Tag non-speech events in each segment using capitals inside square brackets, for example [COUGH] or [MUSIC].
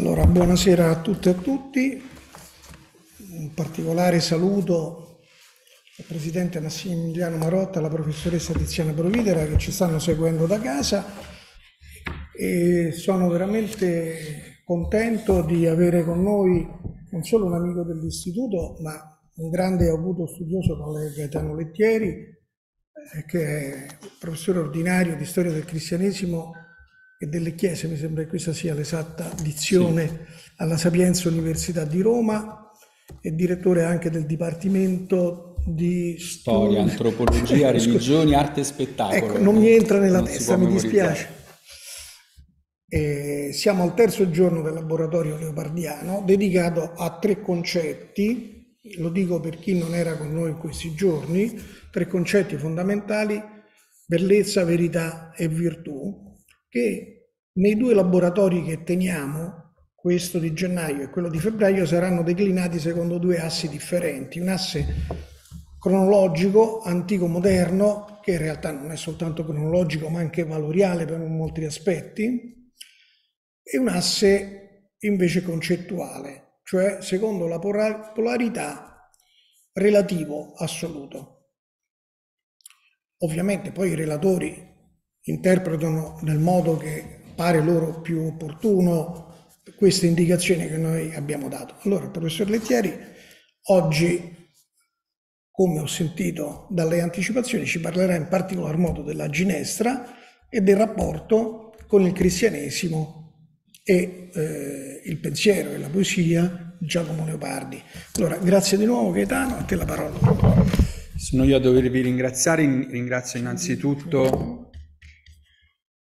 Allora, buonasera a tutte e a tutti. Un particolare saluto al Presidente Massimiliano Marotta alla Professoressa Tiziana Providera che ci stanno seguendo da casa e sono veramente contento di avere con noi non solo un amico dell'Istituto, ma un grande e avuto studioso collega Gaetano Lettieri, eh, che è professore ordinario di storia del cristianesimo e delle chiese, mi sembra che questa sia l'esatta dizione, sì. alla Sapienza Università di Roma e direttore anche del Dipartimento di Storia, studi... Antropologia, [LAUGHS] Religioni, Arte e Spettacolo. Ecco, non mi entra nella non testa, mi dispiace. E siamo al terzo giorno del laboratorio leopardiano dedicato a tre concetti, lo dico per chi non era con noi in questi giorni, tre concetti fondamentali, bellezza, verità e virtù, che nei due laboratori che teniamo, questo di gennaio e quello di febbraio, saranno declinati secondo due assi differenti. Un asse cronologico, antico-moderno, che in realtà non è soltanto cronologico ma anche valoriale per molti aspetti, e un asse invece concettuale, cioè secondo la polarità relativo assoluto. Ovviamente poi i relatori interpretano nel modo che pare loro più opportuno queste indicazioni che noi abbiamo dato. Allora, professor Lettieri oggi, come ho sentito dalle anticipazioni, ci parlerà in particolar modo della ginestra e del rapporto con il cristianesimo e eh, il pensiero e la poesia di Giacomo Leopardi. Allora, grazie di nuovo Gaetano, a te la parola. Sono io a dovervi ringraziare, ringrazio innanzitutto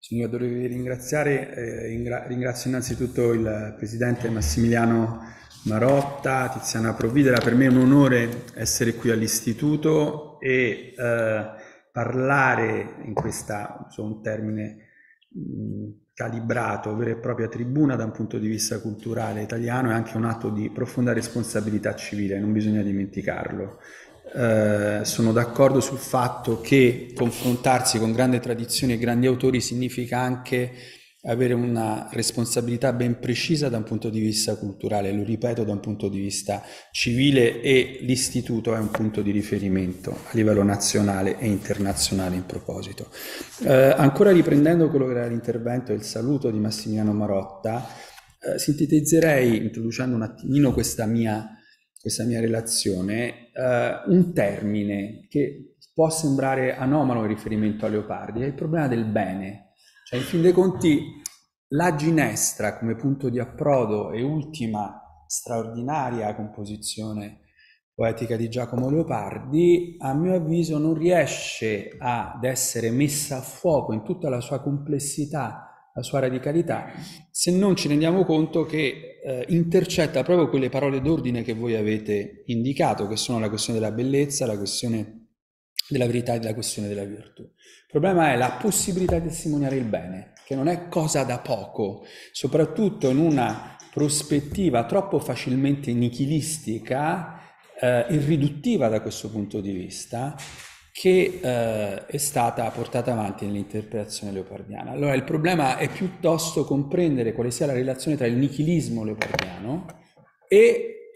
Signor, dovevo ringraziare, eh, ringrazio innanzitutto il Presidente Massimiliano Marotta, Tiziana Providera, per me è un onore essere qui all'Istituto e eh, parlare in questa, uso un termine mh, calibrato, vera e propria tribuna da un punto di vista culturale italiano è anche un atto di profonda responsabilità civile, non bisogna dimenticarlo. Eh, sono d'accordo sul fatto che confrontarsi con grandi tradizioni e grandi autori significa anche avere una responsabilità ben precisa da un punto di vista culturale, lo ripeto, da un punto di vista civile e l'istituto è un punto di riferimento a livello nazionale e internazionale in proposito. Eh, ancora riprendendo quello che era l'intervento e il saluto di Massimiliano Marotta, eh, sintetizzerei, introducendo un attimino questa mia questa mia relazione, eh, un termine che può sembrare anomalo in riferimento a Leopardi, è il problema del bene. Cioè, in fin dei conti, la ginestra come punto di approdo e ultima straordinaria composizione poetica di Giacomo Leopardi, a mio avviso non riesce ad essere messa a fuoco in tutta la sua complessità la sua radicalità, se non ci rendiamo conto che eh, intercetta proprio quelle parole d'ordine che voi avete indicato, che sono la questione della bellezza, la questione della verità e la questione della virtù. Il problema è la possibilità di testimoniare il bene, che non è cosa da poco, soprattutto in una prospettiva troppo facilmente nichilistica, eh, irriduttiva da questo punto di vista, che eh, è stata portata avanti nell'interpretazione leopardiana. Allora il problema è piuttosto comprendere quale sia la relazione tra il nichilismo leopardiano e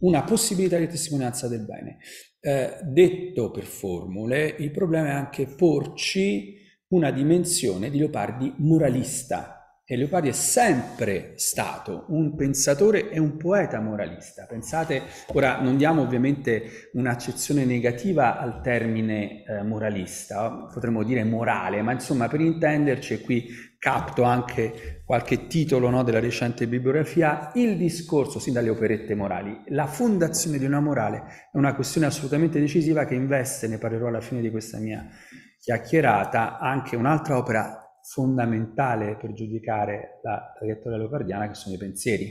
una possibilità di testimonianza del bene. Eh, detto per formule, il problema è anche porci una dimensione di Leopardi moralista, e Leopardi è sempre stato un pensatore e un poeta moralista. Pensate, ora non diamo ovviamente un'accezione negativa al termine eh, moralista, potremmo dire morale, ma insomma per intenderci, e qui capto anche qualche titolo no, della recente bibliografia, il discorso, sin dalle operette morali, la fondazione di una morale è una questione assolutamente decisiva che investe, ne parlerò alla fine di questa mia chiacchierata, anche un'altra opera fondamentale per giudicare la traiettoria leopardiana che sono i pensieri,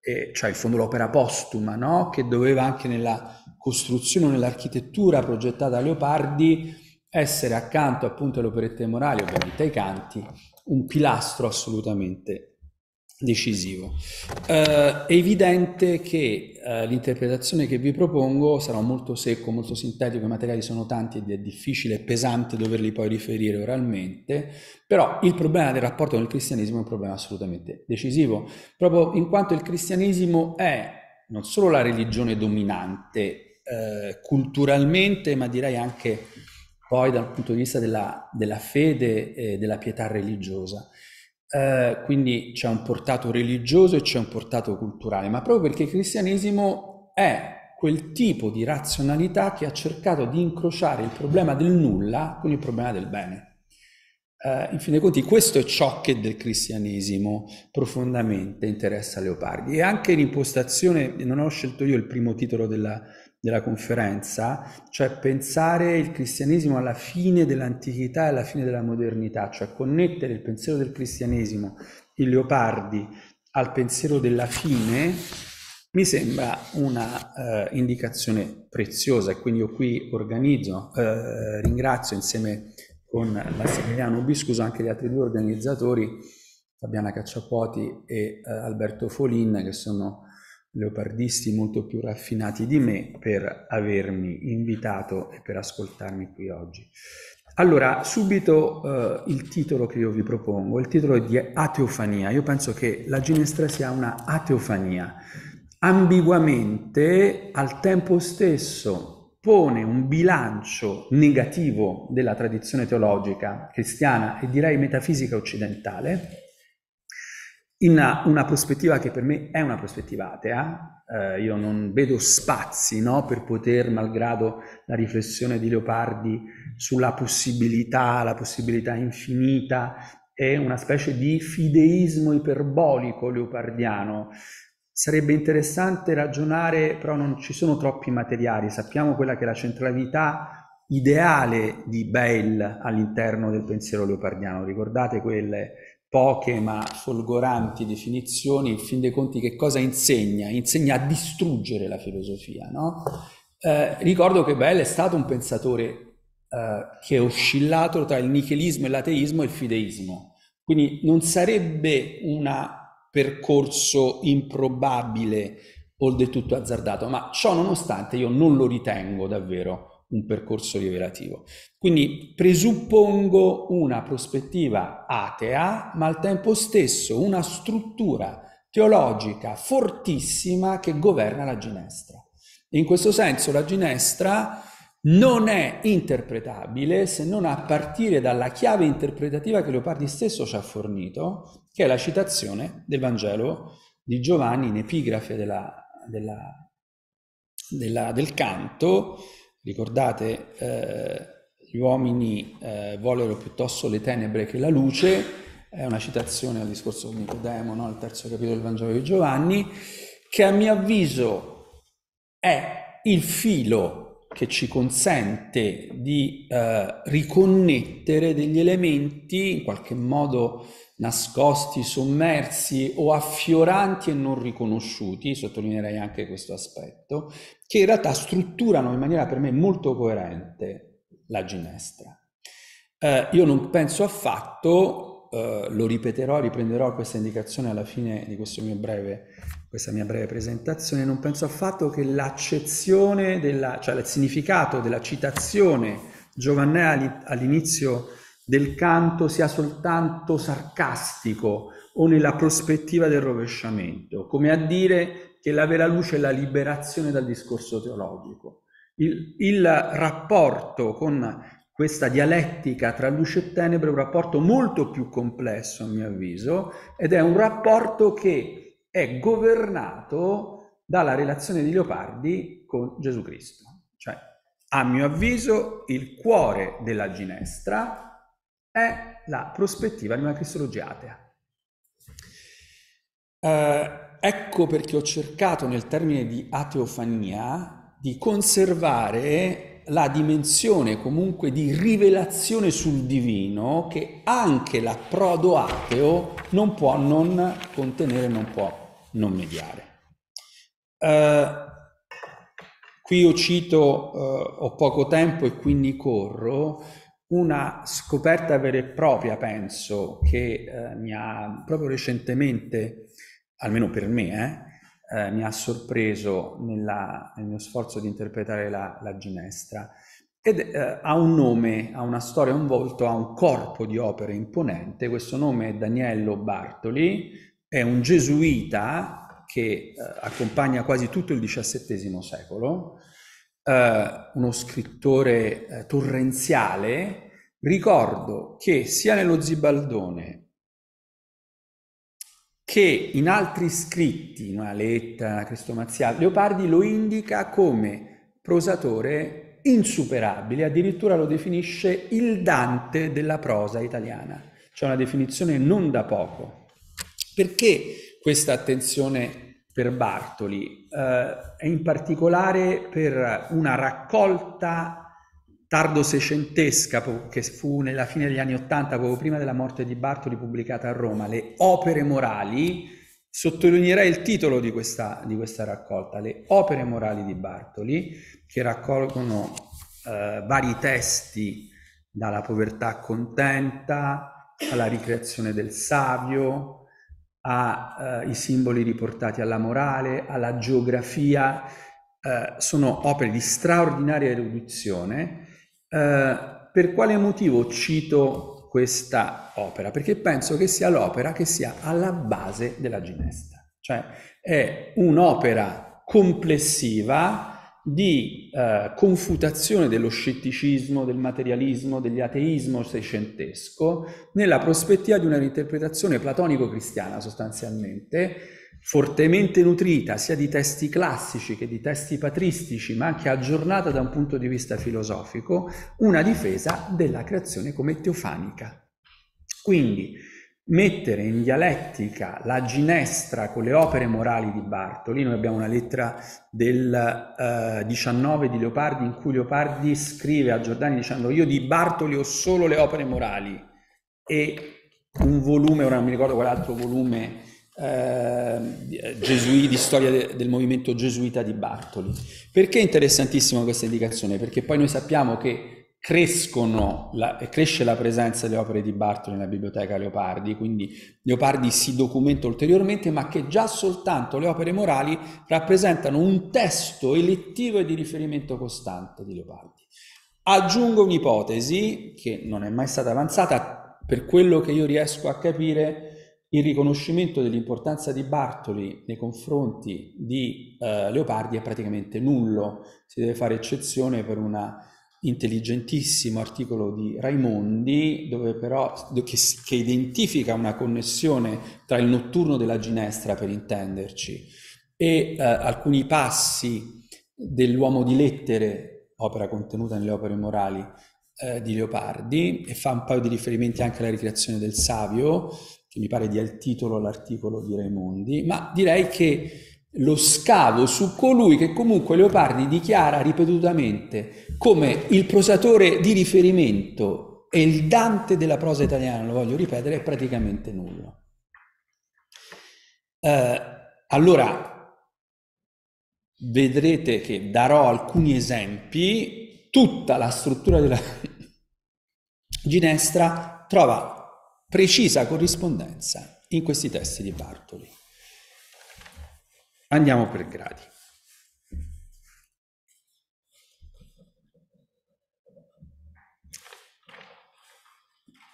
e cioè il fondo l'opera postuma, no? che doveva anche nella costruzione, nell'architettura progettata da Leopardi essere accanto appunto alle operette morali, ovviamente ai canti, un pilastro assolutamente decisivo. Uh, è evidente che uh, l'interpretazione che vi propongo sarà molto secco, molto sintetico, i materiali sono tanti ed è difficile e pesante doverli poi riferire oralmente, però il problema del rapporto con il cristianesimo è un problema assolutamente decisivo, proprio in quanto il cristianesimo è non solo la religione dominante uh, culturalmente, ma direi anche poi dal punto di vista della, della fede e della pietà religiosa. Eh, quindi c'è un portato religioso e c'è un portato culturale, ma proprio perché il cristianesimo è quel tipo di razionalità che ha cercato di incrociare il problema del nulla con il problema del bene. Eh, in fin dei conti, questo è ciò che del cristianesimo profondamente interessa Leopardi. E anche l'impostazione, non ho scelto io il primo titolo della, della conferenza, cioè pensare il cristianesimo alla fine dell'antichità e alla fine della modernità, cioè connettere il pensiero del cristianesimo, il Leopardi, al pensiero della fine, mi sembra una uh, indicazione preziosa. E quindi io qui organizzo, uh, ringrazio insieme con Massimiliano Biscuso anche gli altri due organizzatori, Fabiana Cacciapuoti e uh, Alberto Folin, che sono leopardisti molto più raffinati di me per avermi invitato e per ascoltarmi qui oggi. Allora, subito eh, il titolo che io vi propongo, il titolo è di ateofania. Io penso che la ginestra sia una ateofania. Ambiguamente, al tempo stesso, pone un bilancio negativo della tradizione teologica cristiana e direi metafisica occidentale, in una, prospettiva che per me è una prospettiva atea, eh, io non vedo spazi no, per poter, malgrado la riflessione di Leopardi sulla possibilità, la possibilità infinita, è una specie di fideismo iperbolico leopardiano. Sarebbe interessante ragionare, però non ci sono troppi materiali, sappiamo quella che è la centralità ideale di Bale all'interno del pensiero leopardiano, ricordate quelle poche ma folgoranti definizioni, in fin dei conti che cosa insegna? Insegna a distruggere la filosofia. No? Eh, ricordo che Bell è stato un pensatore eh, che è oscillato tra il nichilismo e l'ateismo e il fideismo, quindi non sarebbe un percorso improbabile o del tutto azzardato, ma ciò nonostante io non lo ritengo davvero un percorso rivelativo. Quindi presuppongo una prospettiva atea, ma al tempo stesso una struttura teologica fortissima che governa la ginestra. In questo senso la ginestra non è interpretabile se non a partire dalla chiave interpretativa che Leopardi stesso ci ha fornito, che è la citazione del Vangelo di Giovanni in epigrafe della, della, della, del canto, Ricordate, eh, gli uomini eh, vollero piuttosto le tenebre che la luce, è una citazione al discorso di Nicodemo, no? al terzo capitolo del Vangelo di Giovanni, che a mio avviso è il filo che ci consente di eh, riconnettere degli elementi in qualche modo nascosti, sommersi o affioranti e non riconosciuti, sottolineerei anche questo aspetto, che in realtà strutturano in maniera per me molto coerente la ginestra. Eh, io non penso affatto, eh, lo ripeterò, riprenderò questa indicazione alla fine di breve, questa mia breve presentazione, non penso affatto che l'accezione, della, cioè il significato della citazione giovannea all'inizio del canto sia soltanto sarcastico o nella prospettiva del rovesciamento, come a dire che la vera luce è la liberazione dal discorso teologico. Il, il rapporto con questa dialettica tra luce e tenebre è un rapporto molto più complesso, a mio avviso, ed è un rapporto che è governato dalla relazione di Leopardi con Gesù Cristo. Cioè, a mio avviso, il cuore della ginestra è la prospettiva di una cristologia atea. Eh, ecco perché ho cercato nel termine di ateofania di conservare la dimensione comunque di rivelazione sul divino che anche l'approdo ateo non può non contenere, non può non mediare. Eh, qui io cito, eh, ho poco tempo e quindi corro, una scoperta vera e propria, penso, che eh, mi ha proprio recentemente, almeno per me, eh, eh, mi ha sorpreso nella, nel mio sforzo di interpretare la, la ginestra. Ed eh, ha un nome, ha una storia, un volto, ha un corpo di opere imponente. Questo nome è Daniello Bartoli, è un gesuita che eh, accompagna quasi tutto il XVII secolo, eh, uno scrittore torrenziale, ricordo che sia nello Zibaldone che in altri scritti, in una lettera, una Cristomazia, Leopardi lo indica come prosatore insuperabile, addirittura lo definisce il Dante della prosa italiana. C'è una definizione non da poco. Perché questa attenzione per Bartoli eh, in particolare per una raccolta tardo seicentesca che fu nella fine degli anni Ottanta, poco prima della morte di Bartoli, pubblicata a Roma, le opere morali, sottolineerei il titolo di questa, di questa raccolta, le opere morali di Bartoli, che raccolgono eh, vari testi dalla povertà contenta alla ricreazione del savio, ai eh, simboli riportati alla morale, alla geografia, eh, sono opere di straordinaria erudizione. Eh, per quale motivo cito questa opera? Perché penso che sia l'opera che sia alla base della Ginestra, cioè è un'opera complessiva di eh, confutazione dello scetticismo, del materialismo, dell'ateismo seicentesco nella prospettiva di una reinterpretazione platonico-cristiana sostanzialmente, fortemente nutrita sia di testi classici che di testi patristici, ma anche aggiornata da un punto di vista filosofico, una difesa della creazione come teofanica. Quindi mettere in dialettica la ginestra con le opere morali di Bartoli. Noi abbiamo una lettera del eh, 19 di Leopardi in cui Leopardi scrive a Giordani dicendo io di Bartoli ho solo le opere morali e un volume, ora non mi ricordo quale altro volume, eh, Gesui, di storia de, del movimento gesuita di Bartoli. Perché è interessantissima questa indicazione? Perché poi noi sappiamo che la, cresce la presenza delle opere di Bartoli nella biblioteca Leopardi, quindi Leopardi si documenta ulteriormente, ma che già soltanto le opere morali rappresentano un testo elettivo e di riferimento costante di Leopardi. Aggiungo un'ipotesi che non è mai stata avanzata, per quello che io riesco a capire, il riconoscimento dell'importanza di Bartoli nei confronti di eh, Leopardi è praticamente nullo, si deve fare eccezione per una intelligentissimo articolo di Raimondi, però, che, che, identifica una connessione tra il notturno della Ginestra, per intenderci, e eh, alcuni passi dell'uomo di lettere, opera contenuta nelle opere morali eh, di Leopardi, e fa un paio di riferimenti anche alla ricreazione del Savio, che mi pare dia il titolo all'articolo di Raimondi, ma direi che lo scavo su colui che comunque Leopardi dichiara ripetutamente come il prosatore di riferimento e il Dante della prosa italiana, lo voglio ripetere, è praticamente nullo. Eh, allora, vedrete che darò alcuni esempi, tutta la struttura della [LAUGHS] Ginestra trova precisa corrispondenza in questi testi di Bartoli. Andiamo per gradi.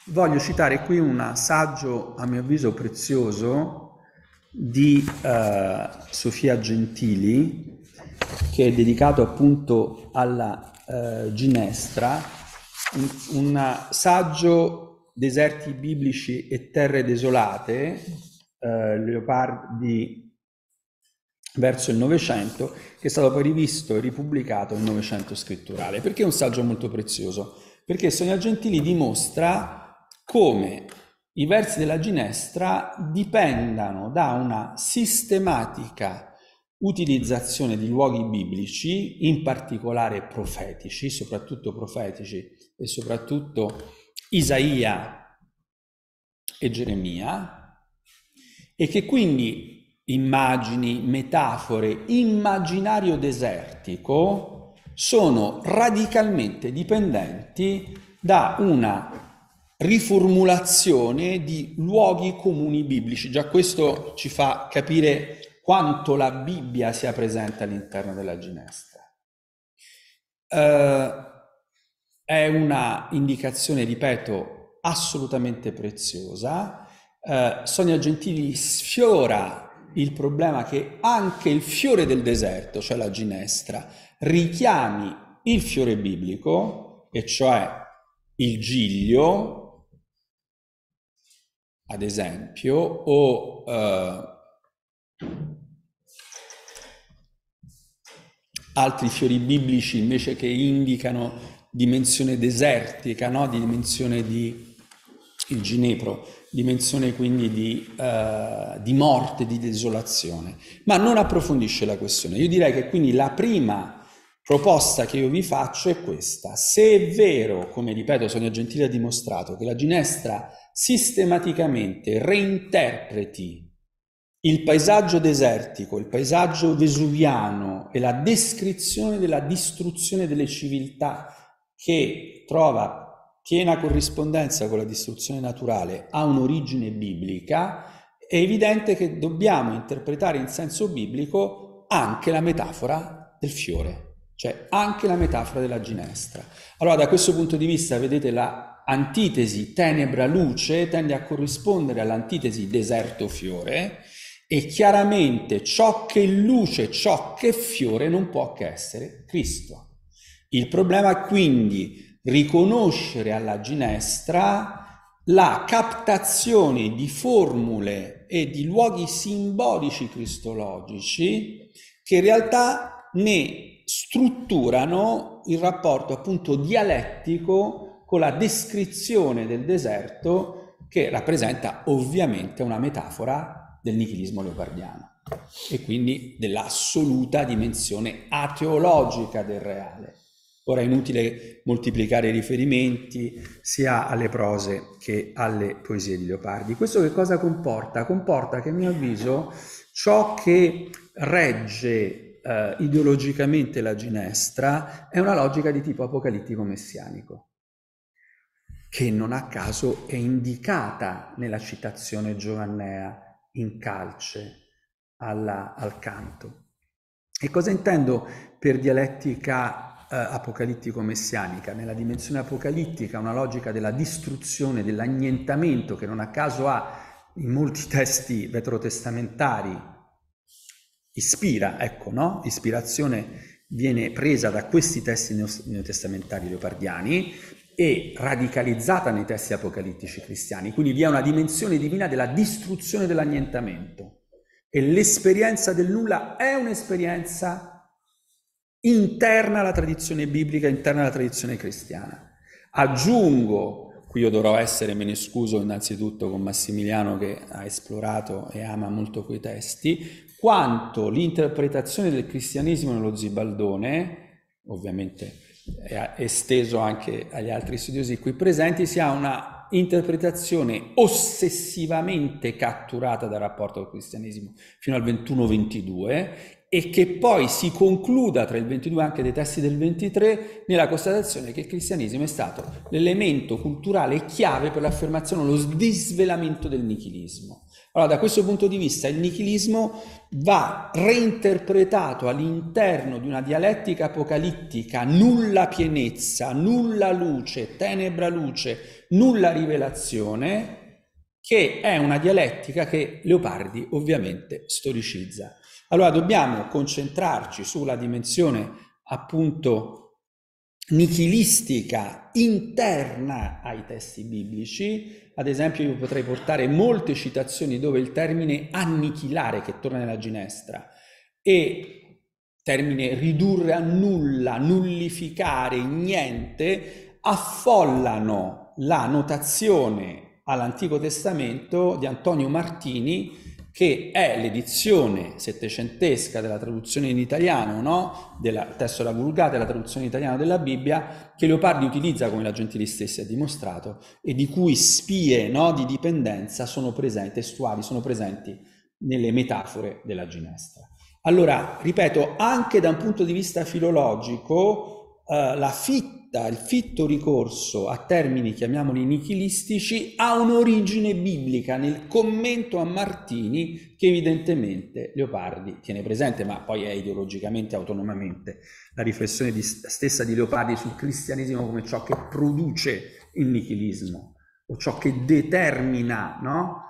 Voglio citare qui un saggio, a mio avviso, prezioso di uh, Sofia Gentili, che è dedicato appunto alla uh, Ginestra, un, un, saggio Deserti biblici e terre desolate, uh, Leopardi verso il Novecento, che è stato poi rivisto e ripubblicato nel Novecento scritturale. Perché è un saggio molto prezioso? Perché Sonia Gentili dimostra come i versi della Ginestra dipendano da una sistematica utilizzazione di luoghi biblici, in particolare profetici, soprattutto profetici e soprattutto Isaia e Geremia, e che quindi immagini, metafore, immaginario desertico sono radicalmente dipendenti da una riformulazione di luoghi comuni biblici. Già questo ci fa capire quanto la Bibbia sia presente all'interno della Ginestra. Uh, è una indicazione, ripeto, assolutamente preziosa. Uh, Sonia Gentili sfiora il problema che anche il fiore del deserto, cioè la ginestra, richiami il fiore biblico, e cioè il giglio, ad esempio, o eh, altri fiori biblici invece che indicano dimensione desertica, no? di dimensione di il ginepro, dimensione quindi di, uh, di, morte, di desolazione, ma non approfondisce la questione. Io direi che quindi la prima proposta che io vi faccio è questa. Se è vero, come ripeto Sonia Gentile ha dimostrato, che la ginestra sistematicamente reinterpreti il paesaggio desertico, il paesaggio vesuviano e la descrizione della distruzione delle civiltà che trova piena corrispondenza con la distruzione naturale ha un'origine biblica, è evidente che dobbiamo interpretare in senso biblico anche la metafora del fiore, cioè anche la metafora della ginestra. Allora da questo punto di vista vedete la antitesi tenebra-luce tende a corrispondere all'antitesi deserto-fiore e chiaramente ciò che luce, ciò che fiore non può che essere Cristo. Il problema è quindi riconoscere alla ginestra la captazione di formule e di luoghi simbolici cristologici che in realtà ne strutturano il rapporto appunto dialettico con la descrizione del deserto che rappresenta ovviamente una metafora del nichilismo leopardiano e quindi dell'assoluta dimensione ateologica del reale. Ora è inutile moltiplicare i riferimenti sia alle prose che alle poesie di Leopardi. Questo che cosa comporta? Comporta che a mio avviso ciò che regge eh, ideologicamente la ginestra è una logica di tipo apocalittico messianico, che non a caso è indicata nella citazione giovannea in calce alla, al canto. E cosa intendo per dialettica eh, apocalittico-messianica. Nella dimensione apocalittica una logica della distruzione, dell'annientamento che non a caso ha in molti [LAUGHS] testi veterotestamentari ispira, ecco, no? Ispirazione viene presa da questi testi neotestamentari leopardiani e radicalizzata nei testi apocalittici cristiani. Quindi vi è una dimensione divina della distruzione dell'annientamento. E l'esperienza del nulla è un'esperienza interna alla tradizione biblica, interna alla tradizione cristiana. Aggiungo, qui io dovrò essere, me ne scuso innanzitutto con Massimiliano che ha esplorato e ama molto quei testi, quanto l'interpretazione del cristianesimo nello Zibaldone, ovviamente è esteso anche agli altri studiosi qui presenti, sia una interpretazione ossessivamente catturata dal rapporto col cristianesimo fino al 21-22 e che poi si concluda tra il 22 e anche dei testi del 23 nella constatazione che il cristianesimo è stato l'elemento culturale chiave per l'affermazione, lo disvelamento del nichilismo. Allora, da questo punto di vista, il nichilismo va reinterpretato all'interno di una dialettica apocalittica, nulla pienezza, nulla luce, tenebra luce, nulla rivelazione, che è una dialettica che Leopardi ovviamente storicizza. Allora dobbiamo concentrarci sulla dimensione appunto nichilistica interna ai testi biblici. Ad esempio io potrei portare molte citazioni dove il termine annichilare che torna nella ginestra e termine ridurre a nulla, nullificare, niente, affollano la notazione all'Antico Testamento di Antonio Martini che è l'edizione settecentesca della traduzione in italiano, no? del testo della Vulgata, della traduzione italiana della Bibbia, che Leopardi utilizza, come la Gentili stessa ha dimostrato, e di cui spie no, di dipendenza sono presenti, testuali sono presenti nelle metafore della ginestra. Allora, ripeto, anche da un punto di vista filologico, eh, la fitta fitta, il fitto ricorso a termini, chiamiamoli nichilistici, ha un'origine biblica nel commento a Martini che evidentemente Leopardi tiene presente, ma poi è ideologicamente, autonomamente, la riflessione di, stessa di Leopardi sul cristianesimo come ciò che produce il nichilismo o ciò che determina, no?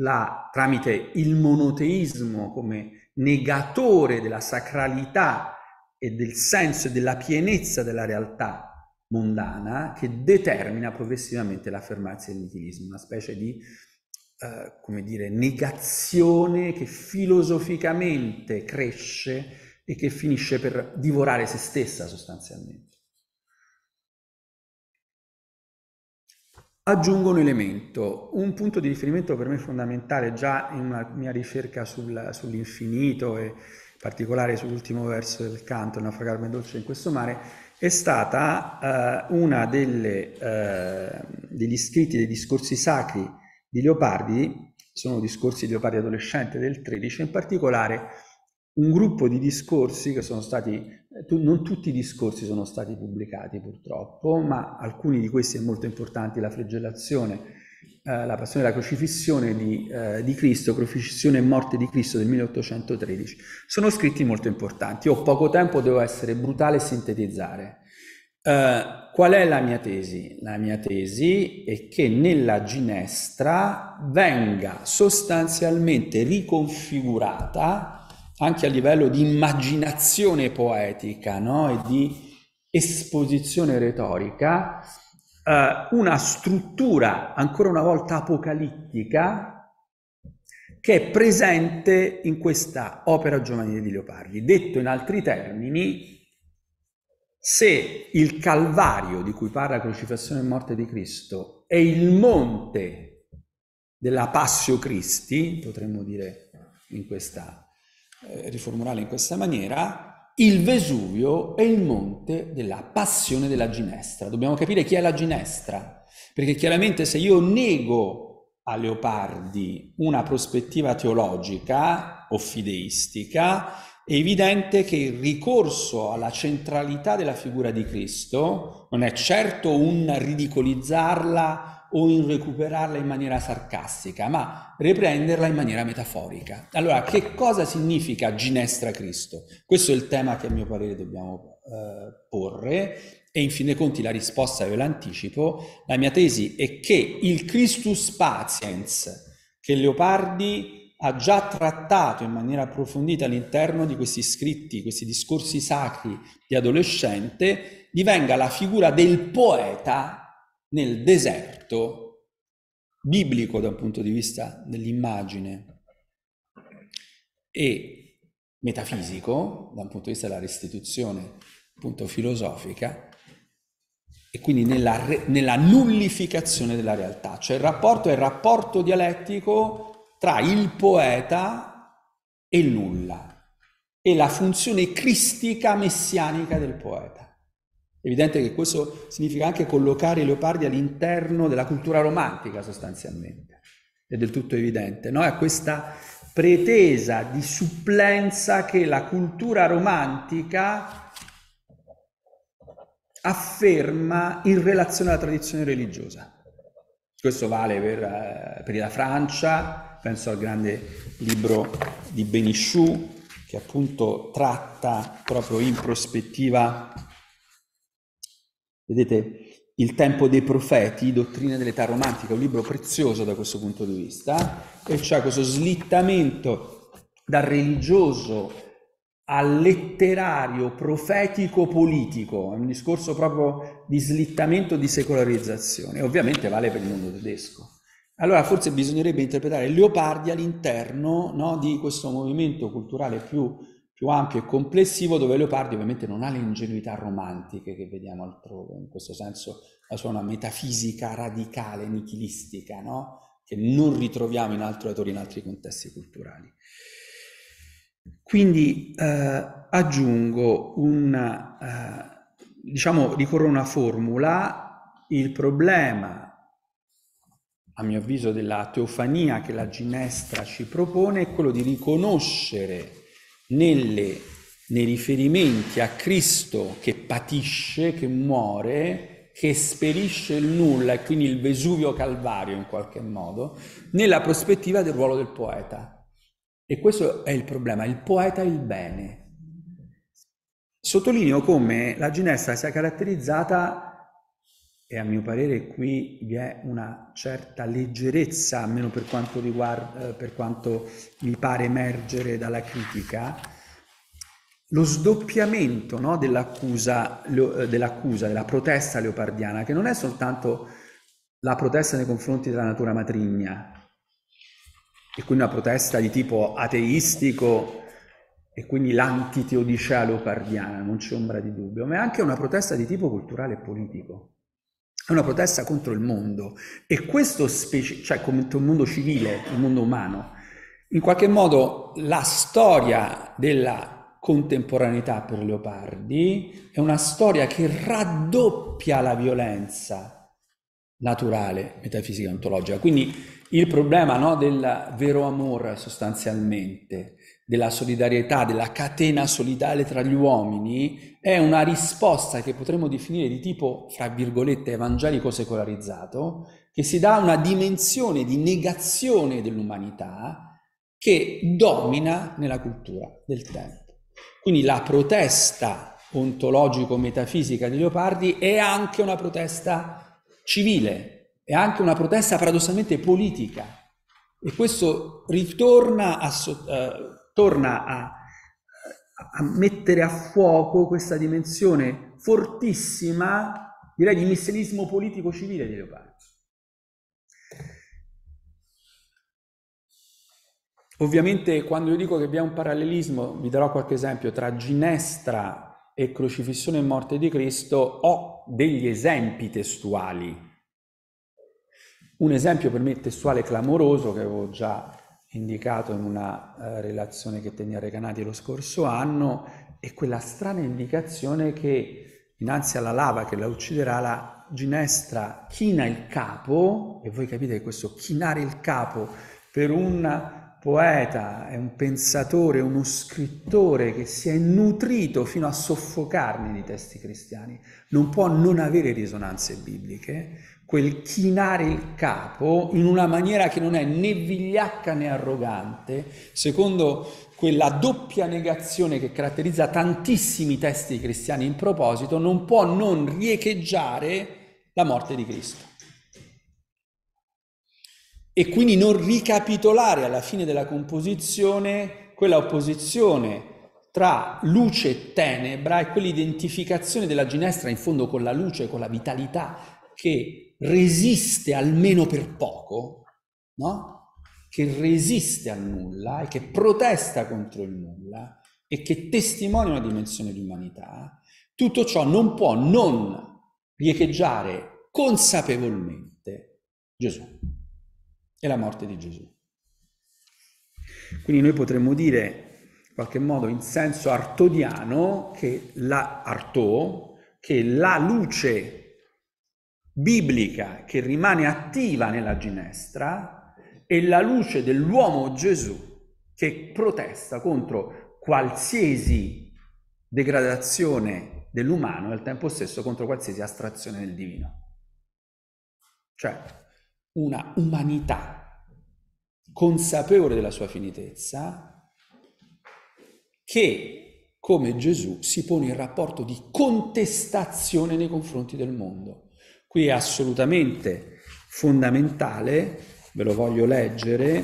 La, tramite il monoteismo come negatore della sacralità e del senso e della pienezza della realtà mondana che determina progressivamente l'affermarsi del nichilismo, una specie di, eh, come dire, negazione che filosoficamente cresce e che finisce per divorare se stessa sostanzialmente. Aggiungo un elemento, un punto di riferimento per me fondamentale già in una mia ricerca sul, sull'infinito e in particolare sull'ultimo verso del canto, naufragarmi dolce in questo mare, è stata uh, una delle, uh, degli scritti dei discorsi sacri di Leopardi, sono discorsi di Leopardi adolescente del 13, in particolare un gruppo di discorsi che sono stati, eh, non tutti i discorsi sono stati pubblicati purtroppo, ma alcuni di questi è molto importanti, la flagellazione, eh, la passione della crocifissione di, eh, di, Cristo, crocifissione e morte di Cristo del 1813. Sono scritti molto importanti. Ho poco tempo, devo essere brutale e sintetizzare. Eh, qual è la mia tesi? La mia tesi è che nella ginestra venga sostanzialmente riconfigurata anche a livello di immaginazione poetica no? e di esposizione retorica eh, una struttura ancora una volta apocalittica che è presente in questa opera giovanile di Leopardi. Detto in altri termini, se il Calvario di cui parla la crocifissione e morte di Cristo è il monte della Passio Christi, potremmo dire in questa, eh, riformulare in questa maniera, il Vesuvio è il monte della passione della ginestra. Dobbiamo capire chi è la ginestra, perché chiaramente se io nego a Leopardi una prospettiva teologica o fideistica, è evidente che il ricorso alla centralità della figura di Cristo non è certo un ridicolizzarla o in recuperarla in maniera sarcastica, ma riprenderla in maniera metaforica. Allora, che cosa significa ginestra Cristo? Questo è il tema che a mio parere dobbiamo eh, porre e in fin dei conti la risposta ve l'anticipo. La mia tesi è che il Christus Patiens che Leopardi ha già trattato in maniera approfondita all'interno di questi scritti, questi discorsi sacri di adolescente, divenga la figura del poeta nel deserto biblico da un punto di vista dell'immagine e metafisico da un punto di vista della restituzione appunto filosofica e quindi nella, nella nullificazione della realtà, cioè il rapporto è il rapporto dialettico tra il poeta e il nulla e la funzione cristica messianica del poeta. Evidente che questo significa anche collocare i leopardi all'interno della cultura romantica sostanzialmente, è del tutto evidente, no? È questa pretesa di supplenza che la cultura romantica afferma in relazione alla tradizione religiosa. Questo vale per, eh, per la Francia, penso al grande libro di Benichou, che appunto tratta proprio in prospettiva Vedete, Il tempo dei profeti, Dottrine dell'età romantica, un libro prezioso da questo punto di vista, e c'è questo slittamento dal religioso al letterario, profetico, politico, è un discorso proprio di slittamento, di secolarizzazione, ovviamente vale per il mondo tedesco. Allora forse bisognerebbe interpretare Leopardi all'interno no, di questo movimento culturale più più ampio e complessivo dove Leopardi ovviamente non ha le ingenuità romantiche che vediamo altrove, in questo senso la sua una metafisica radicale, nichilistica, no? che non ritroviamo in altri autori, in altri contesti culturali. Quindi eh, aggiungo una, eh, diciamo, ricorro una formula, il problema, a mio avviso, della teofania che la ginestra ci propone è quello di riconoscere nelle nei riferimenti a Cristo che patisce, che muore, che esperisce il nulla e quindi il Vesuvio Calvario in qualche modo, nella prospettiva del ruolo del poeta. E questo è il problema, il poeta è il bene. Sottolineo come la ginestra sia caratterizzata e a mio parere qui vi è una certa leggerezza, almeno per quanto, riguarda, per quanto mi pare emergere dalla critica, lo sdoppiamento no, dell'accusa, dell'accusa, della protesta leopardiana, che non è soltanto la protesta nei confronti della natura matrigna, e quindi una protesta di tipo ateistico e quindi l'antiteodicea leopardiana, non c'è ombra di dubbio, ma è anche una protesta di tipo culturale e politico. È una protesta contro il mondo e questo specie, cioè contro il mondo civile, il mondo umano. In qualche modo la storia della contemporaneità per Leopardi è una storia che raddoppia la violenza naturale, metafisica, ontologica. Quindi il problema no, del vero amore sostanzialmente della solidarietà, della catena solidale tra gli uomini, è una risposta che potremmo definire di tipo, fra virgolette, evangelico secolarizzato, che si dà una dimensione di negazione dell'umanità che domina nella cultura del tempo. Quindi la protesta ontologico-metafisica di Leopardi è anche una protesta civile, è anche una protesta paradossalmente politica. E questo ritorna a, uh, torna a, a mettere a fuoco questa dimensione fortissima, direi, di mistilismo politico-civile di Leopardi. Ovviamente quando io dico che vi è un parallelismo, vi darò qualche esempio, tra Ginestra e crocifissione e morte di Cristo, ho degli esempi testuali. Un esempio per me testuale clamoroso che avevo già indicato in una uh, relazione che tenni a Recanati lo scorso anno è quella strana indicazione che innanzi alla lava che la ucciderà la ginestra china il capo e voi capite che questo chinare il capo per un poeta, è un pensatore, uno scrittore che si è nutrito fino a soffocarne di testi cristiani, non può non avere risonanze bibliche, quel chinare il capo in una maniera che non è né vigliacca né arrogante, secondo quella doppia negazione che caratterizza tantissimi testi cristiani in proposito, non può non riecheggiare la morte di Cristo. E quindi non ricapitolare alla fine della composizione quella opposizione tra luce e tenebra e quell'identificazione della ginestra in fondo con la luce, con la vitalità che resiste almeno per poco, no? che resiste al nulla e che protesta contro il nulla e che testimonia una dimensione di umanità, tutto ciò non può non riecheggiare consapevolmente Gesù e la morte di Gesù. Quindi noi potremmo dire, in qualche modo in senso artodiano, che la, artò, che la luce biblica che rimane attiva nella ginestra è la luce dell'uomo Gesù che protesta contro qualsiasi degradazione dell'umano e al tempo stesso contro qualsiasi astrazione del divino. Cioè una umanità consapevole della sua finitezza che come Gesù si pone in rapporto di contestazione nei confronti del mondo Qui è assolutamente fondamentale, ve lo voglio leggere,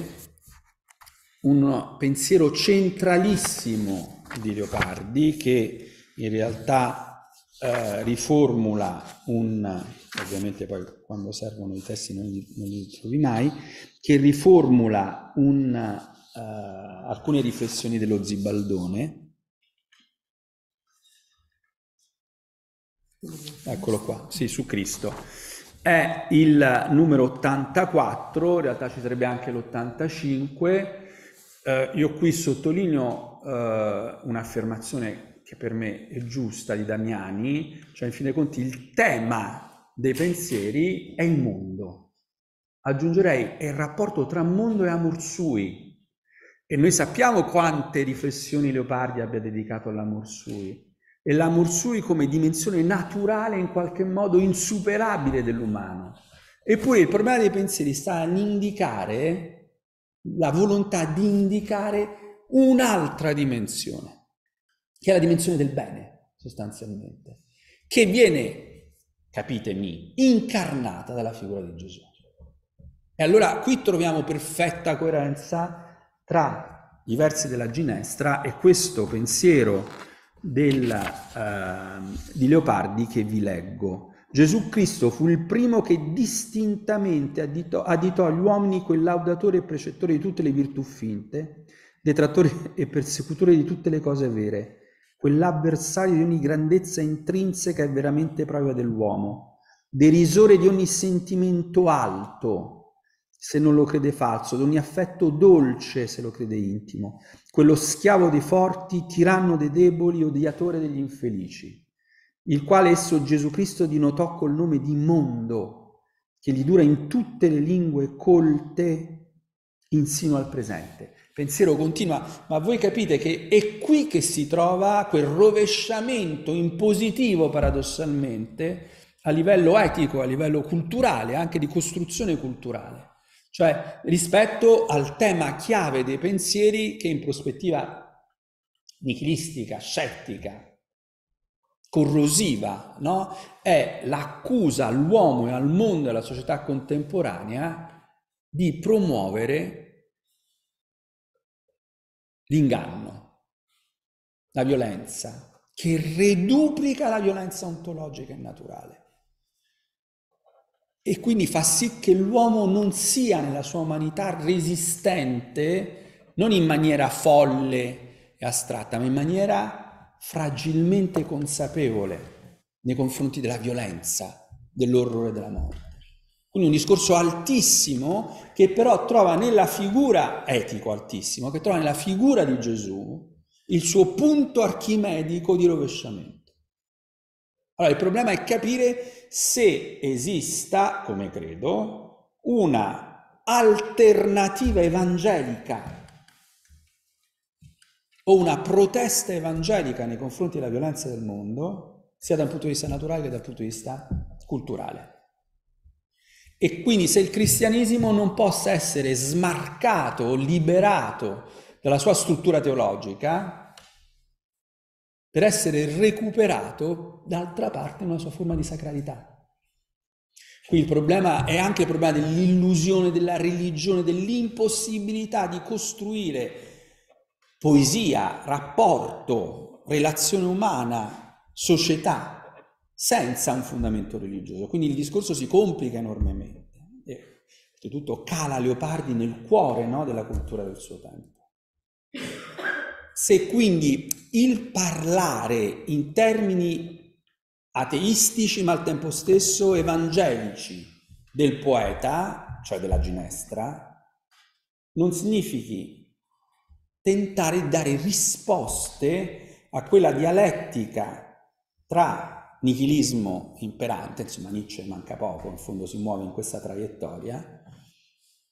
un pensiero centralissimo di Leopardi che in realtà eh, riformula un, ovviamente poi quando servono i testi non li, non li trovi mai, che riformula un, eh, alcune riflessioni dello Zibaldone Eccolo qua, sì, su Cristo. È il numero 84, in realtà ci sarebbe anche l'85. Eh, io qui sottolineo eh, un'affermazione che per me è giusta di Damiani, cioè in fin dei conti il tema dei pensieri è il mondo. Aggiungerei è il rapporto tra mondo e amor sui, E noi sappiamo quante riflessioni Leopardi abbia dedicato all'amor sui. E l'amor sui come dimensione naturale, in qualche modo insuperabile dell'umano. Eppure il problema dei pensieri sta nell'indicare la volontà di indicare un'altra dimensione, che è la dimensione del bene, sostanzialmente, che viene, capitemi, incarnata dalla figura di Gesù. E allora qui troviamo perfetta coerenza tra i versi della Ginestra e questo pensiero del, uh, di Leopardi che vi leggo. Gesù Cristo fu il primo che distintamente additò, additò agli uomini quel laudatore e precettore di tutte le virtù finte, detrattore [LAUGHS] e persecutore di tutte le cose vere, quell'avversario di ogni grandezza intrinseca e veramente propria dell'uomo, derisore di ogni sentimento alto, se non lo crede falso, di ogni affetto dolce se lo crede intimo, quello schiavo dei forti, tiranno dei deboli, odiatore degli infelici, il quale esso Gesù Cristo dinotò col nome di mondo, che gli dura in tutte le lingue colte insino al presente. Pensiero continua, ma voi capite che è qui che si trova quel rovesciamento impositivo paradossalmente a livello etico, a livello culturale, anche di costruzione culturale cioè rispetto al tema chiave dei pensieri che in prospettiva nichilistica, scettica, corrosiva, no? è l'accusa all'uomo e al mondo e alla società contemporanea di promuovere l'inganno, la violenza, che reduplica la violenza ontologica e naturale e quindi fa sì che l'uomo non sia nella sua umanità resistente, non in maniera folle e astratta, ma in maniera fragilmente consapevole nei confronti della violenza, dell'orrore della morte. Quindi un discorso altissimo che però trova nella figura, etico altissimo, che trova nella figura di Gesù il suo punto archimedico di rovesciamento. Allora, il problema è capire se esista, come credo, una alternativa evangelica o una protesta evangelica nei confronti della violenza del mondo, sia dal punto di vista naturale che dal punto di vista culturale. E quindi se il cristianesimo non possa essere smarcato o liberato dalla sua struttura teologica, per essere recuperato d'altra parte una sua forma di sacralità. Qui il problema è anche il problema dell'illusione della religione, dell'impossibilità di costruire poesia, rapporto, relazione umana, società, senza un fondamento religioso. Quindi il discorso si complica enormemente. E soprattutto cala Leopardi nel cuore no, della cultura del suo tempo. Se quindi il parlare in termini ateistici ma al tempo stesso evangelici del poeta, cioè della ginestra, non significhi tentare di dare risposte a quella dialettica tra nichilismo imperante, insomma Nietzsche manca poco, in fondo si muove in questa traiettoria,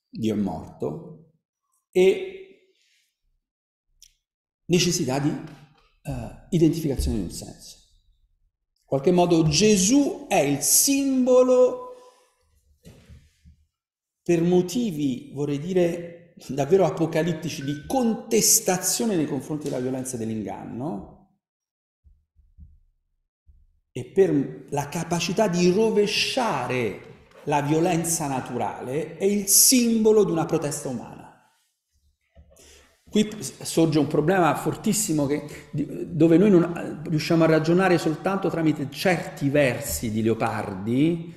Dio è morto, e necessità di uh, identificazione di un senso. In qualche modo Gesù è il simbolo per motivi, vorrei dire, davvero apocalittici di contestazione nei confronti della violenza e dell'inganno e per la capacità di rovesciare la violenza naturale è il simbolo di una protesta umana. Qui sorge un problema fortissimo che, dove noi non riusciamo a ragionare soltanto tramite certi versi di Leopardi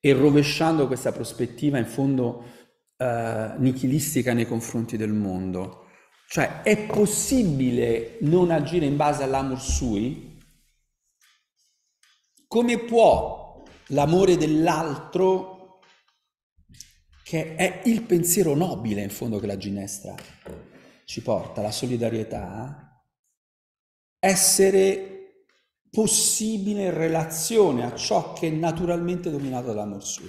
e rovesciando questa prospettiva in fondo eh, nichilistica nei confronti del mondo. Cioè è possibile non agire in base all'amor sui? Come può l'amore dell'altro, che è il pensiero nobile in fondo che la ginestra ci porta la solidarietà, essere possibile in relazione a ciò che è naturalmente dominato dall'amor suo.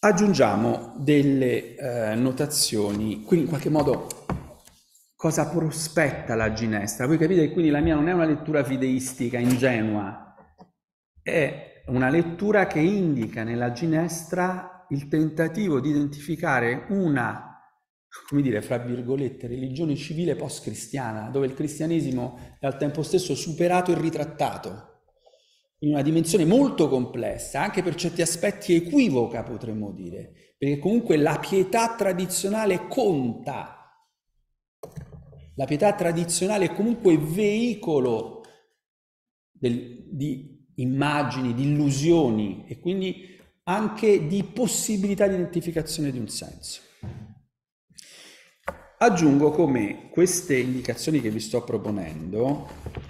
aggiungiamo delle eh, notazioni, quindi in qualche modo cosa prospetta la ginestra. Voi capite che quindi la mia non è una lettura fideistica ingenua, è una lettura che indica nella ginestra il tentativo di identificare una come dire, fra virgolette, religione civile post-cristiana, dove il cristianesimo è al tempo stesso superato e ritrattato in una dimensione molto complessa, anche per certi aspetti equivoca, potremmo dire, perché comunque la pietà tradizionale conta. La pietà tradizionale è comunque veicolo del, di immagini, di illusioni e quindi anche di possibilità di identificazione di un senso. Aggiungo come queste indicazioni che vi sto proponendo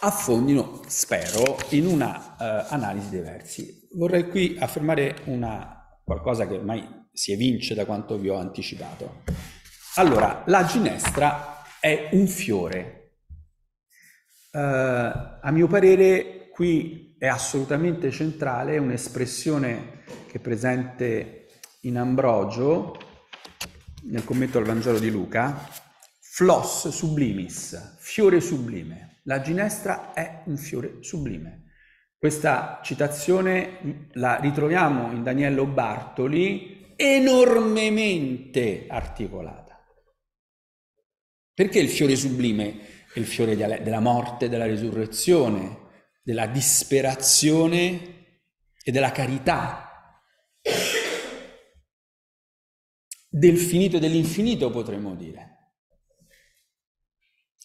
affondino, spero, in una uh, analisi dei versi. Vorrei qui affermare una, qualcosa che ormai si evince da quanto vi ho anticipato. Allora, la ginestra è un fiore. Uh, a mio parere, qui è assolutamente centrale un'espressione che è presente in Ambrogio, nel commento al Vangelo di Luca, flos sublimis, fiore sublime. La ginestra è un fiore sublime. Questa citazione la ritroviamo in Daniello Bartoli enormemente articolata. Perché il fiore sublime è il fiore della morte, della risurrezione, della disperazione e della carità, del finito e dell'infinito, potremmo dire.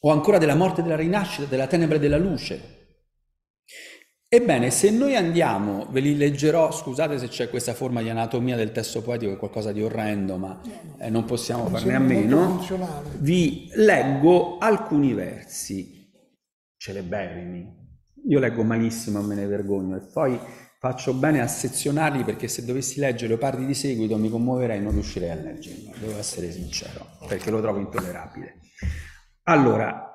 O ancora della morte e della rinascita, della tenebra e della luce. Ebbene, se noi andiamo, ve li leggerò, scusate se c'è questa forma di anatomia del testo poetico, è qualcosa di orrendo, ma eh, non possiamo farne a meno, vi leggo alcuni versi celeberrimi. Io leggo malissimo, me ne vergogno, e poi Faccio bene a sezionarli perché se dovessi leggere Leopardi di seguito mi commuoverei e non riuscirei a leggerlo, devo essere sincero, perché lo trovo intollerabile. Allora,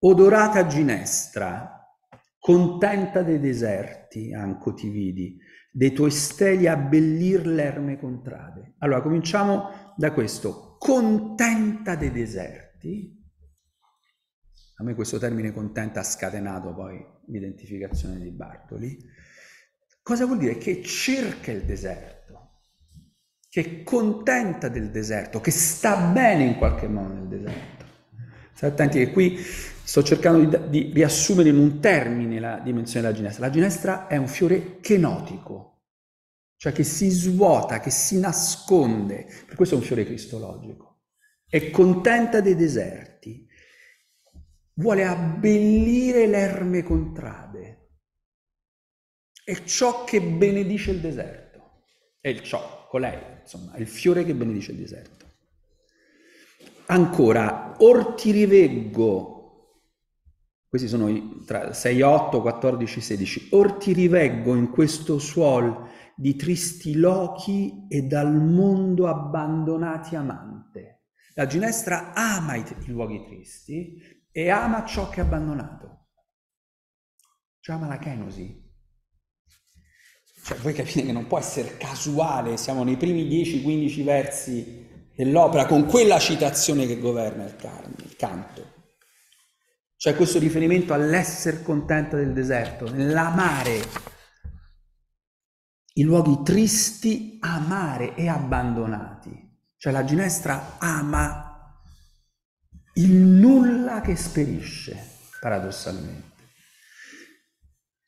odorata ginestra, contenta dei deserti, anco ti vidi, dei tuoi steli abbellir l'erme contrade. Allora, cominciamo da questo, contenta dei deserti. A me questo termine contenta ha scatenato poi l'identificazione di Bartoli Cosa vuol dire? Che cerca il deserto, che è contenta del deserto, che sta bene in qualche modo nel deserto. State attenti che qui sto cercando di, di riassumere in un termine la dimensione della ginestra. La ginestra è un fiore chenotico, cioè che si svuota, che si nasconde, per questo è un fiore cristologico. È contenta dei deserti, vuole abbellire l'erme contrade, è ciò che benedice il deserto. È il ciò, colei, insomma, è il fiore che benedice il deserto. Ancora, or ti riveggo, questi sono i tra 6, 8, 14, 16, or ti riveggo in questo suol di tristi lochi e dal mondo abbandonati amante. La ginestra ama i, i luoghi tristi e ama ciò che è abbandonato. Cioè ama la kenosi, cioè, voi capite che non può essere casuale, siamo nei primi 10-15 versi dell'opera con quella citazione che governa il, carne, il canto. Cioè questo riferimento all'essere contenta del deserto, nell'amare i luoghi tristi, amare e abbandonati. Cioè la ginestra ama il nulla che sperisce, paradossalmente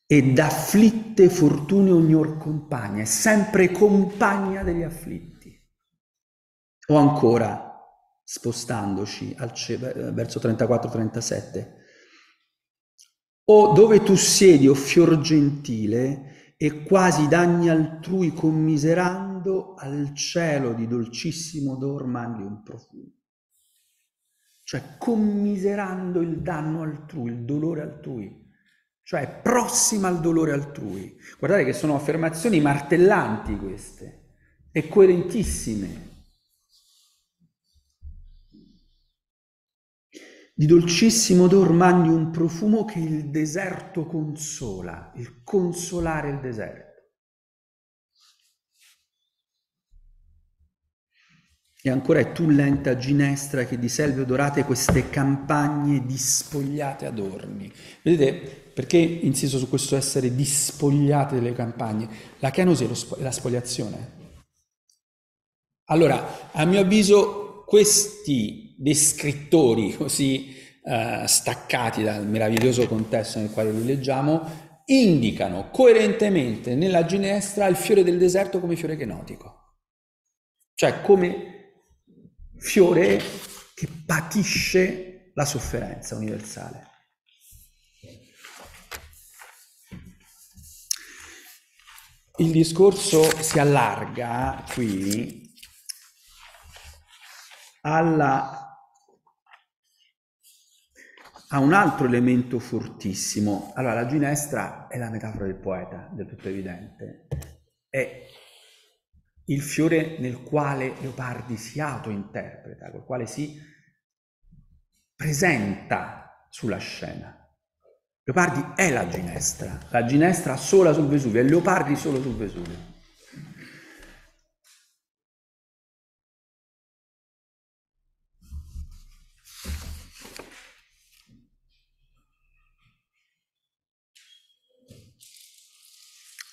e d'afflitte fortune ognor compagna, è sempre compagna degli afflitti. O ancora, spostandoci al, verso 34-37, o dove tu siedi, o fior gentile, e quasi danni altrui commiserando, al cielo di dolcissimo odor mandi un profumo. Cioè commiserando il danno altrui, il dolore altrui, cioè prossima al dolore altrui. Guardate che sono affermazioni martellanti queste e coerentissime. Di dolcissimo odor mandi un profumo che il deserto consola, il consolare il deserto. E ancora è tu lenta ginestra che di selve odorate queste campagne dispogliate adorni. Vedete perché insisto su questo essere dispogliate delle campagne? La chianosi è, la spogliazione. Allora, a mio avviso, questi descrittori così eh, staccati dal meraviglioso contesto nel quale li leggiamo indicano coerentemente nella ginestra il fiore del deserto come fiore chenotico, cioè come fiore che patisce la sofferenza universale. Il discorso si allarga qui alla, a un altro elemento fortissimo. Allora, la ginestra è la metafora del poeta, del tutto evidente. È il fiore nel quale Leopardi si autointerpreta, col quale si presenta sulla scena. Leopardi è la ginestra, la ginestra sola sul Vesuvio, e Leopardi solo sul Vesuvio.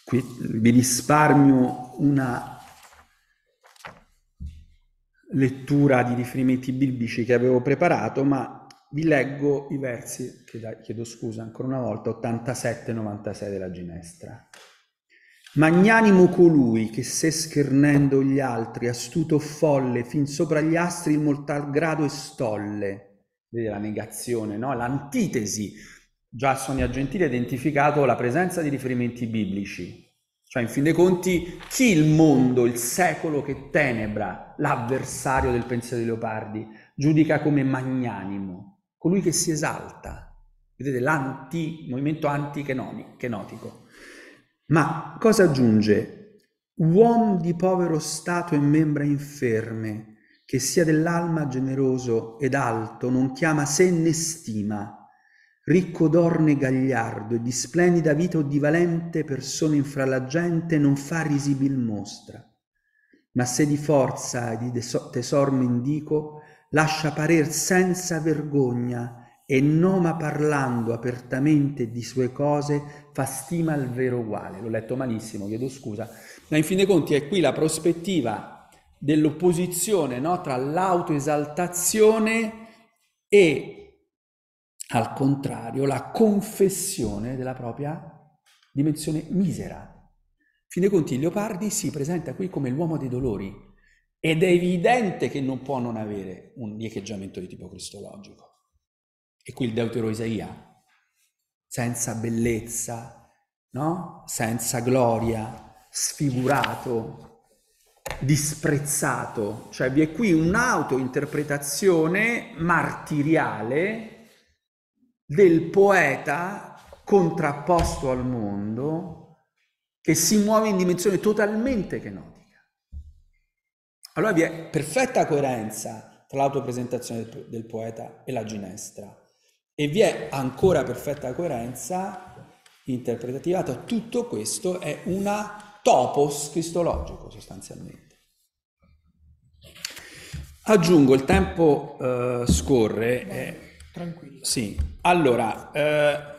Qui vi risparmio una lettura di riferimenti biblici che avevo preparato, ma vi leggo i versi, chiedo scusa ancora una volta, 87 96 della Ginestra. Magnanimo colui che se schernendo gli altri, astuto folle, fin sopra gli astri in mortal grado e stolle. Vedete la negazione, no? l'antitesi. Già Sonia Gentile ha identificato la presenza di riferimenti biblici. Cioè, in fin dei conti, chi il mondo, il secolo che tenebra, l'avversario del pensiero di Leopardi, giudica come magnanimo, colui che si esalta. Vedete, l'anti, movimento anti-chenotico. Ma cosa aggiunge? Uom di povero stato e membra inferme, che sia dell'alma generoso ed alto, non chiama sé né stima, ricco d'orne gagliardo e di splendida vita o di valente persone infra la gente non fa risibil mostra, ma se di forza e di tesor mendico lascia parer senza vergogna e noma parlando apertamente di sue cose fa stima al vero uguale. L'ho letto malissimo, chiedo scusa, ma in fin dei conti è qui la prospettiva dell'opposizione no? tra l'autoesaltazione e al contrario, la confessione della propria dimensione misera. In fin dei conti, Leopardi si presenta qui come l'uomo dei dolori ed è evidente che non può non avere un riecheggiamento di tipo cristologico. E qui il deutero Isaia, senza bellezza, no? senza gloria, sfigurato, disprezzato. Cioè vi è qui un'autointerpretazione martiriale del poeta contrapposto al mondo che si muove in dimensione totalmente kenotica. Allora vi è perfetta coerenza tra l'autopresentazione del poeta e la ginestra e vi è ancora perfetta coerenza interpretativa. Tutto questo è una topos cristologico sostanzialmente. Aggiungo, il tempo uh, scorre. Eh, tranquillo. Sì, allora, eh,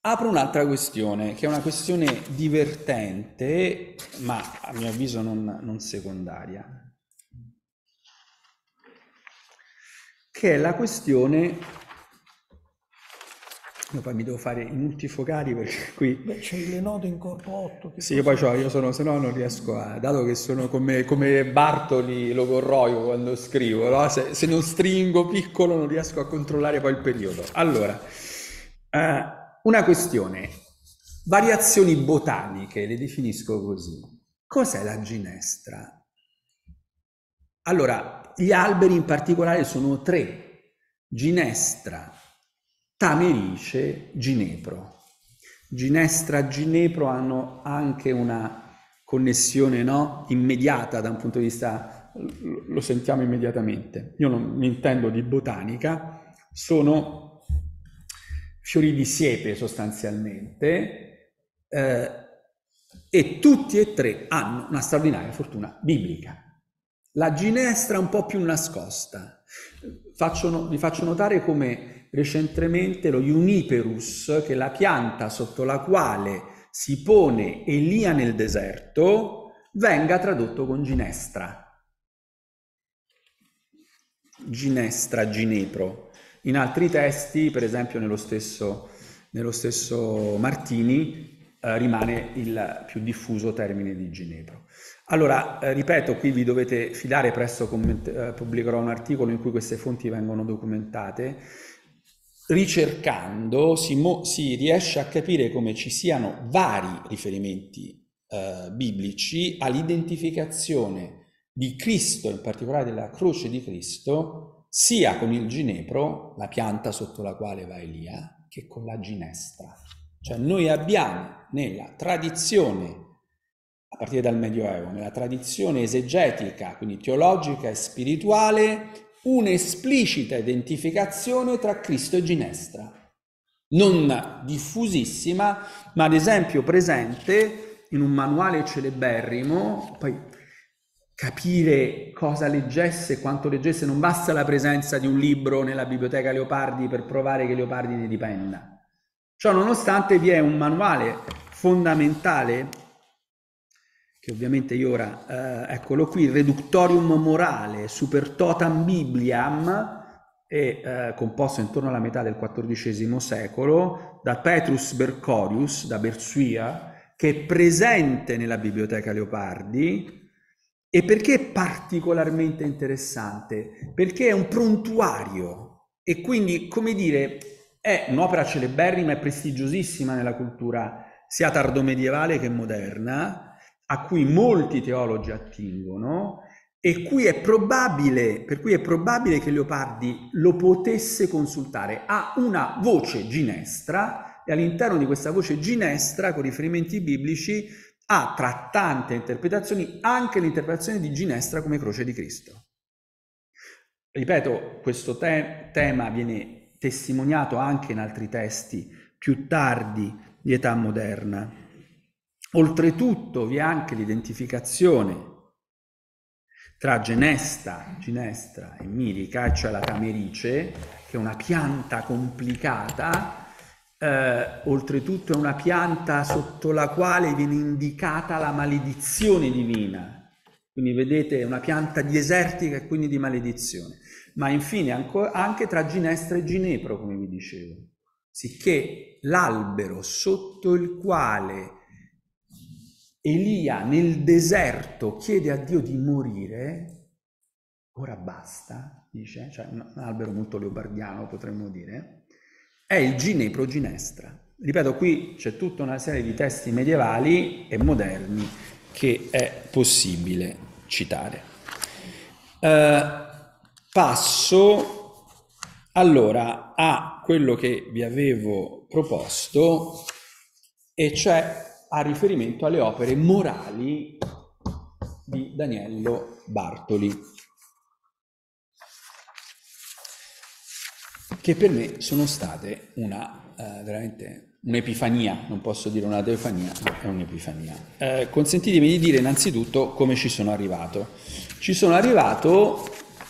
apro un'altra questione, che è una questione divertente, ma a mio avviso non, non secondaria, che è la questione io poi mi devo fare i multifocali perché [LAUGHS] qui... Beh, c'è le note in corpo 8. Sì, io poi c'ho, io sono, se no non riesco a... Dato che sono come, come Bartoli logorroio quando scrivo, no? se, se, non stringo piccolo non riesco a controllare poi il periodo. Allora, eh, una questione. Variazioni botaniche, le definisco così. Cos'è la ginestra? Allora, gli alberi in particolare sono tre. Ginestra, Tamerice, Ginepro. Ginestra Ginepro hanno anche una connessione no? immediata da un punto di vista, lo sentiamo immediatamente. Io non mi intendo di botanica, sono fiori di siepe sostanzialmente eh, e tutti e tre hanno una straordinaria fortuna biblica. la ginestra un po' più nascosta. Faccio, vi faccio notare come recentemente lo Juniperus, che è la pianta sotto la quale si pone Elia nel deserto, venga tradotto con ginestra. Ginestra, ginepro. In altri testi, per esempio nello stesso, nello stesso Martini, eh, rimane il più diffuso termine di ginepro. Allora, eh, ripeto, qui vi dovete fidare, presto comment- eh, pubblicherò un articolo in cui queste fonti vengono documentate. Ricercando si, si riesce a capire come ci siano vari riferimenti eh, biblici all'identificazione di Cristo, in particolare della croce di Cristo, sia con il ginepro, la pianta sotto la quale va Elia, che con la ginestra. Cioè noi abbiamo nella tradizione a partire dal Medioevo, nella tradizione esegetica, quindi teologica e spirituale, un'esplicita identificazione tra Cristo e Ginestra. Non diffusissima, ma ad esempio presente in un manuale celeberrimo, poi capire cosa leggesse, quanto leggesse, non basta la presenza di un libro nella biblioteca Leopardi per provare che Leopardi ne dipenda. Ciò nonostante vi è un manuale fondamentale che ovviamente io ora, eh, eccolo qui, Reductorium Morale Super Totam Bibliam, è eh, composto intorno alla metà del XIV secolo da Petrus Bercorius, da Bersuia, che è presente nella Biblioteca Leopardi. E perché è particolarmente interessante? Perché è un prontuario e quindi, come dire, è un'opera celeberrima e prestigiosissima nella cultura sia tardomedievale che moderna, a cui molti teologi attingono e cui è probabile, per cui è probabile che Leopardi lo potesse consultare. Ha una voce ginestra e all'interno di questa voce ginestra, con riferimenti biblici, ha tra tante interpretazioni anche l'interpretazione di ginestra come croce di Cristo. Ripeto, questo te- tema viene testimoniato anche in altri testi più tardi di età moderna. Oltretutto vi è anche l'identificazione tra Genesta, Ginestra e Mirica, cioè la tamerice, che è una pianta complicata, eh, oltretutto è una pianta sotto la quale viene indicata la maledizione divina. Quindi vedete è una pianta desertica e quindi di maledizione. Ma infine anche tra Ginestra e Ginepro, come vi dicevo, sicché l'albero sotto il quale Elia nel deserto chiede a Dio di morire, ora basta, dice, cioè un albero molto leopardiano potremmo dire, è il Ginepro Ginestra. Ripeto, qui c'è tutta una serie di testi medievali e moderni che è possibile citare. Eh, passo allora a quello che vi avevo proposto, e cioè a riferimento alle opere morali di Daniello Bartoli, che per me sono state una, eh, veramente un'epifania, non posso dire una teofania, ma è un'epifania. Eh, consentitemi di dire innanzitutto come ci sono arrivato. Ci sono arrivato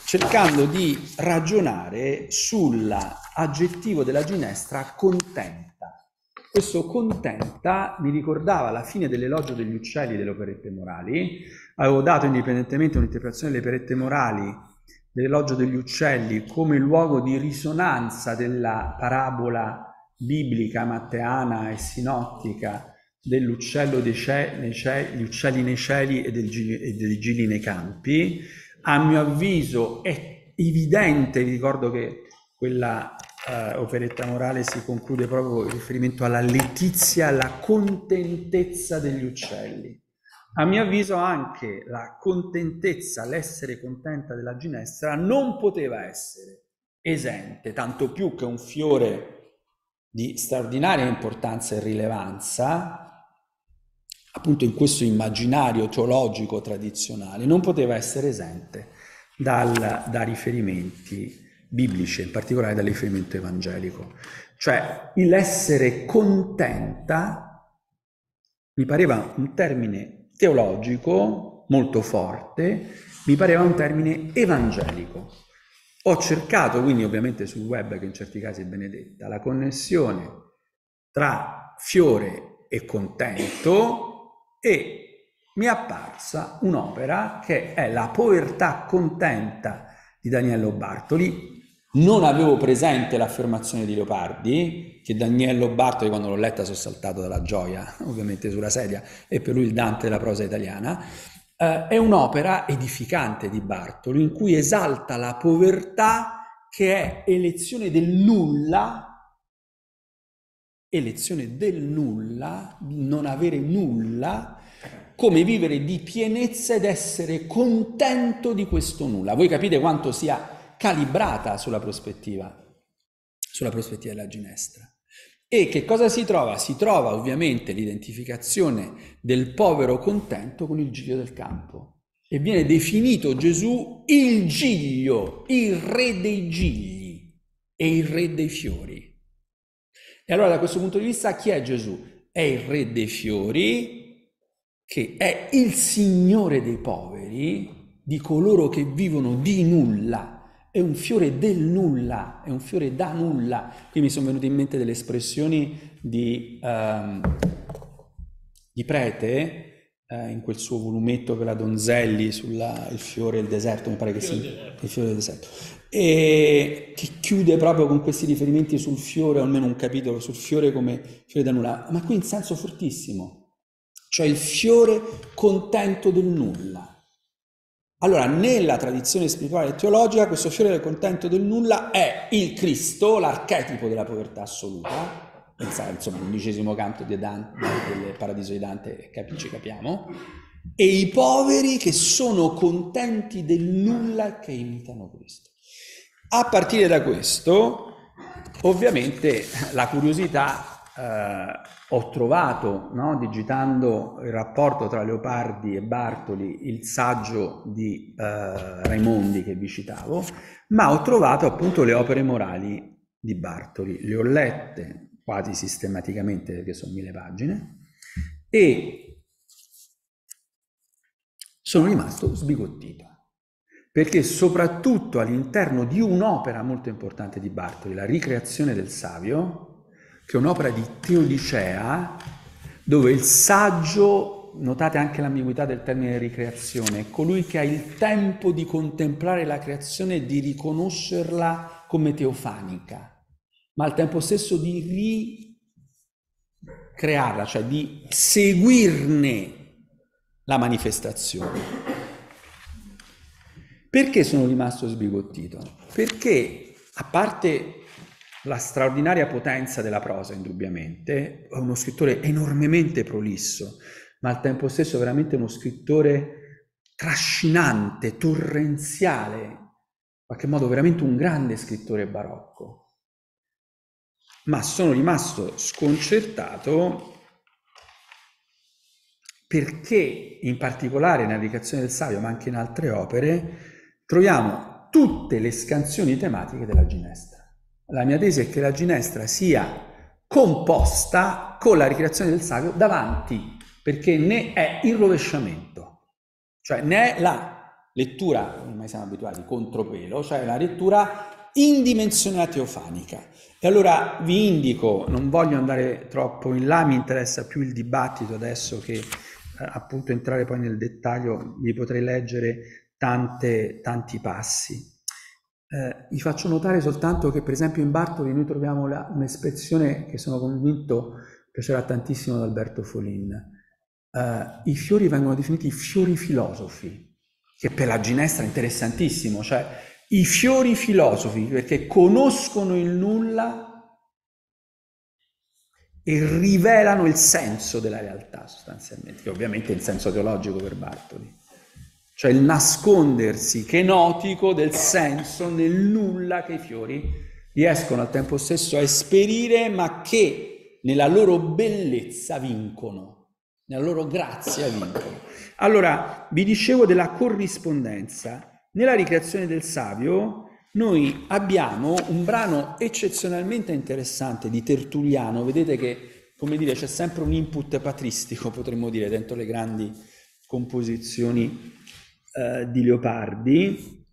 cercando di ragionare sull'aggettivo della ginestra contenta questo contenta mi ricordava la fine dell'elogio degli uccelli delle operette morali. Avevo dato indipendentemente un'interpretazione delle operette morali dell'elogio degli uccelli come luogo di risonanza della parabola biblica, matteana e sinottica dell'uccello dei cieli, nei cieli, gli uccelli nei cieli e, del, e dei gili nei campi. A mio avviso è evidente, vi ricordo che quella eh, operetta morale si conclude proprio in riferimento alla letizia, alla contentezza degli uccelli. A mio avviso anche la contentezza, l'essere contenta della ginestra non poteva essere esente, tanto più che un fiore di straordinaria importanza e rilevanza, appunto in questo immaginario teologico tradizionale, non poteva essere esente dal, da riferimenti biblici, in particolare dal riferimento evangelico. Cioè l'essere contenta mi pareva un termine teologico molto forte, mi pareva un termine evangelico. Ho cercato, quindi ovviamente sul web, che in certi casi è benedetta, la connessione tra fiore e contento e mi è apparsa un'opera che è La povertà contenta di Daniello Bartoli. Non avevo presente l'affermazione di Leopardi, che Daniello Bartoli, quando l'ho letta, sono saltato dalla gioia, [LAUGHS] ovviamente sulla sedia, e per lui il Dante della prosa italiana. Eh, è un'opera edificante di Bartoli in cui esalta la povertà che è elezione del nulla elezione del nulla, non avere nulla, come vivere di pienezza ed essere contento di questo nulla. Voi capite quanto sia calibrata sulla prospettiva, sulla prospettiva della ginestra. E che cosa si trova? Si trova ovviamente l'identificazione del povero contento con il giglio del campo. E viene definito Gesù il giglio, il re dei gigli e il re dei fiori. E allora da questo punto di vista chi è Gesù? È il re dei fiori, che è il Signore dei poveri, di coloro che vivono di nulla, è un fiore del nulla, è un fiore da nulla. Qui mi sono venute in mente delle espressioni di, um, di Prete, eh, in quel suo volumetto per la Donzelli sul fiore del deserto, mi pare che sia il fiore del deserto, e che chiude proprio con questi riferimenti sul fiore, o almeno un capitolo sul fiore come fiore da nulla, ma qui in senso fortissimo cioè il fiore contento del nulla. Allora, nella tradizione spirituale e teologica, questo fiore del contento del nulla è il Cristo, l'archetipo della povertà assoluta, insomma, l'undicesimo canto di Dante, del Paradiso di Dante, ci capiamo, e i poveri che sono contenti del nulla che imitano Cristo. A partire da questo, ovviamente, la curiosità eh, ho trovato, no, digitando il rapporto tra Leopardi e Bartoli, il saggio di eh, Raimondi che vi citavo, ma ho trovato appunto le opere morali di Bartoli. Le ho lette quasi sistematicamente perché sono mille pagine e sono rimasto sbigottito perché soprattutto all'interno di un'opera molto importante di Bartoli, la ricreazione del Savio, che è un'opera di Teodicea, dove il saggio, notate anche l'ambiguità del termine ricreazione, è colui che ha il tempo di contemplare la creazione e di riconoscerla come teofanica, ma al tempo stesso di ricrearla, cioè di seguirne la manifestazione. Perché sono rimasto sbigottito? Perché a parte la straordinaria potenza della prosa, indubbiamente, è uno scrittore enormemente prolisso, ma al tempo stesso veramente uno scrittore trascinante, torrenziale, in qualche modo veramente un grande scrittore barocco. Ma sono rimasto sconcertato perché in particolare nella Dedicazione del Savio, ma anche in altre opere, troviamo tutte le scansioni tematiche della Ginestra. La mia tesi è che la ginestra sia composta con la ricreazione del savio davanti, perché ne è il rovesciamento, cioè ne è la lettura, ormai siamo abituati, contropelo, cioè la lettura in dimensione teofanica. E allora vi indico, non voglio andare troppo in là, mi interessa più il dibattito adesso che eh, appunto entrare poi nel dettaglio, vi potrei leggere tante, tanti passi. Eh, vi faccio notare soltanto che per esempio in Bartoli noi troviamo la, un'espressione che sono convinto piacerà tantissimo ad Alberto Folin. Eh, I fiori vengono definiti fiori filosofi, che per la ginestra è interessantissimo, cioè i fiori filosofi perché conoscono il nulla e rivelano il senso della realtà sostanzialmente, che ovviamente è il senso teologico per Bartoli cioè il nascondersi kenotico del senso nel nulla che i fiori riescono al tempo stesso a esperire, ma che nella loro bellezza vincono, nella loro grazia vincono. Allora, vi dicevo della corrispondenza. Nella ricreazione del Savio noi abbiamo un brano eccezionalmente interessante di Tertulliano, vedete che, come dire, c'è sempre un input patristico, potremmo dire, dentro le grandi composizioni eh, di Leopardi.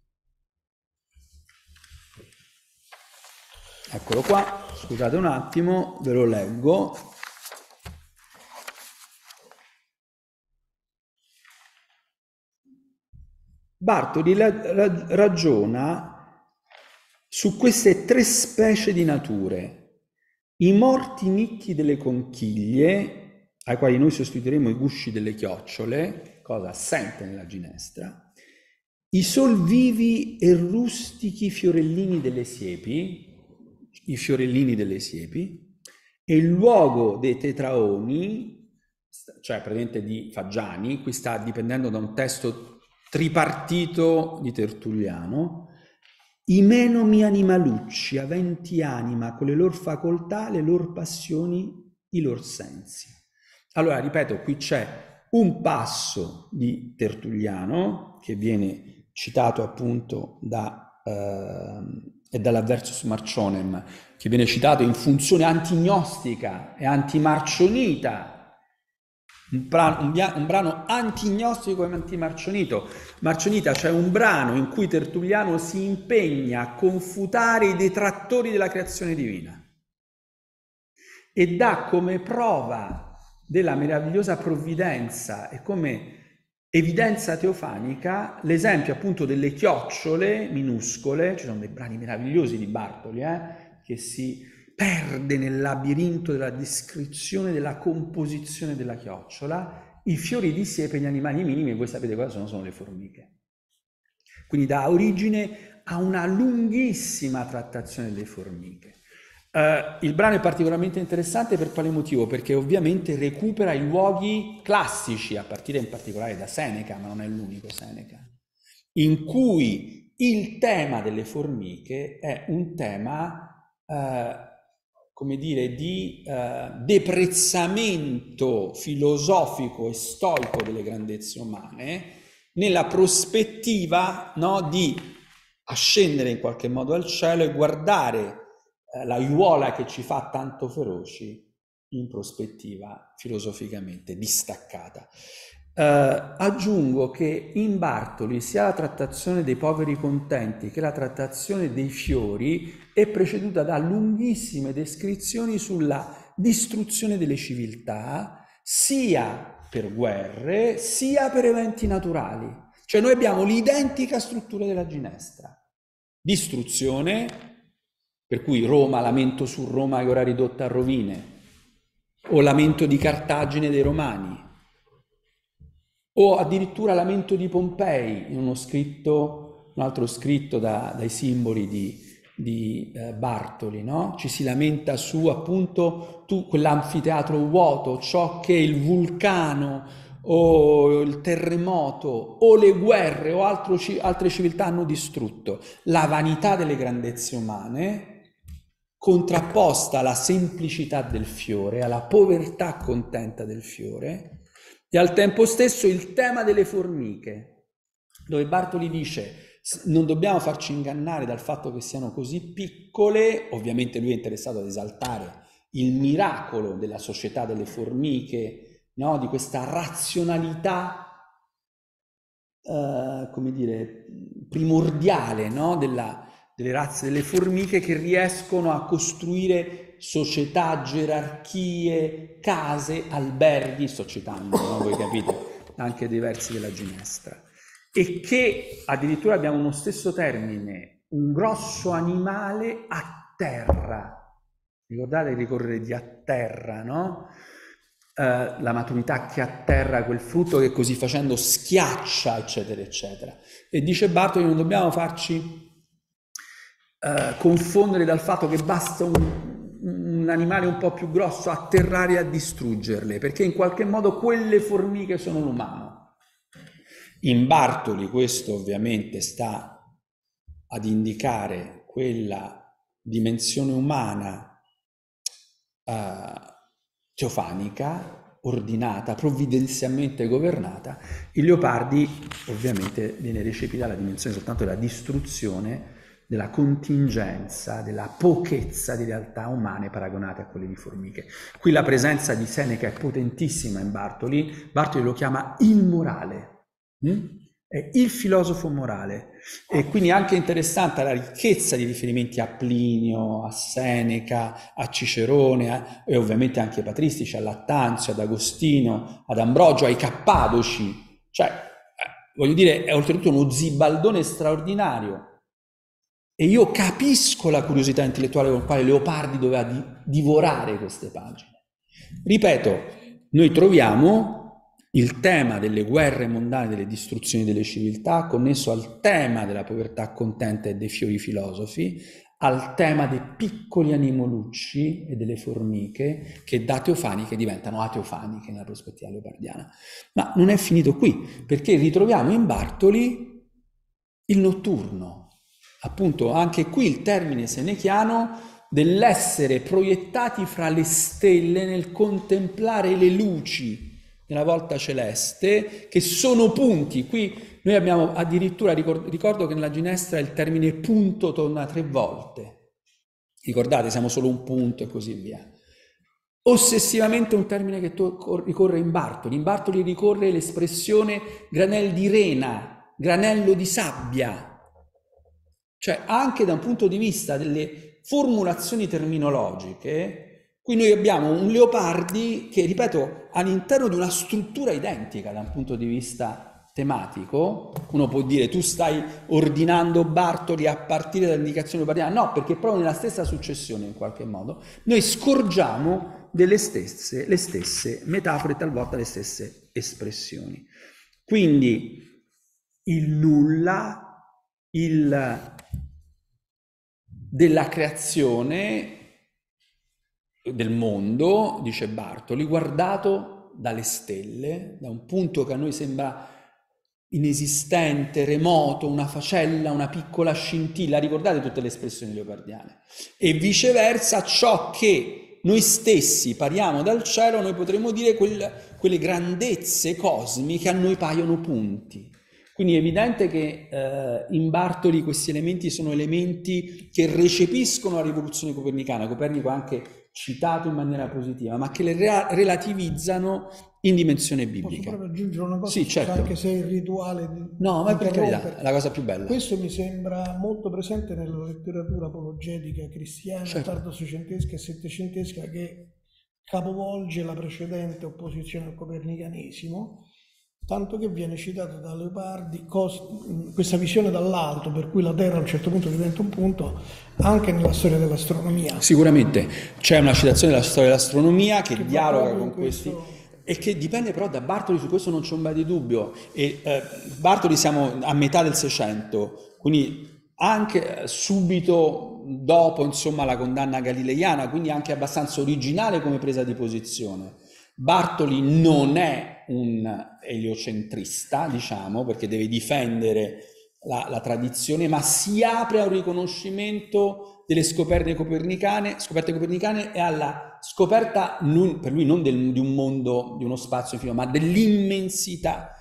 Eccolo qua, scusate un attimo, ve lo leggo. Bartoli ragiona su queste tre specie di nature, i morti nicchi delle conchiglie, ai quali noi sostituiremo i gusci delle chiocciole, cosa assente nella ginestra, i solvivi e rustichi fiorellini delle siepi, i fiorellini delle siepi, e il luogo dei tetraoni, cioè praticamente di Faggiani, qui sta dipendendo da un testo tripartito di Tertulliano, i menomi animalucci, aventi anima con le loro facoltà, le loro passioni, i loro sensi. Allora, ripeto, qui c'è un passo di Tertulliano che viene citato appunto da, eh, dall'Avversus Marcionem, che viene citato in funzione antignostica e antimarcionita un brano, un, un brano antignostico e antimarcionito. Marcionita, cioè un brano in cui Tertulliano si impegna a confutare i detrattori della creazione divina e dà come prova della meravigliosa provvidenza e come evidenza teofanica l'esempio appunto delle chiocciole minuscole, ci sono dei brani meravigliosi di Bartoli eh, che si perde nel labirinto della descrizione della composizione della chiocciola i fiori di siepe gli animali minimi, e voi sapete cosa sono, sono le formiche. Quindi dà origine a una lunghissima trattazione delle formiche. Uh, il brano è particolarmente interessante per quale motivo? Perché ovviamente recupera i luoghi classici, a partire in particolare da Seneca, ma non è l'unico Seneca, in cui il tema delle formiche è un tema uh, come dire, di eh, deprezzamento filosofico e stoico delle grandezze umane, nella prospettiva no, di ascendere in qualche modo al cielo e guardare la aiuola che ci fa tanto feroci in prospettiva filosoficamente distaccata. Uh, aggiungo che in Bartoli sia la trattazione dei poveri contenti che la trattazione dei fiori è preceduta da lunghissime descrizioni sulla distruzione delle civiltà, sia per guerre, sia per eventi naturali. Cioè noi abbiamo l'identica struttura della ginestra. Distruzione, per cui Roma, lamento su Roma che ora ridotta a rovine, o lamento di Cartagine dei Romani, o addirittura Lamento di Pompei, in uno scritto, un altro scritto da, dai simboli di, di eh, Bartoli, no? ci si lamenta su appunto tu, quell'anfiteatro vuoto, ciò che il vulcano o il terremoto o le guerre o altro, altre civiltà hanno distrutto, la vanità delle grandezze umane contrapposta alla semplicità del fiore, alla povertà contenta del fiore, e al tempo stesso il tema delle formiche, dove Bartoli dice non dobbiamo farci ingannare dal fatto che siano così piccole, ovviamente lui è interessato ad esaltare il miracolo della società delle formiche, no? di questa razionalità, eh, come dire, primordiale no? della, delle razze delle formiche che riescono a costruire società, gerarchie, case, alberghi, sto citando, no? voi capite, anche diversi della ginestra, e che addirittura abbiamo uno stesso termine, un grosso animale a terra. Ricordate il ricorrere di a terra, no? Uh, la maturità che atterra quel frutto che così facendo schiaccia, eccetera, eccetera. E dice Bartoli, non dobbiamo farci uh, confondere dal fatto che basta un, un animale un po' più grosso atterrare a distruggerle, perché in qualche modo quelle formiche sono l'umano. In Bartoli questo ovviamente sta ad indicare quella dimensione umana uh, teofanica, ordinata, provvidenzialmente governata, il Leopardi ovviamente viene recepita la dimensione soltanto della distruzione della contingenza, della pochezza di realtà umane paragonate a quelle di formiche. Qui la presenza di Seneca è potentissima in Bartoli, Bartoli lo chiama il morale, hm? è il filosofo morale e quindi è anche interessante la ricchezza di riferimenti a Plinio, a Seneca, a Cicerone e ovviamente anche ai patristici, a Lattanzio, ad Agostino, ad Ambrogio, ai Cappadoci, cioè eh, voglio dire è oltretutto uno zibaldone straordinario e io capisco la curiosità intellettuale con la quale Leopardi doveva di, divorare queste pagine. Ripeto, noi troviamo il tema delle guerre mondane, delle distruzioni delle civiltà, connesso al tema della povertà contenta e dei fiori filosofi, al tema dei piccoli animolucci e delle formiche che da teofaniche diventano ateofaniche nella prospettiva leopardiana. Ma non è finito qui, perché ritroviamo in Bartoli il notturno, appunto anche qui il termine senechiano dell'essere proiettati fra le stelle nel contemplare le luci nella volta celeste, che sono punti. Qui noi abbiamo addirittura, ricordo che nella ginestra il termine punto torna tre volte. Ricordate, siamo solo un punto e così via. Ossessivamente un termine che ricorre in Bartoli. In Bartoli ricorre l'espressione granel di rena, granello di sabbia, cioè anche da un punto di vista delle formulazioni terminologiche, qui noi abbiamo un Leopardi che, ripeto, all'interno di una struttura identica da un punto di vista tematico, uno può dire tu stai ordinando Bartoli a partire dall'indicazione leopardiana, no, perché proprio nella stessa successione in qualche modo. Noi scorgiamo delle stesse, le stesse metafore talvolta le stesse espressioni. Quindi il nulla, il della creazione del mondo, dice Bartoli, guardato dalle stelle, da un punto che a noi sembra inesistente, remoto, una facella, una piccola scintilla, ricordate tutte le espressioni leopardiane, e viceversa ciò che noi stessi pariamo dal cielo, noi potremmo dire quel, quelle grandezze cosmiche a noi paiono punti. Quindi è evidente che eh, in Bartoli questi elementi sono elementi che recepiscono la rivoluzione copernicana, Copernico ha anche citato in maniera positiva, ma che le re- relativizzano in dimensione biblica. Posso aggiungere una cosa? Sì, certo. Anche se il rituale di No, ma per carità, è la cosa più bella. Questo mi sembra molto presente nella letteratura apologetica cristiana, certo. tardo-seicentesca e settecentesca, che capovolge la precedente opposizione al copernicanesimo tanto che viene citato da Leopardi questa visione dall'alto, per cui la Terra a un certo punto diventa un punto, anche nella storia dell'astronomia. Sicuramente c'è una citazione della storia dell'astronomia che, che dialoga con questi... E che dipende però da Bartoli, su questo non c'è un bel di dubbio. E, eh, Bartoli siamo a metà del Seicento, quindi anche subito dopo insomma, la condanna galileiana, quindi anche abbastanza originale come presa di posizione. Bartoli non è un eliocentrista, diciamo, perché deve difendere la, la, tradizione, ma si apre a un riconoscimento delle scoperte copernicane, scoperte copernicane e alla scoperta, non, per lui non del, di un mondo, di uno spazio infinito, ma dell'immensità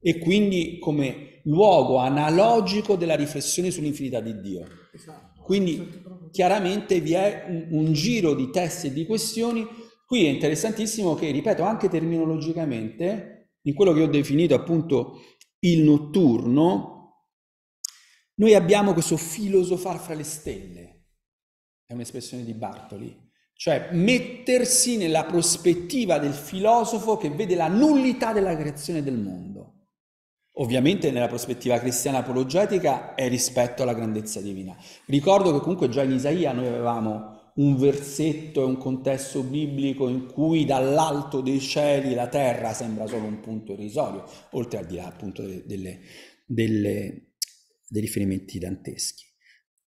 e quindi come luogo analogico della riflessione sull'infinità di Dio. Esatto. Quindi chiaramente vi è un, un giro di testi e di questioni Qui è interessantissimo che, ripeto, anche terminologicamente, in quello che ho definito appunto il notturno, noi abbiamo questo filosofar fra le stelle, è un'espressione di Bartoli, cioè mettersi nella prospettiva del filosofo che vede la nullità della creazione del mondo. Ovviamente nella prospettiva cristiana apologetica è rispetto alla grandezza divina. Ricordo che comunque già in Isaia noi avevamo un versetto e un contesto biblico in cui dall'alto dei cieli la terra sembra solo un punto irrisorio, oltre al di là appunto delle, delle, dei riferimenti danteschi.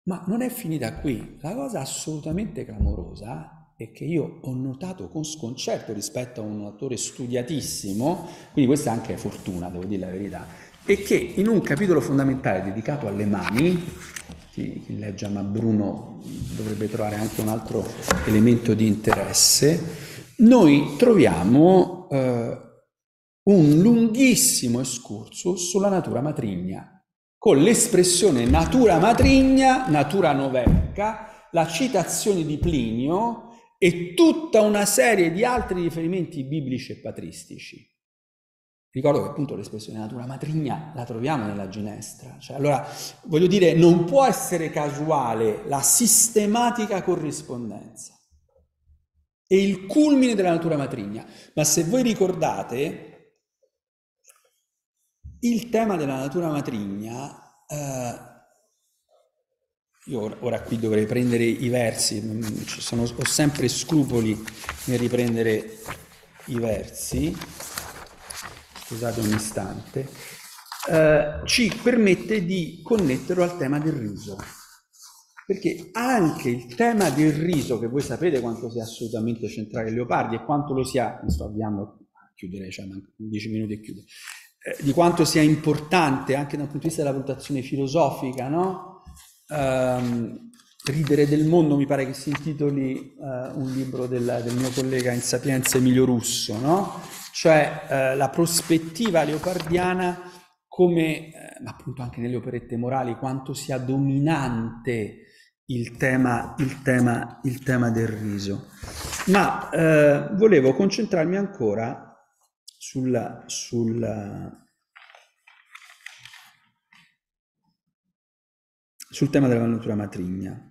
Ma non è finita qui, la cosa assolutamente clamorosa è che io ho notato con sconcerto rispetto a un autore studiatissimo, quindi questa è anche fortuna, devo dire la verità, è che in un capitolo fondamentale dedicato alle mani, chi, chi legge Ama Bruno dovrebbe trovare anche un altro elemento di interesse, noi troviamo eh, un lunghissimo escursus sulla natura matrigna. con l'espressione natura matrigna, natura noverca, la citazione di Plinio e tutta una serie di altri riferimenti biblici e patristici. Ricordo che appunto l'espressione natura matrigna la troviamo nella Ginestra. Cioè, allora, voglio dire, non può essere casuale la sistematica corrispondenza e il culmine della natura matrigna. Ma se voi ricordate, il tema della natura matrigna, eh, io ora, ora, qui dovrei prendere i versi, sono, ho sempre scrupoli nel riprendere i versi, scusate un istante, eh, ci permette di connetterlo al tema del riso. Perché anche il tema del riso, che voi sapete quanto sia assolutamente centrale Leopardi e quanto lo sia, mi sto avviando a chiudere, cioè 10 minuti e chiudo, eh, di quanto sia importante anche dal punto di vista della valutazione filosofica, no? Um, Ridere del mondo mi pare che si intitoli uh, un libro del, del, mio collega in Sapienza Emilio Russo, no? Cioè uh, la prospettiva leopardiana come, ma appunto anche nelle operette morali, quanto sia dominante il tema, il tema, il tema del riso. Ma volevo concentrarmi ancora sulla, sulla, sul tema della natura matrigna.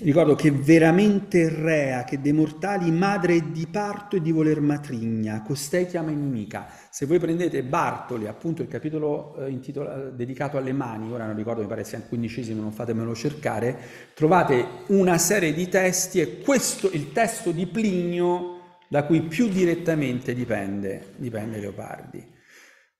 Ricordo che veramente rea, che dei mortali madre è di parto e di voler matrigna, costei chiama inimica. Se voi prendete Bartoli, appunto il capitolo eh, intitola, dedicato alle mani, ora non ricordo, mi pare sia il quindicesimo, non fatemelo cercare, trovate una serie di testi e questo, il testo di Plinio, da cui più direttamente dipende, dipende Leopardi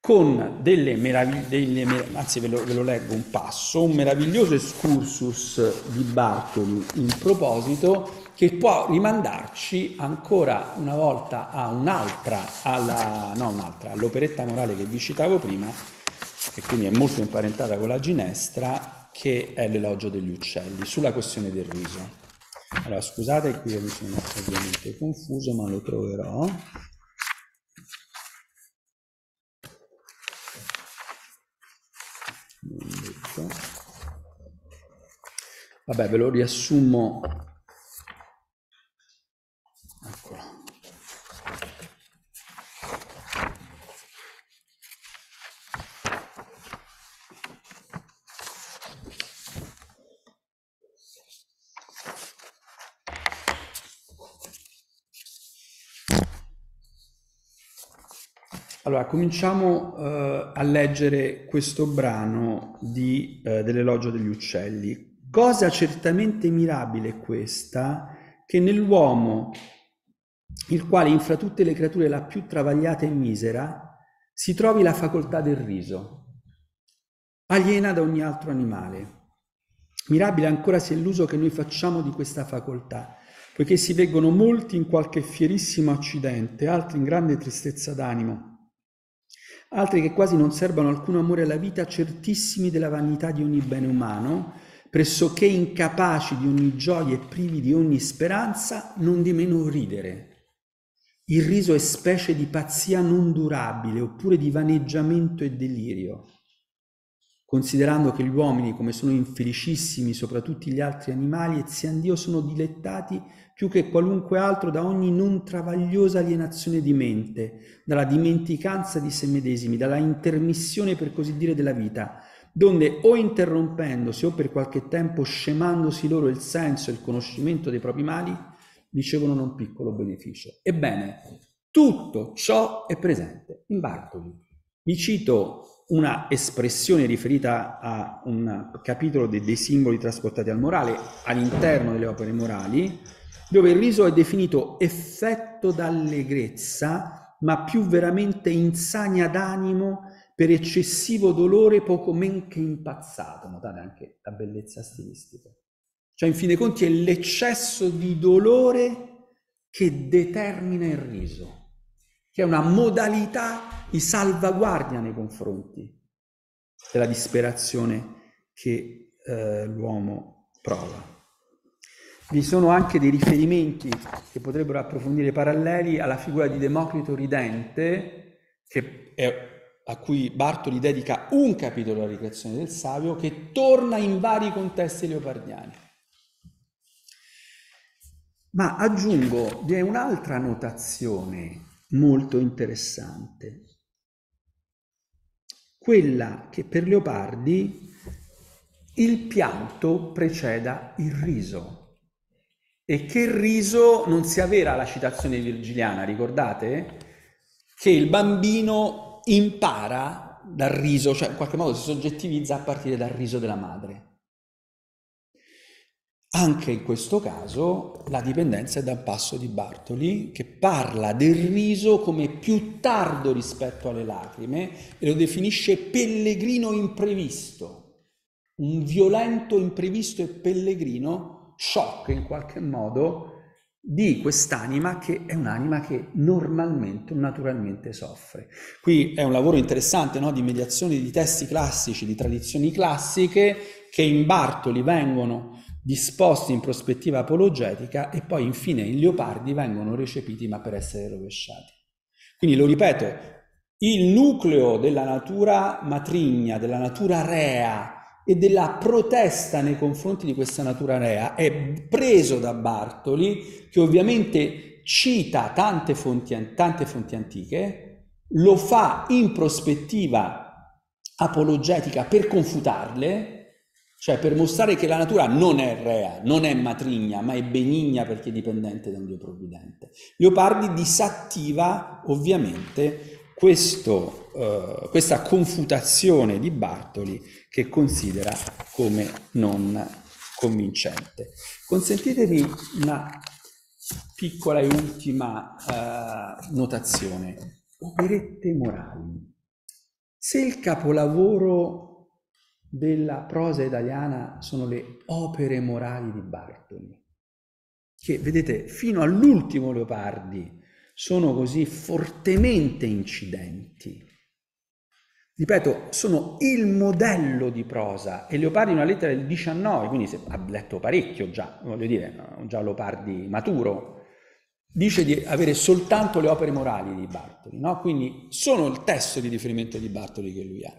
con delle meraviglie, anzi ve lo, ve lo, leggo un passo, un meraviglioso excursus di Bartoli in proposito che può rimandarci ancora una volta a un'altra, alla, no un'altra, all'operetta morale che vi citavo prima, che quindi è molto imparentata con la ginestra, che è l'elogio degli uccelli, sulla questione del riso. Allora scusate qui mi sono ovviamente confuso, ma lo troverò. Vabbè, ve lo riassumo. Eccolo. Allora, cominciamo uh, a leggere questo brano di, uh, dell'elogio degli uccelli. Cosa certamente mirabile è questa, che nell'uomo, il quale infra tutte le creature è la più travagliata e misera, si trovi la facoltà del riso, aliena da ogni altro animale. Mirabile ancora sia l'uso che noi facciamo di questa facoltà, poiché si veggono molti in qualche fierissimo accidente, altri in grande tristezza d'animo, altri che quasi non serbano alcun amore alla vita, certissimi della vanità di ogni bene umano, pressoché incapaci di ogni gioia e privi di ogni speranza, non di meno ridere. Il riso è specie di pazzia non durabile, oppure di vaneggiamento e delirio. Considerando che gli uomini, come sono infelicissimi sopra tutti gli altri animali, e Dio sono dilettati più che qualunque altro da ogni non travagliosa alienazione di mente, dalla dimenticanza di se medesimi, dalla intermissione per così dire della vita, donde o interrompendosi o per qualche tempo scemandosi loro il senso e il conoscimento dei propri mali, ricevono non piccolo beneficio. Ebbene, tutto ciò è presente in Bartoli. Vi cito una espressione riferita a un capitolo dei, dei simboli trasportati al morale all'interno delle opere morali, dove il riso è definito effetto d'allegrezza, ma più veramente insania d'animo per eccessivo dolore poco men che impazzato. Notate anche la bellezza stilistica. Cioè, in fin dei conti, è l'eccesso di dolore che determina il riso, che è una modalità di salvaguardia nei confronti della disperazione che eh, l'uomo prova. vi sono anche dei riferimenti che potrebbero approfondire paralleli alla figura di Democrito Ridente, è, a cui Bartoli dedica un capitolo della ricreazione del Savio, che torna in vari contesti leopardiani. Ma aggiungo, vi è un'altra notazione molto interessante, quella che per Leopardi il pianto preceda il riso e che il riso non sia vera la citazione virgiliana, ricordate? Che il bambino impara dal riso, cioè in qualche modo si soggettivizza a partire dal riso della madre. Anche in questo caso la dipendenza è dal passo di Bartoli che parla del riso come più tardo rispetto alle lacrime e lo definisce pellegrino imprevisto, un violento imprevisto e pellegrino shock in qualche modo di quest'anima che è un'anima che normalmente, naturalmente soffre. Qui è un lavoro interessante no? di mediazione di testi classici, di tradizioni classiche che in Bartoli vengono disposti in prospettiva apologetica e poi infine in Leopardi vengono recepiti ma per essere rovesciati. Quindi lo ripeto, il nucleo della natura matrigna, della natura rea, e della protesta nei confronti di questa natura rea è preso da Bartoli, che ovviamente cita tante fonti, tante fonti antiche, lo fa in prospettiva apologetica per confutarle, cioè per mostrare che la natura non è rea, non è matrigna, ma è benigna perché è dipendente da un Dio provvidente. Leopardi disattiva ovviamente questo, uh, questa confutazione di Bartoli che considera come non convincente. Consentitemi una piccola e ultima uh, notazione. Operette morali. Se il capolavoro della prosa italiana sono le opere morali di Bartoli, che vedete fino all'ultimo Leopardi sono così fortemente incidenti. Ripeto, sono il modello di prosa e Leopardi in una lettera del 19, quindi se, ha letto parecchio già, voglio dire, già Leopardi maturo, dice di avere soltanto le opere morali di Bartoli, no? quindi sono il testo di riferimento di Bartoli che lui ha.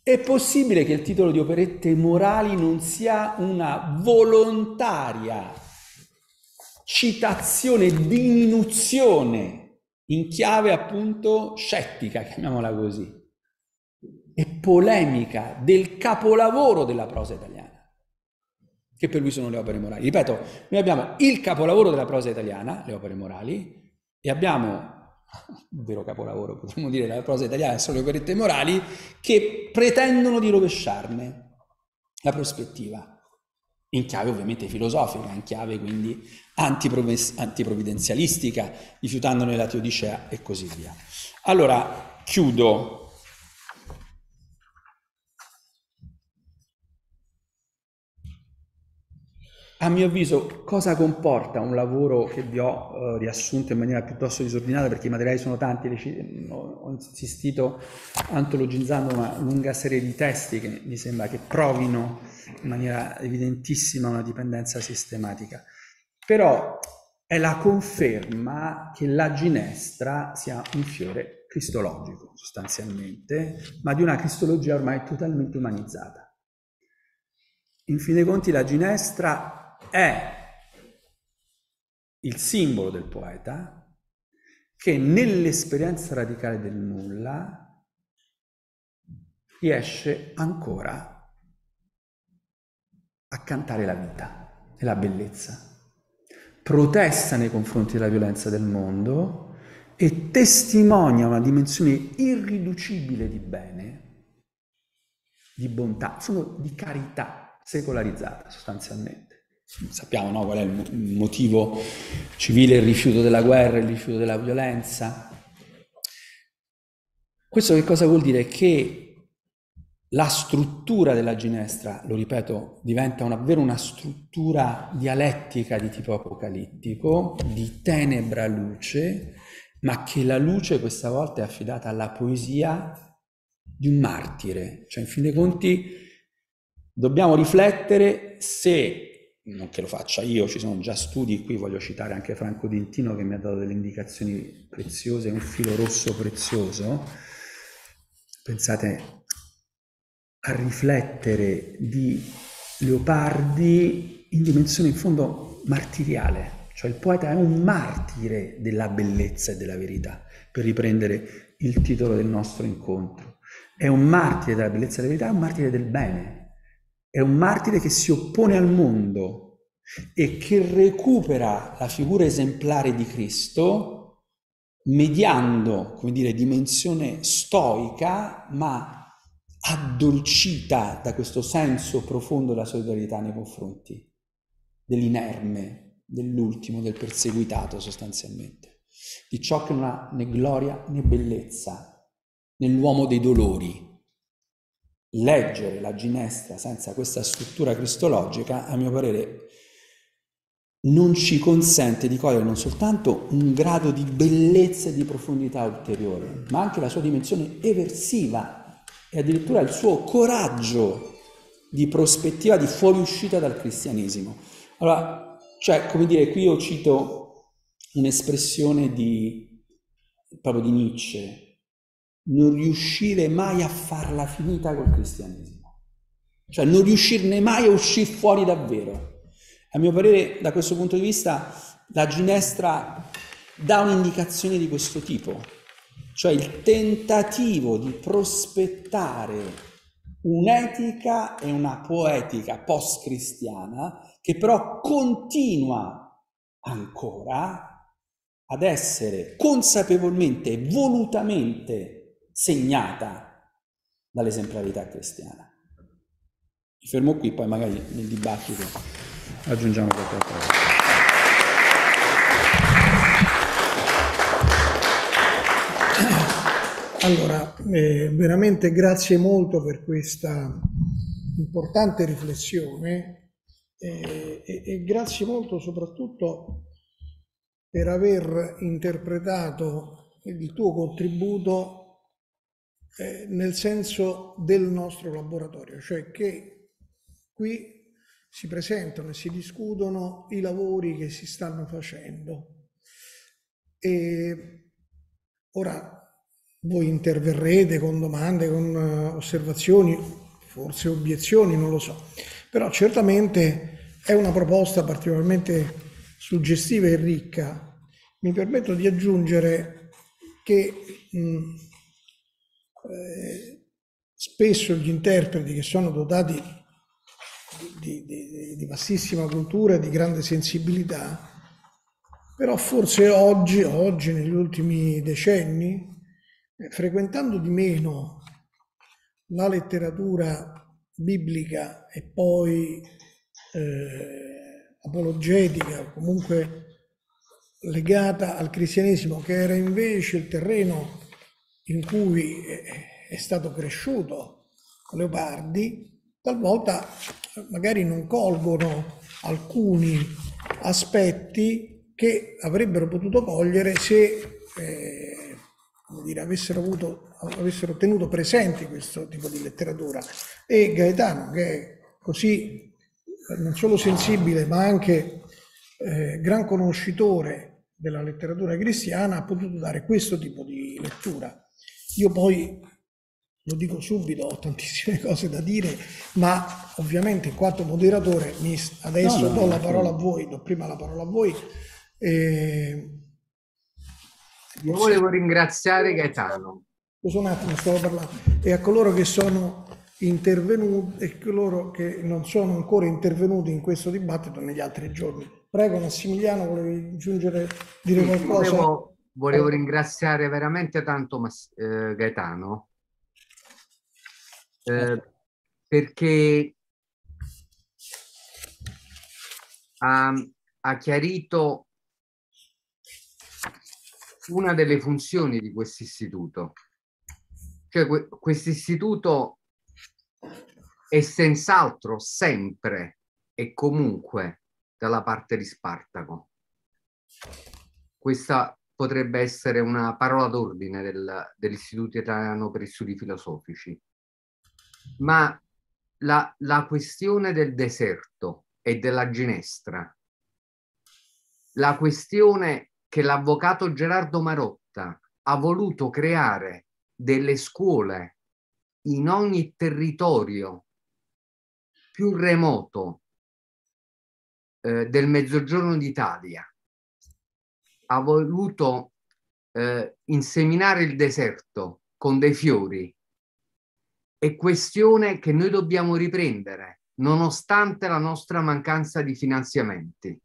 È possibile che il titolo di operette morali non sia una volontaria citazione, diminuzione in chiave appunto scettica, chiamiamola così, e polemica del capolavoro della prosa italiana, che per lui sono le opere morali. Ripeto, noi abbiamo il capolavoro della prosa italiana, le opere morali, e abbiamo il [LAUGHS] vero capolavoro, potremmo dire, della prosa italiana, sono le operette morali, che pretendono di rovesciarne la prospettiva in chiave ovviamente filosofica, in chiave quindi antiprovvidenzialistica, rifiutandone la teodicea e così via. Allora, chiudo. A mio avviso, cosa comporta un lavoro che vi ho eh, riassunto in maniera piuttosto disordinata, perché i materiali sono tanti, ho insistito antologizzando una lunga serie di testi che mi sembra che provino in maniera evidentissima una dipendenza sistematica. Però è la conferma che la ginestra sia un fiore cristologico, sostanzialmente, ma di una cristologia ormai totalmente umanizzata. In fin dei conti la ginestra è il simbolo del poeta che nell'esperienza radicale del nulla riesce ancora a cantare la vita e la bellezza. Protesta nei confronti della violenza del mondo e testimonia una dimensione irriducibile di bene, di bontà, sono di carità secolarizzata sostanzialmente. Sappiamo no, qual è il motivo civile, il rifiuto della guerra, il rifiuto della violenza. Questo che cosa vuol dire? Che la struttura della ginestra, lo ripeto, diventa una, davvero una struttura dialettica di tipo apocalittico, di tenebra luce, ma che la luce questa volta è affidata alla poesia di un martire. Cioè, in fin dei conti, dobbiamo riflettere se non che lo faccia io, ci sono già studi, qui voglio citare anche Franco Dintino che mi ha dato delle indicazioni preziose, un filo rosso prezioso. Pensate a riflettere di Leopardi in dimensione in fondo martiriale, cioè il poeta è un martire della bellezza e della verità, per riprendere il titolo del nostro incontro. È un martire della bellezza e della verità, è un martire del bene, è un martire che si oppone al mondo e che recupera la figura esemplare di Cristo mediando, come dire, dimensione stoica, ma addolcita da questo senso profondo della solidarietà nei confronti dell'inerme, dell'ultimo, del perseguitato sostanzialmente, di ciò che non ha né gloria né bellezza nell'uomo dei dolori, leggere la ginestra senza questa struttura cristologica, a mio parere, non ci consente di cogliere non soltanto un grado di bellezza e di profondità ulteriore, ma anche la sua dimensione eversiva e addirittura il suo coraggio di prospettiva di fuoriuscita dal cristianesimo. Allora, cioè, come dire, qui io cito un'espressione di, proprio di Nietzsche, non riuscire mai a farla finita col cristianesimo. Cioè non riuscirne mai a uscire fuori davvero. A mio parere, da questo punto di vista, la ginestra dà un'indicazione di questo tipo, cioè il tentativo di prospettare un'etica e una poetica post-cristiana che però continua ancora ad essere consapevolmente e volutamente segnata dall'esemplarità cristiana. Mi fermo qui, poi magari nel dibattito aggiungiamo qualche cosa. Allora, eh, veramente grazie molto per questa importante riflessione eh, e, e grazie molto soprattutto per aver interpretato il tuo contributo eh, nel senso del nostro laboratorio, cioè che qui si presentano e si discutono i lavori che si stanno facendo. E ora voi interverrete con domande, con eh, osservazioni, forse obiezioni, non lo so, però certamente è una proposta particolarmente suggestiva e ricca. Mi permetto di aggiungere che mh, eh, spesso gli interpreti che sono dotati di, di, di vastissima cultura e di grande sensibilità, però forse oggi, oggi negli ultimi decenni, eh, frequentando di meno la letteratura biblica e poi eh, apologetica, comunque legata al cristianesimo, che era invece il terreno in cui è stato cresciuto Leopardi, talvolta magari non colgono alcuni aspetti che avrebbero potuto cogliere se eh, dire, avessero, avuto, avessero tenuto presenti questo tipo di letteratura. E Gaetano, che è così non solo sensibile ma anche eh, gran conoscitore della letteratura cristiana, ha potuto dare questo tipo di lettura. Io poi, lo dico subito, ho tantissime [LAUGHS] cose da dire, ma ovviamente in quanto moderatore mi, adesso no, no, do la parola a voi, do prima la parola a voi. E... Io volevo ringraziare Gaetano. Scusa un attimo, stavo parlando. E a coloro che sono intervenuti e coloro che non sono ancora intervenuti in questo dibattito negli altri giorni. Prego Massimiliano, volevi aggiungere, dire sì, qualcosa? Volevo volevo ringraziare veramente tanto Mas- eh, Gaetano eh, perché ha, ha chiarito una delle funzioni di questo istituto. Cioè, que- questo istituto è senz'altro sempre e comunque dalla parte di Spartaco. Questa potrebbe essere una parola d'ordine del, dell'Istituto Italiano per gli Studi Filosofici. Ma la, la questione del deserto e della ginestra. La questione che l'avvocato Gerardo Marotta ha voluto creare delle scuole in ogni territorio più remoto eh, del mezzogiorno d'Italia, ha voluto eh, inseminare il deserto con dei fiori, è questione che noi dobbiamo riprendere nonostante la nostra mancanza di finanziamenti.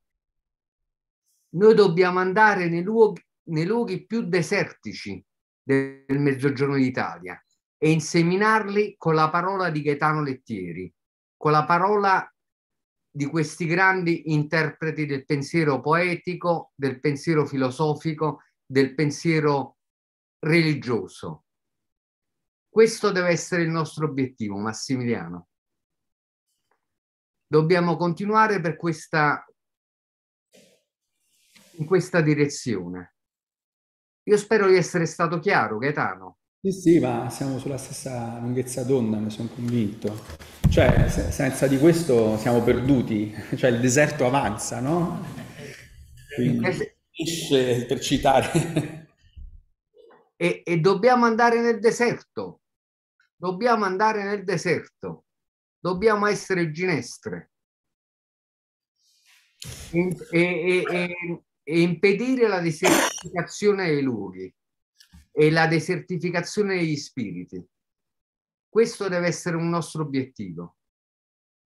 Noi dobbiamo andare nei luoghi, nei luoghi più desertici del Mezzogiorno d'Italia e inseminarli con la parola di Gaetano Lettieri, con la parola di questi grandi interpreti del pensiero poetico, del pensiero filosofico, del pensiero religioso. Questo deve essere il nostro obiettivo, Massimiliano. Dobbiamo continuare per questa, in questa direzione. Io spero di essere stato chiaro, Gaetano. Sì, sì, ma siamo sulla stessa lunghezza d'onda, ne sono convinto. Cioè, se- senza di questo siamo perduti, [LAUGHS] cioè il deserto avanza, no? Quindi, finisce per citare. E, e dobbiamo andare nel deserto, dobbiamo andare nel deserto, dobbiamo essere ginestre e, e, e, e impedire la desertificazione dei luoghi e la desertificazione degli spiriti. Questo deve essere un nostro obiettivo,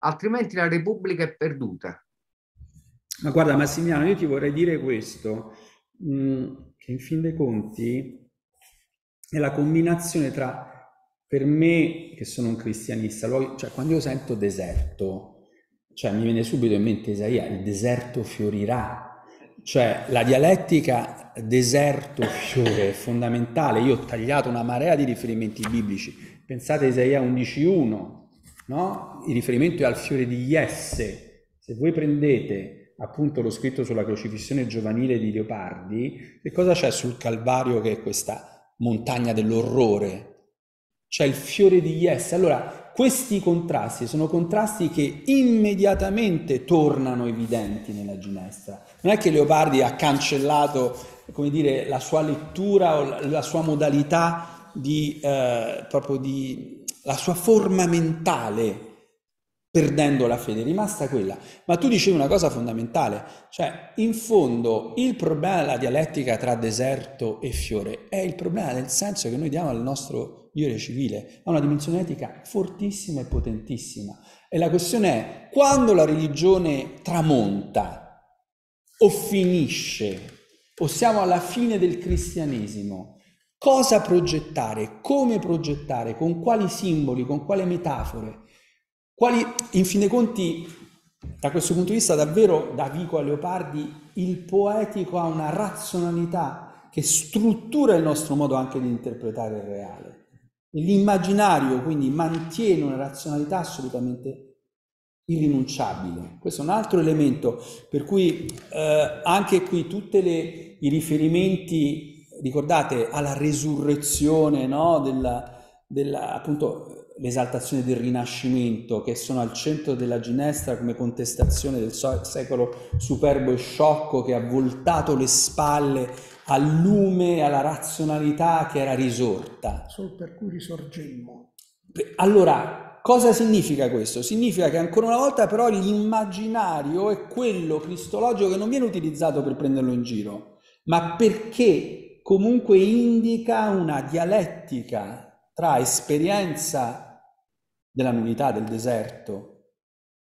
altrimenti la Repubblica è perduta. Ma guarda Massimiliano, io ti vorrei dire questo, mm, che in fin dei conti è la combinazione tra, per me che sono un cristianista, cioè quando io sento deserto, cioè mi viene subito in mente Isaia, il deserto fiorirà, cioè la dialettica deserto-fiore è fondamentale. Io ho tagliato una marea di riferimenti biblici. Pensate a Isaia 11.1, no? Il riferimento è al fiore di Jesse. Se voi prendete appunto lo scritto sulla crocifissione giovanile di Leopardi, che cosa c'è sul Calvario che è questa montagna dell'orrore? C'è il fiore di Jesse. Allora, questi contrasti sono contrasti che immediatamente tornano evidenti nella ginestra. Non è che Leopardi ha cancellato, dire, la sua lettura o la sua modalità di, eh, di, la sua forma mentale perdendo la fede, è rimasta quella. Ma tu dicevi una cosa fondamentale, cioè in fondo il problema della dialettica tra deserto e fiore è il problema del senso che noi diamo al nostro iure civile, ha una dimensione etica fortissima e potentissima. E la questione è, quando la religione tramonta o finisce, o siamo alla fine del cristianesimo, cosa progettare, come progettare, con quali simboli, con quali metafore, quali, in fin dei conti, da questo punto di vista davvero da Vico a Leopardi, il poetico ha una razionalità che struttura il nostro modo anche di interpretare il reale. L'immaginario quindi mantiene una razionalità assolutamente irrinunciabile. Questo è un altro elemento per cui eh, anche qui tutti i riferimenti, ricordate, alla resurrezione, no? della, della, appunto l'esaltazione del rinascimento che sono al centro della ginestra come contestazione del secolo superbo e sciocco che ha voltato le spalle al lume, alla razionalità che era risorta. Solo per cui risorgemmo. Allora, cosa significa questo? Significa che ancora una volta però l'immaginario è quello cristologico che non viene utilizzato per prenderlo in giro, ma perché comunque indica una dialettica tra esperienza della nullità del deserto,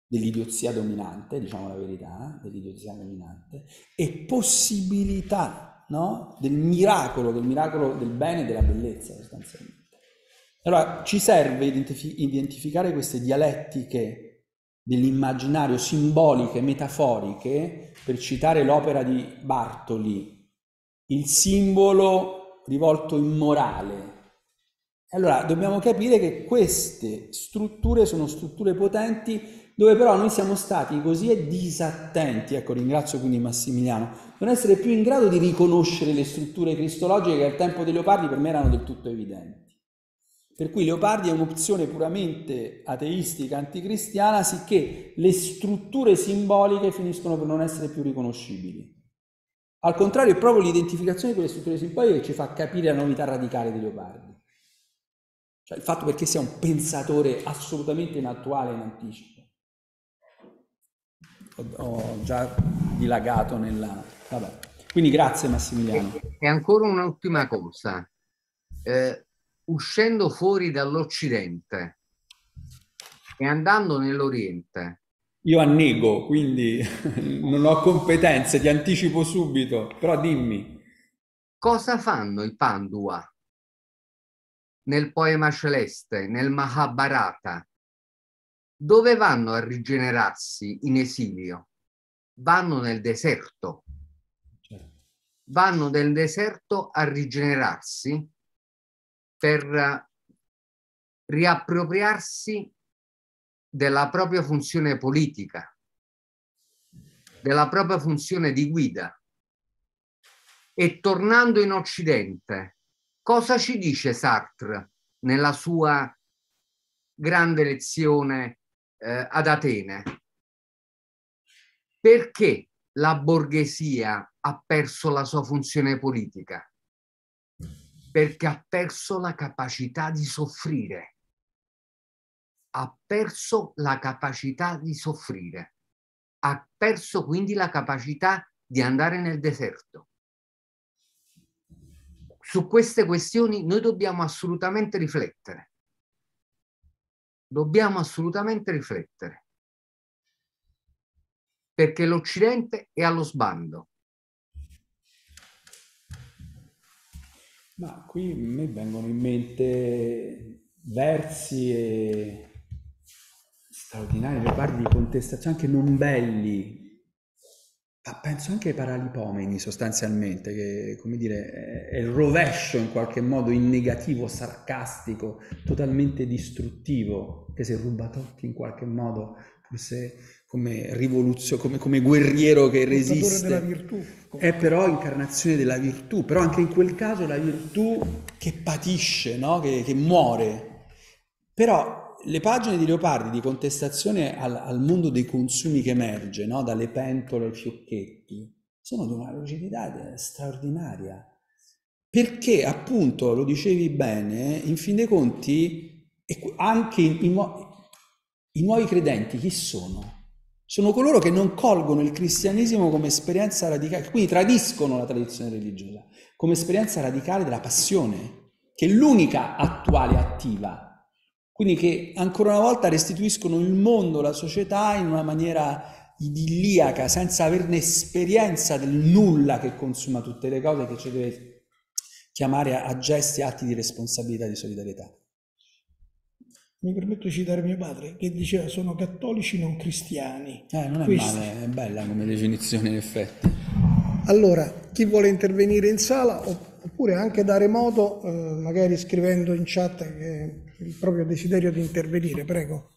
dell'idiozia dominante, diciamo la verità, dell'idiozia dominante, e possibilità no? del miracolo, del miracolo del bene e della bellezza sostanzialmente. Allora ci serve identif- identificare queste dialettiche dell'immaginario, simboliche, metaforiche, per citare l'opera di Bartoli, il simbolo rivolto in morale. Allora dobbiamo capire che queste strutture sono strutture potenti dove però noi siamo stati così disattenti, ecco ringrazio quindi Massimiliano, non essere più in grado di riconoscere le strutture cristologiche che al tempo dei leopardi per me erano del tutto evidenti. Per cui Leopardi è un'opzione puramente ateistica, anticristiana, sicché le strutture simboliche finiscono per non essere più riconoscibili. Al contrario, è proprio l'identificazione di quelle strutture simboliche che ci fa capire la novità radicale di Leopardi. Cioè il fatto perché sia un pensatore assolutamente inattuale in anticipo. Ho, ho già dilagato nella... Vabbè. Quindi grazie Massimiliano. E ancora un'ultima cosa. Eh, uscendo fuori dall'Occidente e andando nell'Oriente. Io annego, quindi [LAUGHS] non ho competenze, ti anticipo subito, però dimmi. Cosa fanno i Pandua nel poema celeste, nel Mahabharata? Dove vanno a rigenerarsi in esilio? Vanno nel deserto. Vanno nel deserto a rigenerarsi per riappropriarsi della propria funzione politica, della propria funzione di guida. E tornando in Occidente, cosa ci dice Sartre nella sua grande lezione eh, ad Atene? Perché la borghesia ha perso la sua funzione politica? perché ha perso la capacità di soffrire. Ha perso la capacità di soffrire. Ha perso quindi la capacità di andare nel deserto. Su queste questioni noi dobbiamo assolutamente riflettere. Dobbiamo assolutamente riflettere. Perché l'Occidente è allo sbando Ma qui a me vengono in mente versi e straordinari, le parti di contestazione, anche non belli, ma penso anche ai paralipomeni sostanzialmente, che come dire, è il rovescio in qualche modo in negativo, sarcastico, totalmente distruttivo, che se ruba tutti in qualche modo, forse come rivoluzione, come, come guerriero che resiste. Virtù, è però incarnazione della virtù, però anche in quel caso la virtù che patisce, no? che, che, muore. Però le pagine di Leopardi di contestazione al, al mondo dei consumi che emerge, no? dalle pentole ai fiocchetti, sono di una lucidità straordinaria. Perché appunto, lo dicevi bene, in fin dei conti, anche i, i, nuovi credenti chi sono? sono coloro che non colgono il cristianesimo come esperienza radicale, quindi tradiscono la tradizione religiosa, come esperienza radicale della passione, che è l'unica attuale attiva, quindi che ancora una volta restituiscono il mondo, la società in una maniera idilliaca, senza averne esperienza del nulla che consuma tutte le cose, che ci deve chiamare a gesti e atti di responsabilità e di solidarietà mi permetto di citare mio padre, che diceva sono cattolici non cristiani. Eh, non è Questi. male, è bella come definizione in effetti. Allora, chi vuole intervenire in sala oppure anche dare modo, eh, magari scrivendo in chat che il proprio desiderio di intervenire, prego.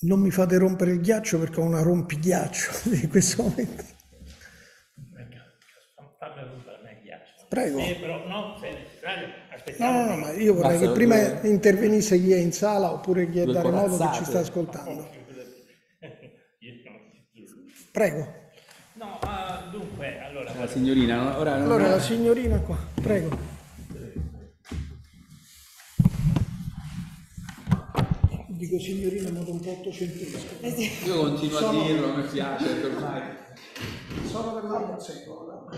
Non mi fate rompere il ghiaccio perché ho una rompighiaccio [LAUGHS] in questo momento. Prego. Eh, però no, se No, no, no, ma io vorrei Basta, che prima due... intervenisse chi è in sala oppure chi è da remoto che ci sta ascoltando. Prego. Dunque, allora... La signorina, ora... Allora, la signorina qua, prego. Dico signorina in modo un po' ottocentesco. Io continuo a dirlo, mi piace ormai. Sono per la secco.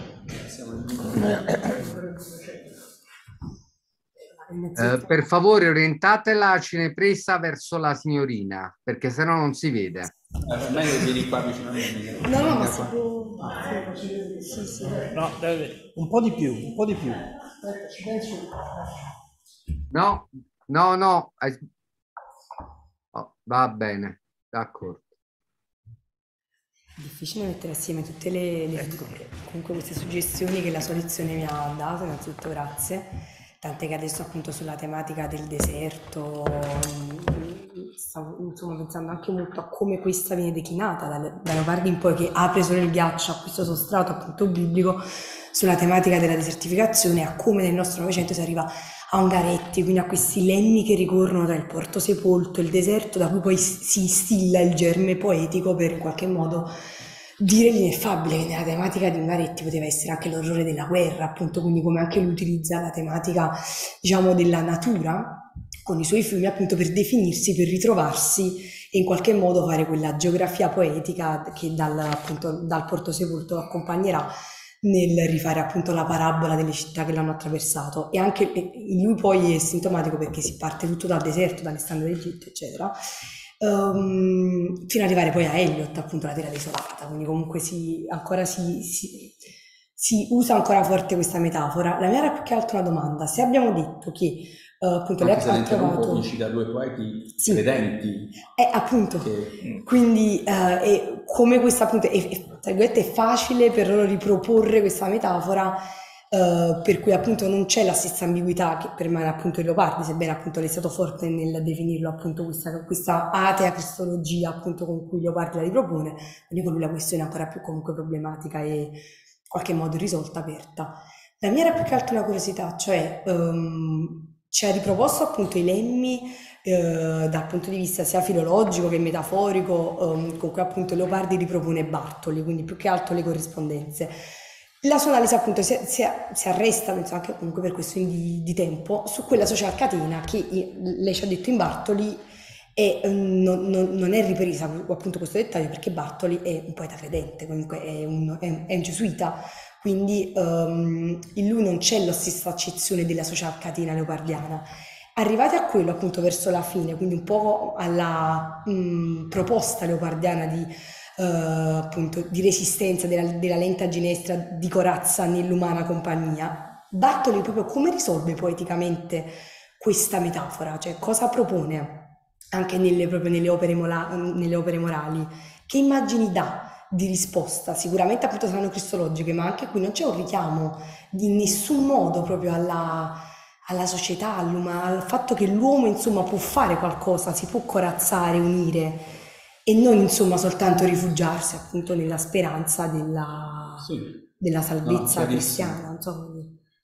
Eh, per favore orientate la cinepresa verso la signorina perché sennò non si vede eh, meglio vieni qua vicino a me no no ma si può sì, sì. no, un po' di più un po' di più. Aspetta ci penso no no no oh, va bene d'accordo. Difficile mettere assieme tutte le, le comunque queste suggestioni che la sua lezione mi ha dato, innanzitutto grazie, tant'è che adesso appunto sulla tematica del deserto stavo insomma, pensando anche molto a come questa viene declinata da, da Leopardi in poi, che apre solo il ghiaccio a questo sostrato appunto biblico sulla tematica della desertificazione, a come nel nostro Novecento si arriva a Ungaretti, quindi a questi lemmi che ricorrono tra il porto sepolto e il deserto, da cui poi si instilla il germe poetico per in qualche modo dire l'ineffabile che nella tematica di Ungaretti poteva essere anche l'orrore della guerra, appunto, quindi come anche lui utilizza la tematica, diciamo, della natura con i suoi fiumi, appunto, per definirsi, per ritrovarsi e in qualche modo fare quella geografia poetica che dal, appunto, dal Porto Sepolto accompagnerà nel rifare appunto la parabola delle città che l'hanno attraversato. E anche lui poi è sintomatico perché si parte tutto dal deserto, dall'Estando d'Egitto, eccetera, um, fino ad arrivare poi a Elliot, appunto la terra desolata, quindi comunque si, ancora si, si, si, usa ancora forte questa metafora. La mia era più che altro una domanda, se abbiamo detto che uh, appunto lei ha trovato... Dici da due poeti sì. credenti. Eh, appunto, che... quindi uh, come questa appunto è, è, è facile per loro riproporre questa metafora Uh, per cui appunto non c'è la stessa ambiguità che permane appunto in Leopardi, sebbene appunto lei è stato forte nel definirlo appunto questa, questa atea cristologia appunto con cui Leopardi la ripropone, quindi con lui la questione è ancora più comunque problematica e in qualche modo risolta, aperta. La mia era più che altro una curiosità, cioè um, ci ha riproposto appunto i lemmi uh, dal punto di vista sia filologico che metaforico, um, con cui appunto Leopardi ripropone Bartoli, quindi più che altro le corrispondenze. La sua analisi appunto si, si, si arresta, penso anche comunque per questioni di, di, tempo, su quella social catena che lei ci ha detto in Bartoli e non, non, non, è ripresa appunto questo dettaglio perché Bartoli è un poeta credente, comunque è un, è, è un gesuita, quindi um, in lui non c'è la stessa accezione della social catena leopardiana. Arrivati a quello appunto verso la fine, quindi un po' alla mh, proposta leopardiana di eh, appunto di resistenza della, della, lenta ginestra di corazza nell'umana compagnia, Bartoli proprio come risolve poeticamente questa metafora, cioè cosa propone anche nelle, proprio nelle opere, mola, nelle opere morali, che immagini dà di risposta, sicuramente appunto saranno cristologiche, ma anche qui non c'è un richiamo di nessun modo proprio alla, alla società, al fatto che l'uomo insomma può fare qualcosa, si può corazzare, unire e non insomma soltanto rifugiarsi appunto nella speranza della, sì. della salvezza no, cristiana. Insomma.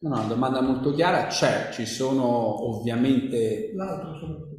No, una domanda molto chiara c'è, ci sono ovviamente... No,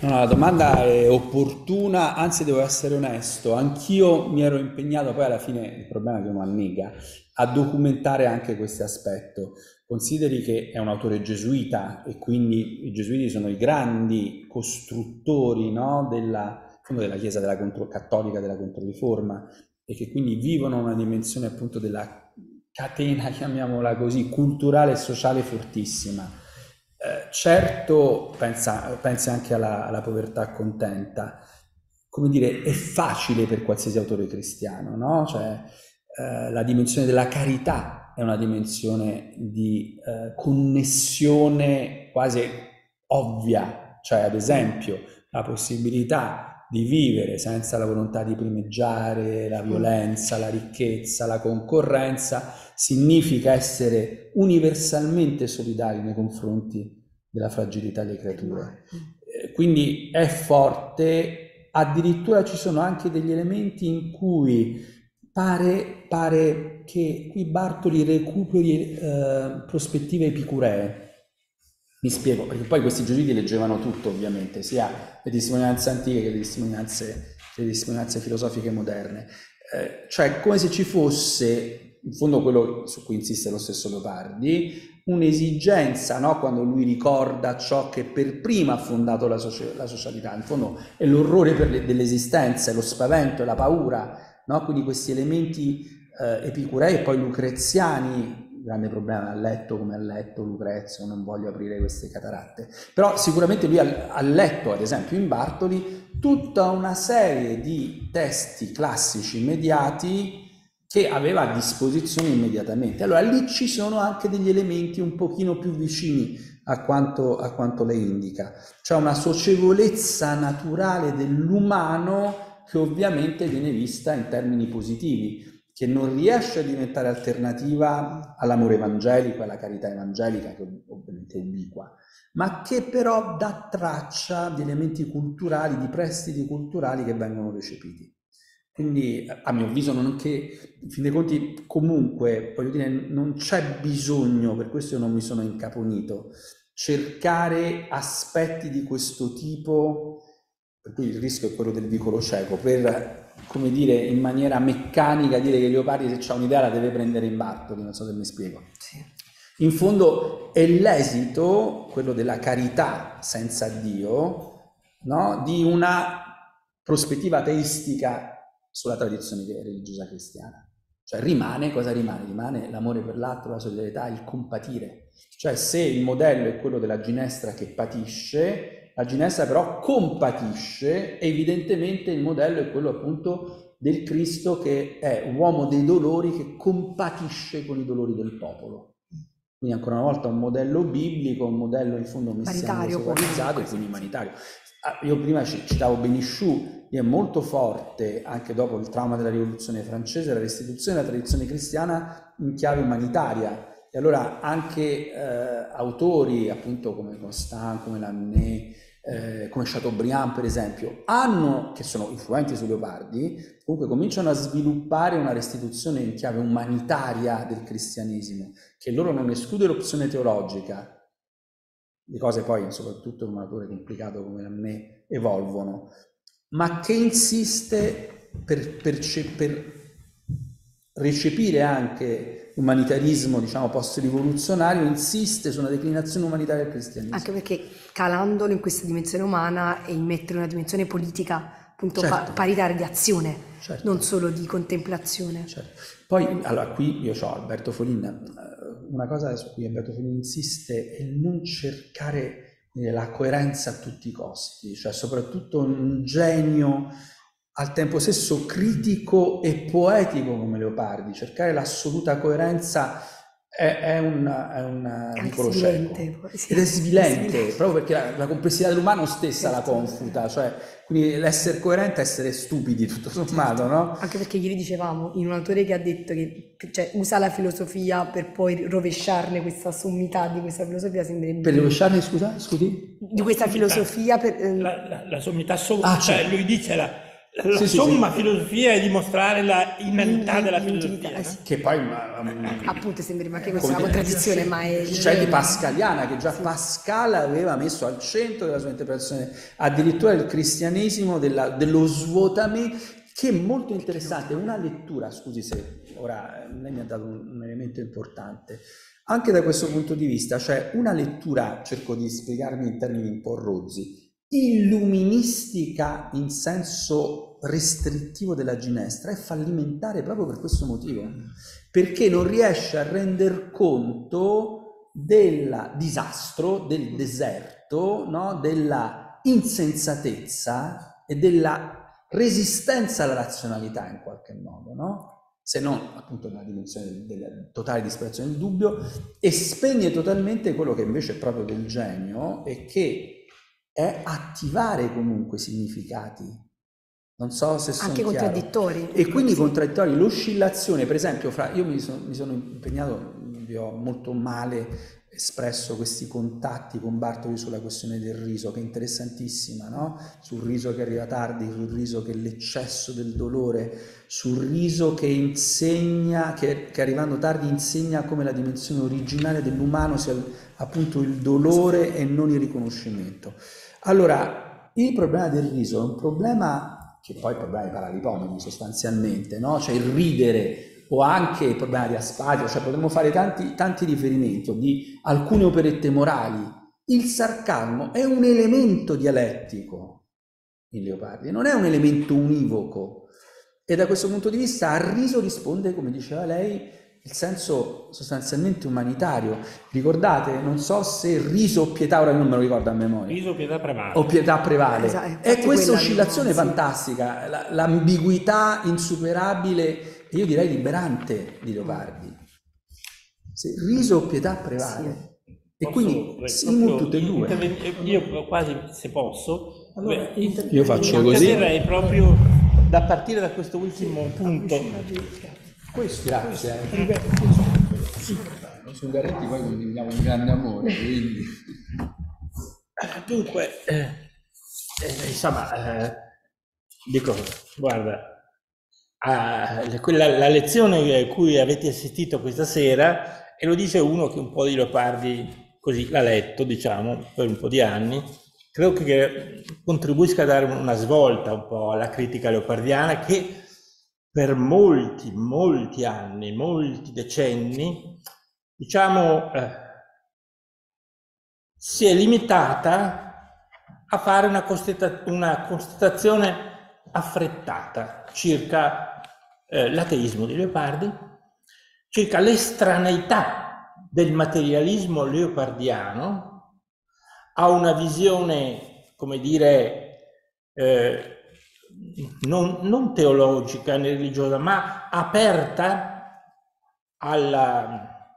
la domanda è opportuna, anzi devo essere onesto, anch'io mi ero impegnato, poi alla fine il problema è che uno annega, a documentare anche questo aspetto. Consideri che è un autore gesuita e quindi i gesuiti sono i grandi costruttori no, della, della Chiesa della contro, cattolica della Controriforma e che quindi vivono una dimensione appunto della catena, [LAUGHS] chiamiamola così, culturale e sociale fortissima. Eh, certo, pensa, pensa anche alla, alla, povertà contenta, come dire, è facile per qualsiasi autore cristiano, no? Cioè, eh, la dimensione della carità è una dimensione di eh, connessione quasi ovvia, cioè ad esempio la possibilità di vivere senza la volontà di primeggiare, la violenza, la ricchezza, la concorrenza, significa essere universalmente solidari nei confronti della fragilità delle creature. Eh, quindi è forte, addirittura ci sono anche degli elementi in cui Pare, pare che qui Bartoli recuperi eh, prospettive epicuree. Mi spiego, perché poi questi giuridi leggevano tutto ovviamente, sia le testimonianze antiche che le testimonianze, le testimonianze filosofiche moderne. Eh, cioè come se ci fosse, in fondo quello su cui insiste lo stesso Leopardi, un'esigenza, no? quando lui ricorda ciò che per prima ha fondato la, socia- la socialità, in fondo è l'orrore le- dell'esistenza, è lo spavento, è la paura, no? quindi questi elementi eh, epicurei e poi lucreziani, grande problema, ha letto come ha letto Lucrezio, non voglio aprire queste cataratte, però sicuramente lui ha, letto, ad esempio in Bartoli, tutta una serie di testi classici immediati che aveva a disposizione immediatamente. Allora lì ci sono anche degli elementi un pochino più vicini a quanto, a quanto lei indica, cioè una socievolezza naturale dell'umano che ovviamente viene vista in termini positivi, che non riesce a diventare alternativa all'amore evangelico, alla carità evangelica, che ovviamente è ubiqua, ma che però dà traccia di elementi culturali, di prestiti culturali che vengono recepiti. Quindi, a mio avviso, non che, in fin dei conti, comunque, voglio dire, non c'è bisogno, per questo io non mi sono incaponito, cercare aspetti di questo tipo, per cui il rischio è quello del vicolo cieco, per come dire, in maniera meccanica dire che Leopardi se c'ha un'idea la deve prendere in Bartoli, non so se mi spiego. Sì. In fondo è l'esito, quello della carità senza Dio, no? di una prospettiva teistica sulla tradizione religiosa cristiana. Cioè rimane, cosa rimane? Rimane l'amore per l'altro, la solidarietà, il compatire. Cioè se il modello è quello della ginestra che patisce, la ginestra però compatisce, evidentemente il modello è quello appunto del Cristo che è uomo dei dolori che compatisce con i dolori del popolo. Quindi ancora una volta un modello biblico, un modello in fondo messianico secolarizzato e quindi umanitario. Ah, io prima citavo Benichou, è molto forte, anche dopo il trauma della rivoluzione francese, la restituzione della tradizione cristiana in chiave umanitaria. E allora anche eh, autori appunto come Constant, come Lamennais, eh, come Chateaubriand per esempio, hanno, che sono influenti su Leopardi, comunque cominciano a sviluppare una restituzione in chiave umanitaria del cristianesimo, che loro non esclude l'opzione teologica, le cose poi, soprattutto in un autore complicato come a me, evolvono, ma che insiste per, per, per recepire anche l'umanitarismo, diciamo, post-rivoluzionario, insiste su una declinazione umanitaria del cristianesimo. Anche perché calandolo in questa dimensione umana e immettere una dimensione politica, appunto, certo. pa- paritaria di azione, certo. non solo di contemplazione. Certo. Poi, allora, qui io ho Alberto Folin, eh, una cosa su cui Alberto Folin insiste è non cercare la coerenza a tutti i costi, cioè soprattutto un genio al tempo stesso critico e poetico come Leopardi, cercare l'assoluta coerenza è, è un, è un vicolo cieco sì. ed è svilente, proprio perché la, la complessità dell'umano stessa la confuta, cioè quindi l'essere coerente è essere stupidi tutto sommato, no? Anche perché ieri dicevamo in un autore che ha detto che cioè, usa la filosofia per poi rovesciarne questa sommità di questa filosofia sembrerebbe... Per rovesciarne, scusa, scusi? Di questa filosofia per... La, la, la sommità, so- ah, cioè, certo. lui dice la la sì, somma sì, filosofia è dimostrare la inutilità della filosofia. Sì. Che poi... Um, Appunto, sembra anche questa una contraddizione, ma è... Cioè di pascaliana, che già Pascal aveva messo al centro della sua interpretazione addirittura il cristianesimo della, dello svuotamento, che è molto interessante. Una lettura, scusi se ora lei mi ha dato un, un elemento importante, anche da questo punto di vista, cioè una lettura, cerco di spiegarmi in termini un po' rozzi, illuministica in senso restrittivo della ginestra è fallimentare proprio per questo motivo, perché non riesce a render conto del disastro, del deserto, no? della insensatezza e della resistenza alla razionalità in qualche modo, no? se non appunto nella dimensione della totale disperazione del dubbio, e spegne totalmente quello che invece è proprio del genio e che è attivare comunque significati. Non so se sono Anche chiaro. contraddittori. E quindi sì. contraddittori, l'oscillazione, per esempio, fra, io mi sono, mi sono impegnato, vi ho molto male espresso questi contatti con Bartoli sulla questione del riso, che è interessantissima, no? sul riso che arriva tardi, sul riso che è l'eccesso del dolore, sul riso che insegna, che, che arrivando tardi insegna come la dimensione originale dell'umano sia appunto il dolore e non il riconoscimento. Allora, il problema del riso è un problema che poi è il problema dei paralipomeni sostanzialmente, no? cioè il ridere o anche il problema di Aspadio, cioè potremmo fare tanti, tanti riferimenti di alcune operette morali. Il sarcasmo è un elemento dialettico in Leopardi, non è un elemento univoco. E da questo punto di vista al riso risponde, come diceva lei, il senso sostanzialmente umanitario. Ricordate, non so se riso o pietà, ora non me lo ricordo a memoria. Riso, pietà prevale. O pietà prevale. Esatto, è questa oscillazione fantastica, la, l'ambiguità insuperabile io direi liberante di Leopardi. Se riso o pietà prevale. Sì. E posso, quindi siamo tutte e due. Io quasi, se posso, allora, io faccio così. proprio da partire da questo ultimo punto Questo, Grazie. Questo, sì. Su Ungaretti poi condividiamo un grande amore, quindi... Dunque, eh, eh, insomma, eh, dico, guarda, ah, quella, la lezione a cui avete assistito questa sera, e lo dice uno che un po' di Leopardi così l'ha letto, diciamo, per un po' di anni, credo che contribuisca a dare una svolta un po' alla critica leopardiana che per molti, molti anni, molti decenni, diciamo, eh, si è limitata a fare una, constata- una constatazione affrettata circa eh, l'ateismo di Leopardi, circa l'estraneità del materialismo leopardiano a una visione, come dire, eh, non, non, teologica né religiosa, ma aperta alla,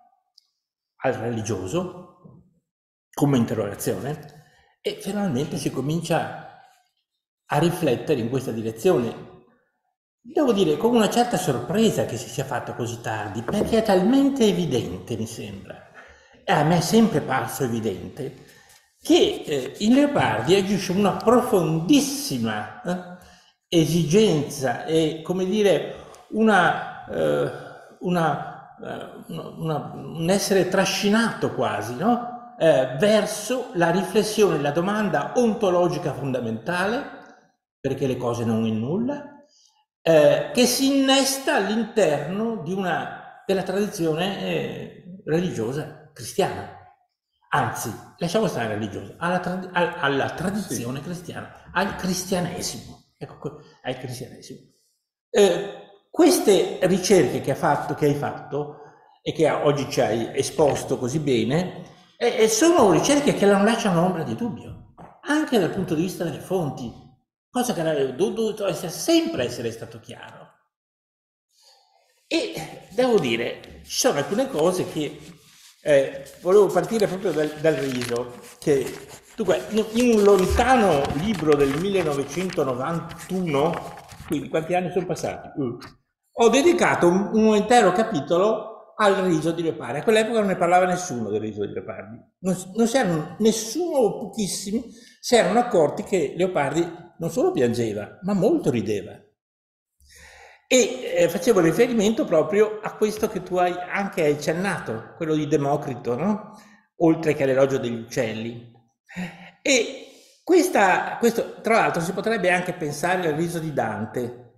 al religioso come interrogazione e finalmente si comincia a riflettere in questa direzione. Devo dire con una certa sorpresa che si sia fatto così tardi, perché è talmente evidente, mi sembra, e a me è sempre parso evidente, che eh, in Leopardi agisce una profondissima eh, esigenza e, come dire, una, eh, una, eh, una, un essere trascinato quasi, no? eh, verso la riflessione, la domanda ontologica fondamentale, perché le cose non in nulla, eh, che si innesta all'interno di una, della tradizione eh, religiosa cristiana. Anzi, lasciamo stare religiosa, alla, tra, alla tradizione sì. cristiana, al cristianesimo. Ecco, al cristianesimo. Eh, queste ricerche che, ha fatto, che, hai fatto e che oggi ci hai esposto così bene, eh, sono ricerche che non lasciano ombra di dubbio, anche dal punto di vista delle fonti, cosa che avrebbe dovuto essere, sempre essere stato chiaro. E devo dire, ci sono alcune cose che eh, volevo partire proprio dal, dal riso, che Dunque, in un lontano libro del 1991, quindi quanti anni sono passati? Uh, ho dedicato un, un, intero capitolo al riso di leopardi. A quell'epoca non ne parlava nessuno del riso di leopardi. Non, non si erano, nessuno o pochissimi si erano accorti che Leopardi non solo piangeva, ma molto rideva. E eh, facevo riferimento proprio a questo che tu hai anche accennato, quello di Democrito, no? oltre che all'elogio degli uccelli. E questa, questo, tra l'altro, si potrebbe anche pensare al riso di Dante,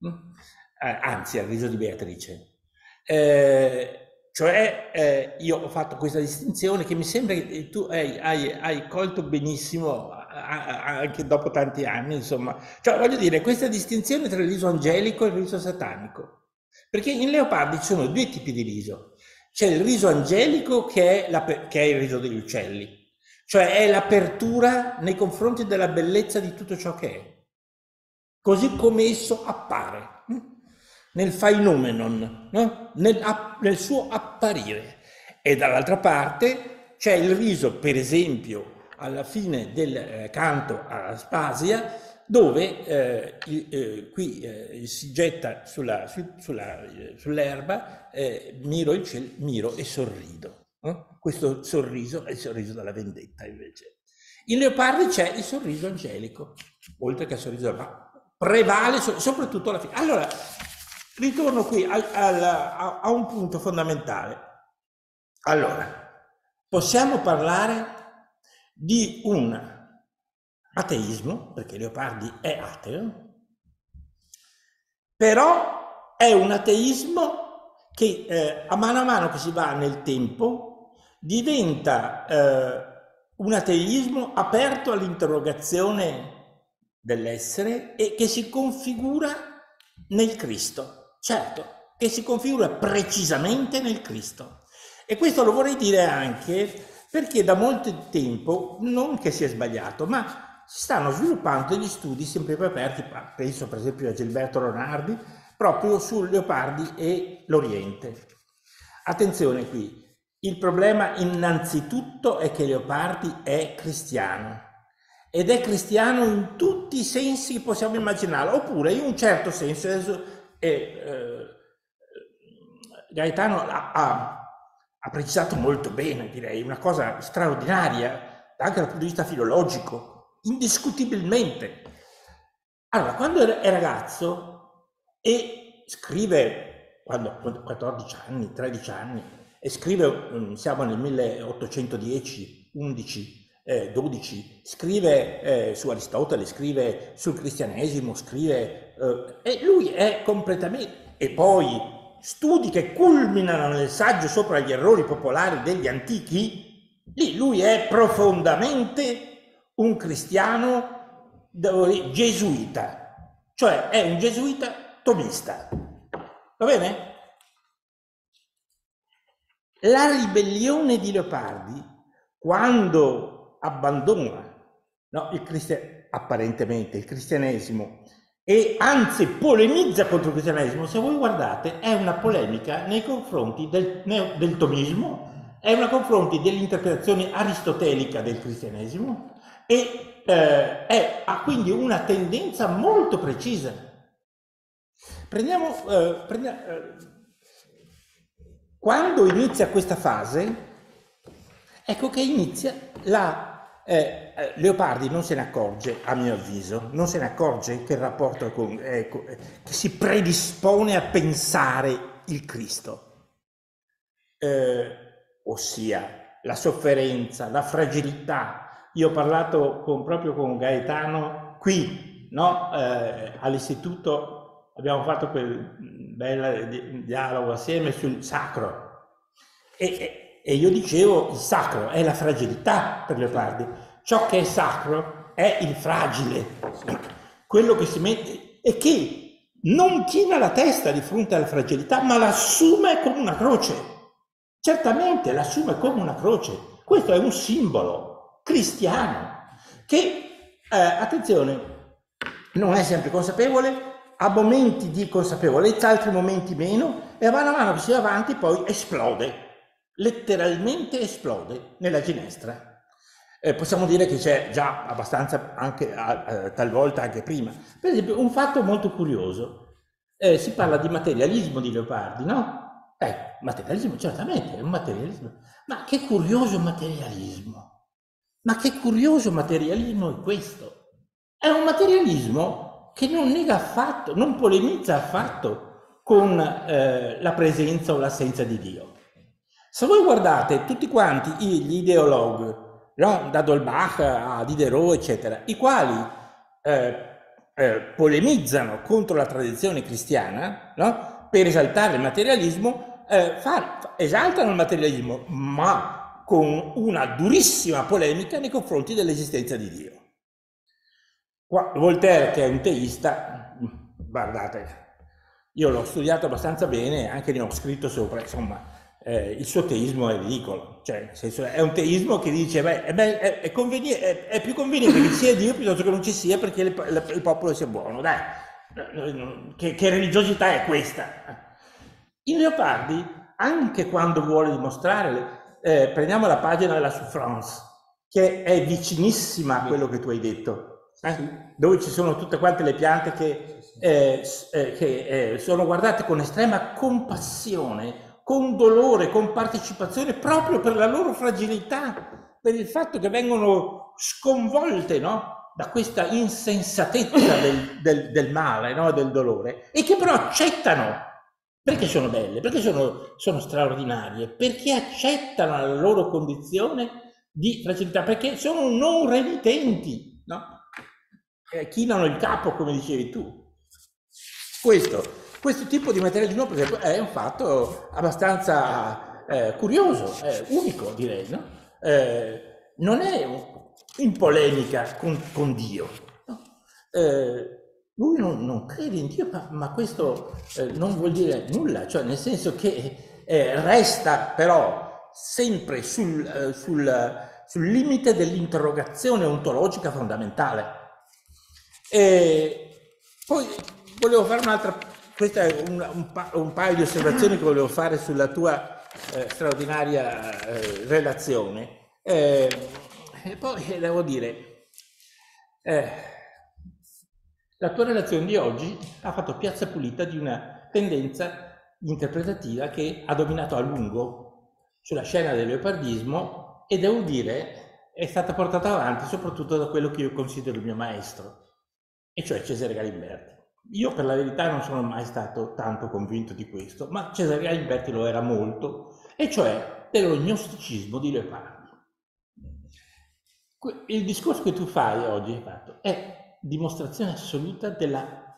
eh, anzi al riso di Beatrice. Eh, cioè, eh, io ho fatto questa distinzione che mi sembra che tu hai, hai, hai colto benissimo anche dopo tanti anni, insomma. Cioè, voglio dire, questa distinzione tra il riso angelico e il riso satanico. Perché in Leopardi ci sono due tipi di riso. C'è il riso angelico che è, la, che è il riso degli uccelli, cioè è l'apertura nei confronti della bellezza di tutto ciò che è, così come esso appare, nel fainomenon, no? nel, nel suo apparire. E dall'altra parte c'è il riso, per esempio, alla fine del eh, canto a Spasia, dove eh, eh, qui eh, si getta sulla, su, sulla, eh, sull'erba, eh, miro il cielo, miro e sorrido. Eh? Questo sorriso è il sorriso della vendetta invece. In Leopardi c'è il sorriso angelico, oltre che il sorriso, ma prevale soprattutto alla fine. Allora, ritorno qui al, al, a, a un punto fondamentale. Allora, possiamo parlare di un ateismo, perché Leopardi è ateo, però è un ateismo che eh, a mano a mano che si va nel tempo diventa eh, un ateismo aperto all'interrogazione dell'essere e che si configura nel Cristo, certo, che si configura precisamente nel Cristo. E questo lo vorrei dire anche perché da molto tempo, non che sia sbagliato, ma si stanno sviluppando degli studi sempre più aperti, penso per esempio a Gilberto Ronardi, proprio su Leopardi e l'Oriente. Attenzione qui, il problema innanzitutto è che Leopardi è cristiano ed è cristiano in tutti i sensi che possiamo immaginare, oppure in un certo senso, eh, eh, Gaetano ha, ha, ha, precisato molto bene, direi, una cosa straordinaria, anche dal punto di vista filologico, indiscutibilmente. Allora, quando è ragazzo e scrive, quando ha 14 anni, 13 anni, e scrive, mm, siamo nel 1810, 11, eh, 12, scrive eh, su Aristotele, scrive sul cristianesimo, scrive... Eh, e lui è completamente... E poi studi che culminano nel saggio sopra gli errori popolari degli antichi, lì lui è profondamente un cristiano gesuita, cioè è un gesuita tomista. Va bene? La ribellione di Leopardi, quando abbandona no, il cristian- apparentemente il cristianesimo e anzi polemizza contro il cristianesimo, se voi guardate è una polemica nei confronti del, del tomismo, è una confronti dell'interpretazione aristotelica del cristianesimo e eh, è, ha quindi una tendenza molto precisa. Prendiamo, eh, prendiamo eh, quando inizia questa fase, ecco che inizia la eh, eh, Leopardi non se ne accorge, a mio avviso, non se ne accorge che il rapporto con, eh, che si predispone a pensare il Cristo, eh, ossia la sofferenza, la fragilità. Io ho parlato con, proprio con Gaetano qui, no? Eh, all'istituto, abbiamo fatto quel bel dialogo assieme sul sacro. E, e io dicevo il sacro è la fragilità per Leopardi. Ciò che è sacro è il fragile, quello che si mette e che non china la testa di fronte alla fragilità, ma l'assume come una croce. Certamente l'assume come una croce. Questo è un simbolo cristiano che, eh, attenzione, non è sempre consapevole, ha momenti di consapevolezza, altri momenti meno, e man mano che si va avanti poi esplode letteralmente esplode nella ginestra. Eh, possiamo dire che c'è già abbastanza, anche eh, talvolta anche prima. Per esempio, un fatto molto curioso, eh, si parla di materialismo di Leopardi, no? Eh, materialismo, certamente, è un materialismo. Ma che curioso materialismo! Ma che curioso materialismo è questo? È un materialismo che non nega affatto, non polemizza affatto con eh, la presenza o l'assenza di Dio. Se voi guardate tutti quanti gli ideologhi, no? da Dolbach a Diderot, eccetera, i quali eh, eh, polemizzano contro la tradizione cristiana no? per esaltare il materialismo, eh, fa, esaltano il materialismo, ma con una durissima polemica nei confronti dell'esistenza di Dio. Qua, Voltaire, che è un teista, guardate, io l'ho studiato abbastanza bene, anche ne ho scritto sopra, insomma, eh, il suo teismo è ridicolo, cioè senso, è un teismo che dice beh, è, è, è, è, più conveniente che ci sia Dio piuttosto che non ci sia perché il, il, il popolo sia buono, dai, che, che, religiosità è questa? In Leopardi, anche quando vuole dimostrare, eh, prendiamo la pagina della Souffrance, che è vicinissima a quello che tu hai detto, eh? dove ci sono tutte quante le piante che, eh, eh che eh, sono guardate con estrema compassione con dolore, con partecipazione, proprio per la loro fragilità, per il fatto che vengono sconvolte no? da questa insensatezza del, del, del male, no? del dolore, e che però accettano, perché sono belle, perché sono, sono straordinarie, perché accettano la loro condizione di fragilità, perché sono non renitenti, no? Eh, chinano il capo, come dicevi tu. Questo questo tipo di materialismo, per esempio, è un fatto abbastanza eh, curioso, eh, unico direi, no? eh, non è in polemica con, con Dio. No? Eh, lui non, non, crede in Dio, ma, ma questo non vuol dire nulla, cioè nel senso che resta però sempre sul, sul, sul limite dell'interrogazione ontologica fondamentale. E poi volevo fare un'altra questo è un, un, pa- un, paio di osservazioni che volevo fare sulla tua eh, straordinaria eh, relazione. Eh, e poi [LAUGHS] devo dire, eh, la tua relazione di oggi ha fatto piazza pulita di una tendenza interpretativa che ha dominato a lungo sulla scena del leopardismo e devo dire è stata portata avanti soprattutto da quello che io considero il mio maestro, e cioè Cesare Galimberti. Io per la verità non sono mai stato tanto convinto di questo, ma Cesare Galimberti lo era molto, e cioè dello gnosticismo di Leopardi. Il discorso che tu fai oggi fatto, è dimostrazione assoluta dell'assoluto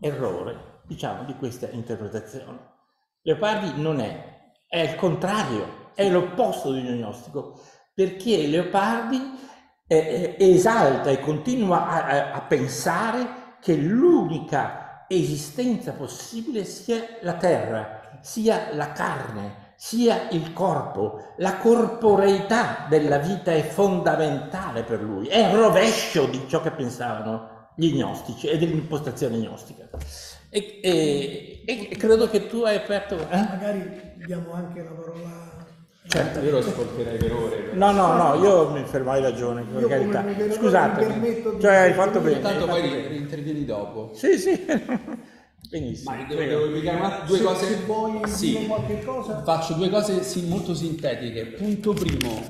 errore, diciamo, di questa interpretazione. Leopardi non è, è il contrario, è l'opposto di un gnostico, perché Leopardi eh, esalta e continua a, a pensare che l'unica esistenza possibile sia la terra, sia la carne, sia il corpo, la corporeità della vita è fondamentale per lui, è il rovescio di ciò che pensavano gli gnostici e dell'impostazione gnostica. E, e, e credo che tu hai aperto... Eh? Magari diamo anche la parola... Certo, io lo ascolterei per ore. No, no, no, io mi fermo, hai ragione, per carità. Scusate, cioè hai fatto bene. Tanto poi intervieni dopo. Sì, sì. [LAUGHS] Benissimo. Ma devo, devo spiegare una, due se, cose. Se vuoi sì. qualche cosa. Faccio due cose sì, molto sintetiche. Punto primo,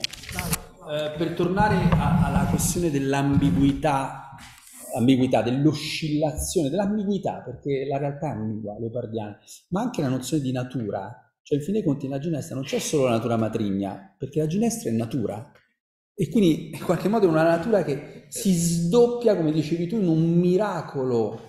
eh, per tornare a, alla questione dell'ambiguità, ambiguità, dell'oscillazione, dell'ambiguità, perché la realtà è ambigua, leopardiana, ma anche la nozione di natura. Cioè, in fin dei conti, nella ginestra non c'è solo la natura matrigna, perché la ginestra è natura. E quindi, in qualche modo, è una natura che si sdoppia, come dicevi tu, in un miracolo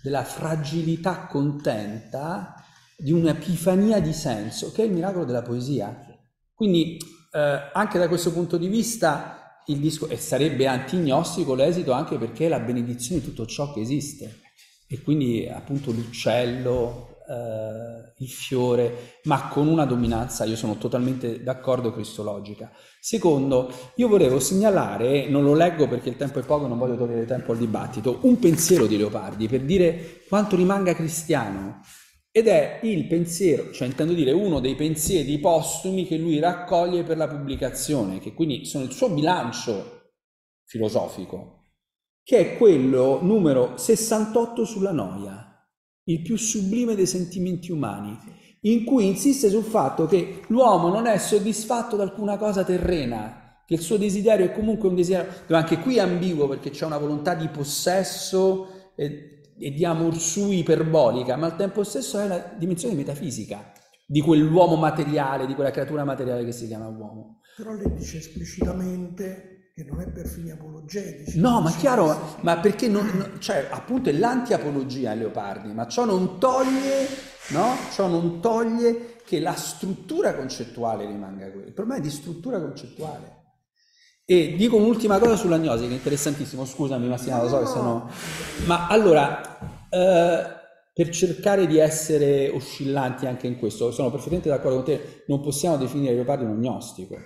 della fragilità contenta di un'epifania di senso, che è il miracolo della poesia. Quindi eh, anche da questo punto di vista il disco e sarebbe antignostico l'esito anche perché è la benedizione di tutto ciò che esiste e quindi appunto l'uccello, eh, il fiore, ma con una dominanza, io sono totalmente d'accordo, cristologica. Secondo, io volevo segnalare, non lo leggo perché il tempo è poco, non voglio togliere tempo al dibattito, un pensiero di Leopardi per dire quanto rimanga cristiano. Ed è il pensiero, cioè intendo dire uno dei pensieri postumi che lui raccoglie per la pubblicazione, che quindi sono il suo bilancio filosofico, che è quello numero 68 sulla noia il più sublime dei sentimenti umani, in cui insiste sul fatto che l'uomo non è soddisfatto da alcuna cosa terrena, che il suo desiderio è comunque un desiderio, anche qui è ambiguo perché c'è una volontà di possesso e, e di amor sui iperbolica, ma al tempo stesso è la dimensione metafisica di quell'uomo materiale, di quella creatura materiale che si chiama uomo. Però lei dice esplicitamente che non è per fini apologetici. No, ma chiaro, ma perché non, non, cioè, appunto è l'antiapologia Leopardi, ma ciò non toglie, no? Ciò non toglie che la struttura concettuale rimanga quella. Il problema è di struttura concettuale. E dico un'ultima cosa sull'agnosi, che è interessantissimo, scusami Massimo, lo so che sono... Ma allora, eh, per cercare di essere oscillanti anche in questo, sono perfettamente d'accordo con te, non possiamo definire Leopardi un agnostico.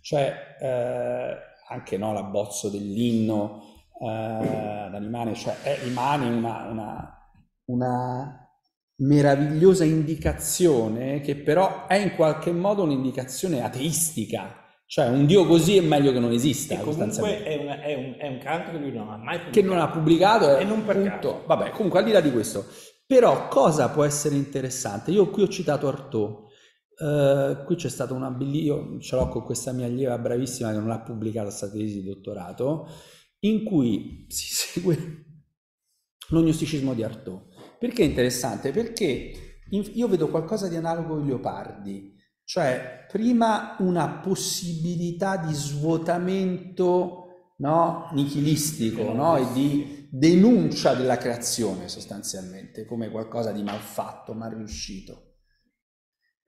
Cioè, eh, anche no, l'abbozzo dell'inno eh, da rimane, cioè è, rimane una, una, una meravigliosa indicazione che però è in qualche modo un'indicazione ateistica. Cioè un Dio così è meglio che non esista. E comunque è, una, è, un, è, un, canto che lui non ha mai pubblicato. Che non ha pubblicato. E non per caso. Vabbè, comunque al di là di questo. Però cosa può essere interessante? Io qui ho citato Artaud. Uh, qui c'è stata una io ce l'ho con questa mia allieva bravissima che non l'ha pubblicata questa tesi di dottorato, in cui si [LAUGHS] segue l'ognosticismo di Artaud. Perché è interessante? Perché io vedo qualcosa di analogo ai leopardi, cioè prima una possibilità di svuotamento no, nichilistico no, e di denuncia della creazione sostanzialmente come qualcosa di malfatto, mal riuscito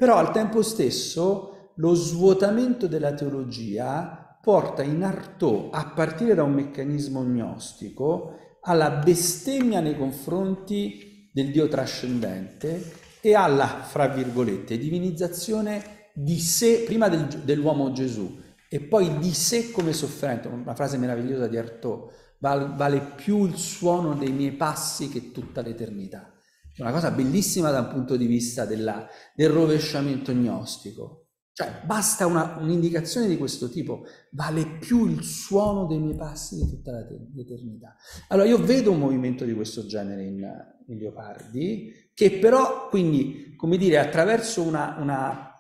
però al tempo stesso lo svuotamento della teologia porta in Artaud, a partire da un meccanismo gnostico, alla bestemmia nei confronti del Dio trascendente e alla, fra virgolette, divinizzazione di sé, prima del, dell'uomo Gesù, e poi di sé come sofferente, una frase meravigliosa di Artaud, vale, più il suono dei miei passi che tutta l'eternità. Una cosa bellissima da un punto di vista della, del rovesciamento gnostico. Cioè, basta una, un'indicazione di questo tipo, vale più il suono dei miei passi di tutta l'eternità. Allora, io vedo un movimento di questo genere in, in Leopardi, che però, quindi, come dire, attraverso una, una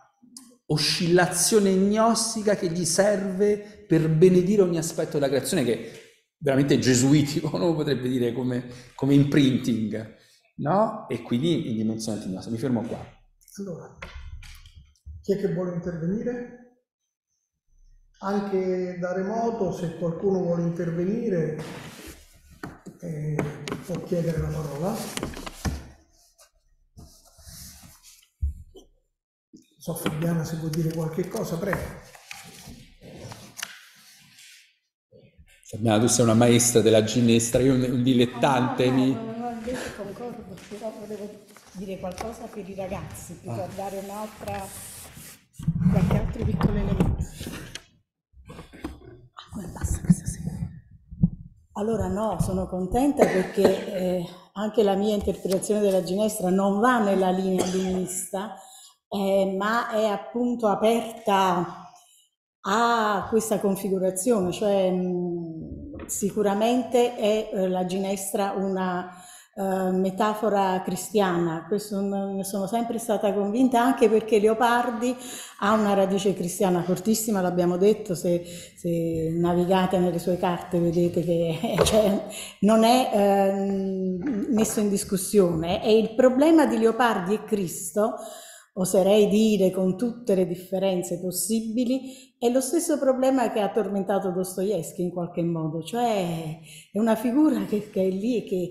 oscillazione gnostica che gli serve per benedire ogni aspetto della creazione, che veramente gesuitico, [LAUGHS] uno potrebbe dire come, come imprinting, no? E quindi in dimensione gnostica. Mi fermo qua. Allora, chi è che vuole intervenire? Anche da remoto, se qualcuno vuole intervenire, eh, può chiedere la parola. So Fabiana se vuoi dire qualche cosa, prego. Fabiana, tu sei una maestra della ginestra, io un, dilettante. No, no, mi... no, no, però volevo dire qualcosa per i ragazzi, per ah. dare un'altra, qualche altro piccolo elemento. Allora no, sono contenta perché eh, anche la mia interpretazione della ginestra non va nella linea illuminista, eh, ma è appunto aperta a questa configurazione, cioè mh, sicuramente è eh, la ginestra una eh, metafora cristiana, questo ne sono sempre stata convinta anche perché Leopardi ha una radice cristiana fortissima, l'abbiamo detto, se, se navigate nelle sue carte vedete che [LAUGHS] cioè, non è eh, messo in discussione. E il problema di Leopardi e Cristo oserei dire con tutte le differenze possibili, è lo stesso problema che ha tormentato Dostoevsky in qualche modo, cioè è una figura che, che è lì che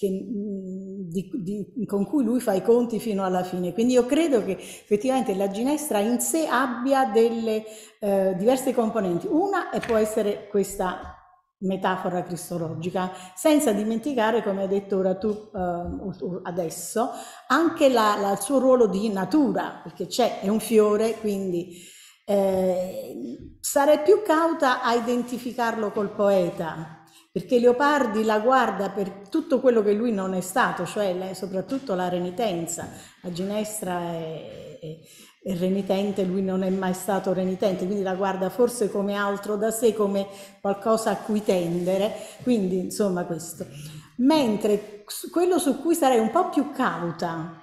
che, mm, di, di, con cui lui fa i conti fino alla fine. Quindi io credo che effettivamente la ginestra in sé abbia delle eh, diverse componenti. Una e può essere questa metafora cristologica, senza dimenticare, come hai detto ora tu uh, adesso, anche la, la, il suo ruolo di natura, perché c'è, è un fiore, quindi eh, sarei più cauta a identificarlo col poeta, perché Leopardi la guarda per tutto quello che lui non è stato, cioè soprattutto la renitenza. La Ginestra è, è, è, renitente, lui non è mai stato renitente, quindi la guarda forse come altro da sé, come qualcosa a cui tendere, quindi insomma questo. Mentre quello su cui sarei un po' più cauta,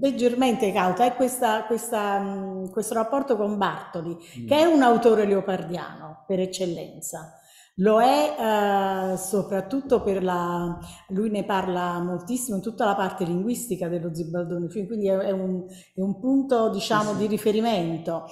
leggermente cauta, è questa, questa, questo rapporto con Bartoli, mm. che è un autore leopardiano per eccellenza lo è eh, soprattutto per la... lui ne parla moltissimo in tutta la parte linguistica dello Zibaldone, quindi è, un, è un, punto diciamo sì, sì. di riferimento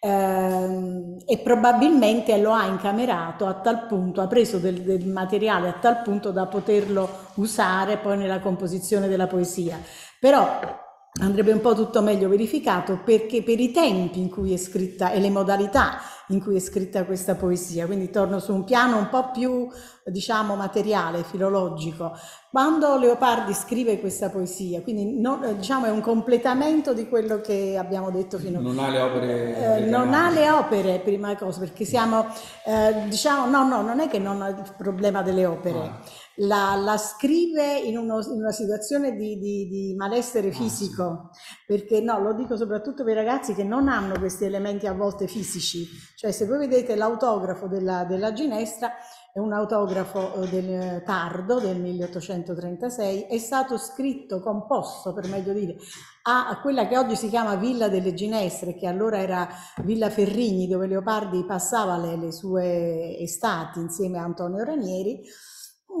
eh, e probabilmente lo ha incamerato a tal punto, ha preso del, del materiale a tal punto da poterlo usare poi nella composizione della poesia. Però andrebbe un po' tutto meglio verificato perché per i tempi in cui è scritta e le modalità in cui è scritta questa poesia, quindi torno su un piano un po' più diciamo materiale, filologico. Quando Leopardi scrive questa poesia, quindi no, diciamo è un completamento di quello che abbiamo detto fino a... Non ha le opere... Eh, non ha le opere, prima cosa, perché siamo, eh, diciamo, no, no, non è che non ha il problema delle opere. Ah la, la scrive in, uno, in, una situazione di, di, di malessere ah, fisico, perché no, lo dico soprattutto per i ragazzi che non hanno questi elementi a volte fisici, cioè se voi vedete l'autografo della, della Ginestra, è un autografo eh, del tardo del 1836, è stato scritto, composto per meglio dire, a, quella che oggi si chiama Villa delle Ginestre, che allora era Villa Ferrigni, dove Leopardi passava le, le sue estati insieme a Antonio Ranieri,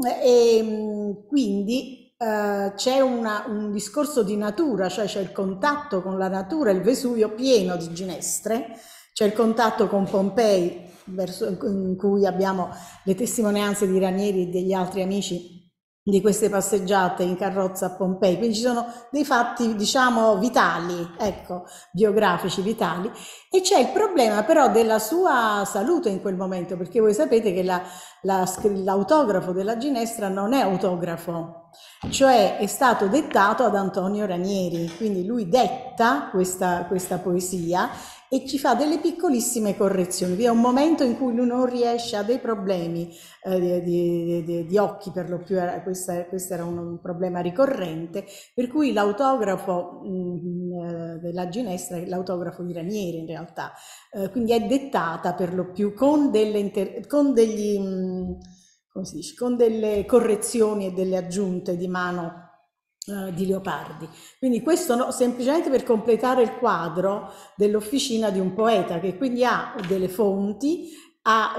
e ehm, quindi eh, c'è una, un discorso di natura, cioè c'è il contatto con la natura, il Vesuvio pieno di ginestre, c'è il contatto con Pompei, verso, in cui abbiamo le testimonianze di Ranieri e degli altri amici di queste passeggiate in carrozza a Pompei, quindi ci sono dei fatti, diciamo, vitali, ecco, biografici vitali, e c'è il problema però della sua salute in quel momento, perché voi sapete che la, la, l'autografo della Ginestra non è autografo, cioè è stato dettato ad Antonio Ranieri, quindi lui detta questa, questa poesia e ci fa delle piccolissime correzioni. È un momento in cui lui non riesce, ha dei problemi eh, di, di, di, occhi per lo più, questo era un, un, problema ricorrente, per cui l'autografo mh, eh, della ginestra è l'autografo di Ranieri in realtà, eh, quindi è dettata per lo più con, delle inter- con degli... Mh, si dice, con delle correzioni e delle aggiunte di mano eh, di Leopardi. Quindi questo no, semplicemente per completare il quadro dell'officina di un poeta che quindi ha delle fonti ha,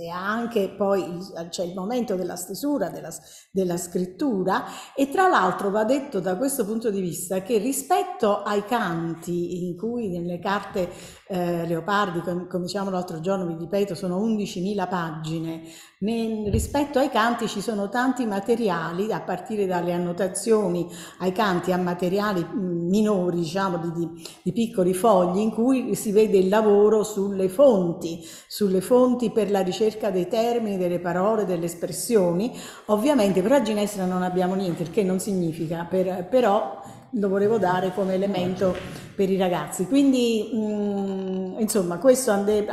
eh, anche poi c'è cioè il momento della stesura, della, della, scrittura e tra l'altro va detto da questo punto di vista che rispetto ai canti in cui nelle carte eh, Leopardi, come, come diciamo l'altro giorno, vi ripeto, sono 11.000 pagine, ne, rispetto ai canti ci sono tanti materiali, a partire dalle annotazioni ai canti, a materiali minori, diciamo, di, di, di piccoli fogli, in cui si vede il lavoro sulle fonti, sulle fonti per la ricerca dei termini, delle parole, delle espressioni. Ovviamente per la ginestra non abbiamo niente, il che non significa, per, però lo volevo dare come elemento per i ragazzi. Quindi, mh, mm, insomma, questo Andre,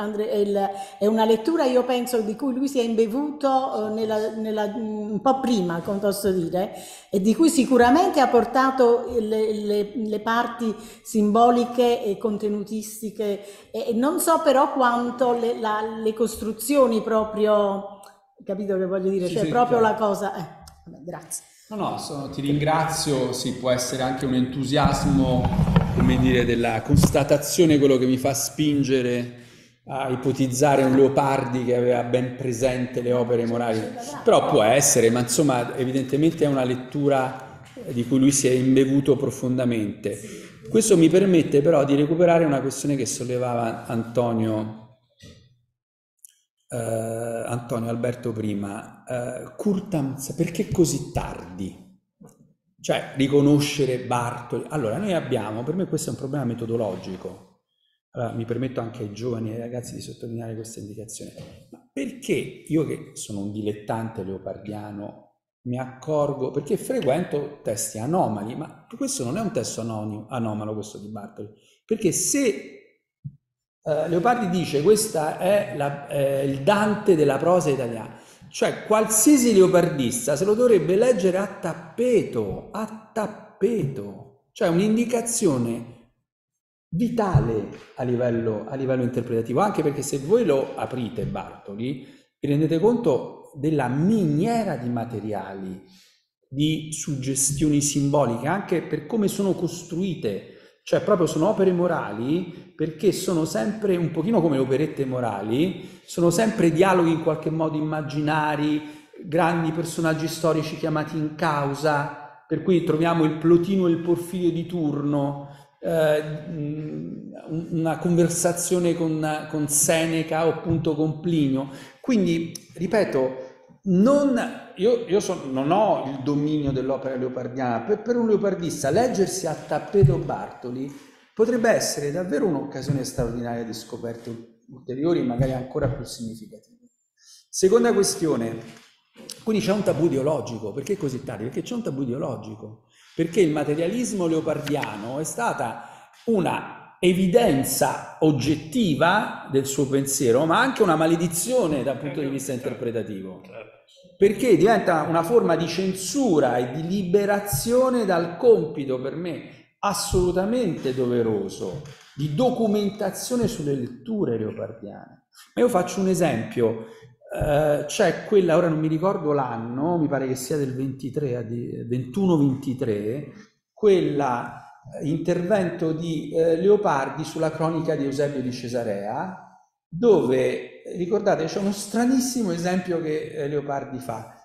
è, una lettura, io penso, di cui lui si è imbevuto eh, nella, nella, mm, un po' prima, come posso dire, e di cui sicuramente ha portato le, le, le parti simboliche e contenutistiche, e, e, non so però quanto le, la, le costruzioni proprio, capito che voglio dire, sì, cioè sì, proprio chiaro. la cosa... Eh, grazie. No, no, sono, ti ringrazio, sì, può essere anche un entusiasmo, come dire, della constatazione, quello che mi fa spingere a ipotizzare un Leopardi che aveva ben presente le opere morali, però può essere, ma insomma evidentemente è una lettura di cui lui si è imbevuto profondamente. Questo mi permette però di recuperare una questione che sollevava Antonio eh, Antonio Alberto prima, eh, Kurtams, perché così tardi? Cioè, riconoscere Bartoli. Allora, noi abbiamo, per me questo è un problema metodologico. Allora, mi permetto anche ai giovani e ai ragazzi di sottolineare questa indicazione. Ma perché io che sono un dilettante leopardiano mi accorgo, perché frequento testi anomali, ma questo non è un testo anomalo, questo di Bartoli, perché se Uh, Leopardi dice questo è la, eh, il Dante della prosa italiana, cioè qualsiasi leopardista se lo dovrebbe leggere a tappeto, a tappeto, cioè un'indicazione vitale a livello, a livello interpretativo, anche perché se voi lo aprite Bartoli, vi rendete conto della miniera di materiali, di suggestioni simboliche, anche per come sono costruite cioè proprio sono opere morali perché sono sempre un pochino come le operette morali, sono sempre dialoghi in qualche modo immaginari, grandi personaggi storici chiamati in causa, per cui troviamo il Plotino e il Porfirio di turno, eh, una conversazione con, con Seneca o appunto con Plinio. Quindi, ripeto, non, io, io son, non ho il dominio dell'opera leopardiana, per, per, un leopardista leggersi a tappeto Bartoli potrebbe essere davvero un'occasione straordinaria di scoperte ulteriori, magari ancora più significative. Seconda questione, quindi c'è un tabù ideologico, perché così tardi? Perché c'è un tabù ideologico, perché il materialismo leopardiano è stata una evidenza oggettiva del suo pensiero, ma anche una maledizione dal punto di vista interpretativo perché diventa una forma di censura e di liberazione dal compito per me assolutamente doveroso di documentazione sulle letture leopardiane. Ma io faccio un esempio, eh, c'è quella, ora non mi ricordo l'anno, mi pare che sia del 23, 21-23, quella eh, intervento di eh, Leopardi sulla cronica di Eusebio di Cesarea, dove, ricordate, c'è uno stranissimo esempio che eh, Leopardi fa,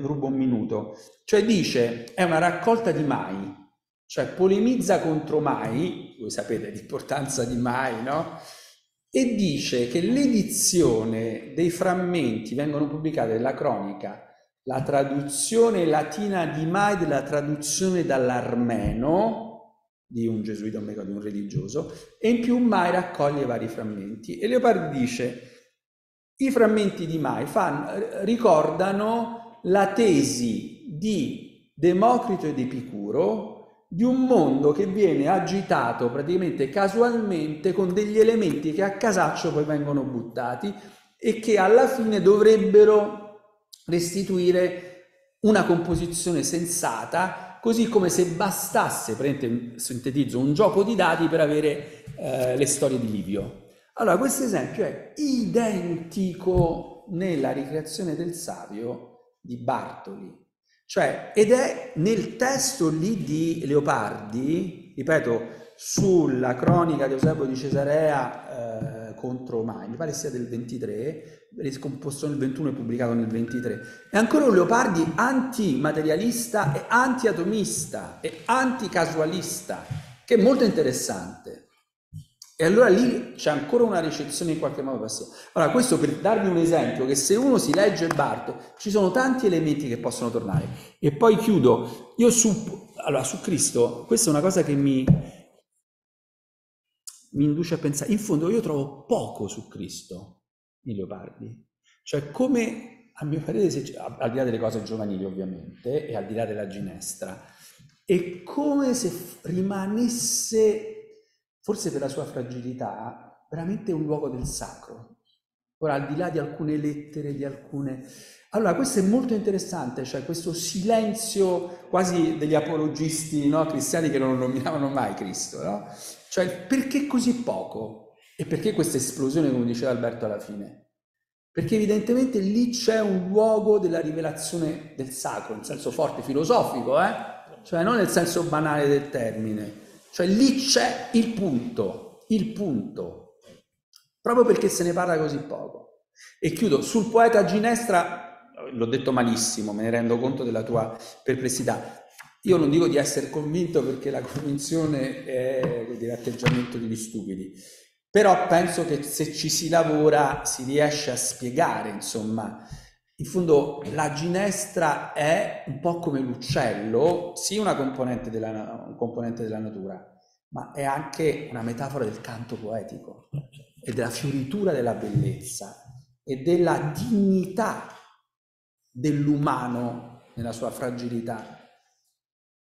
rubo un minuto, cioè dice è una raccolta di mai, cioè polemizza contro mai, voi sapete l'importanza di mai, no? E dice che l'edizione dei frammenti vengono pubblicati nella cronica, la traduzione latina di mai della traduzione dall'armeno, di un gesuita o di un religioso, e in più Mai raccoglie vari frammenti. E Leopardi dice, i frammenti di Mai fanno, ricordano la tesi di Democrito ed Epicuro di un mondo che viene agitato praticamente casualmente con degli elementi che a casaccio poi vengono buttati e che alla fine dovrebbero restituire una composizione sensata, così come se bastasse, sintetizzo, un gioco di dati per avere eh, le storie di Livio. Allora, questo esempio è identico nella ricreazione del Savio di Bartoli, cioè, ed è nel testo lì di Leopardi, ripeto, sulla cronica di Eusebio di Cesarea eh, contro Mai, mi pare sia del 23, riscomposto nel 21 e pubblicato nel 23. È ancora un Leopardi antimaterialista e antiatomista e anticasualista, che è molto interessante. E allora lì c'è ancora una ricezione in qualche modo passiva. Allora, questo per darvi un esempio, che se uno si legge Barto, ci sono tanti elementi che possono tornare. E poi chiudo, io su, allora, su Cristo, questa è una cosa che mi, mi induce a pensare, in fondo io trovo poco su Cristo nei Leopardi. Cioè come, a mio parere, se, al di là delle cose giovanili ovviamente, e al di là della ginestra, è come se rimanesse forse per la sua fragilità, veramente un luogo del sacro. Ora, al di là di alcune lettere, di alcune... Allora, questo è molto interessante, cioè questo silenzio quasi degli apologisti no, cristiani che non nominavano mai Cristo, no? Cioè, perché così poco? E perché questa esplosione, come diceva Alberto alla fine? Perché evidentemente lì c'è un luogo della rivelazione del sacro, in senso forte filosofico, eh? Cioè non nel senso banale del termine. Cioè lì c'è il punto, il punto, proprio perché se ne parla così poco. E chiudo, sul poeta Ginestra, l'ho detto malissimo, me ne rendo conto della tua perplessità. Io non dico di essere convinto perché la convinzione è dire, atteggiamento degli stupidi, però penso che se ci si lavora si riesce a spiegare, insomma, in fondo la ginestra è un po' come l'uccello, sì una componente della, un componente della natura, ma è anche una metafora del canto poetico e della fioritura della bellezza e della dignità dell'umano nella sua fragilità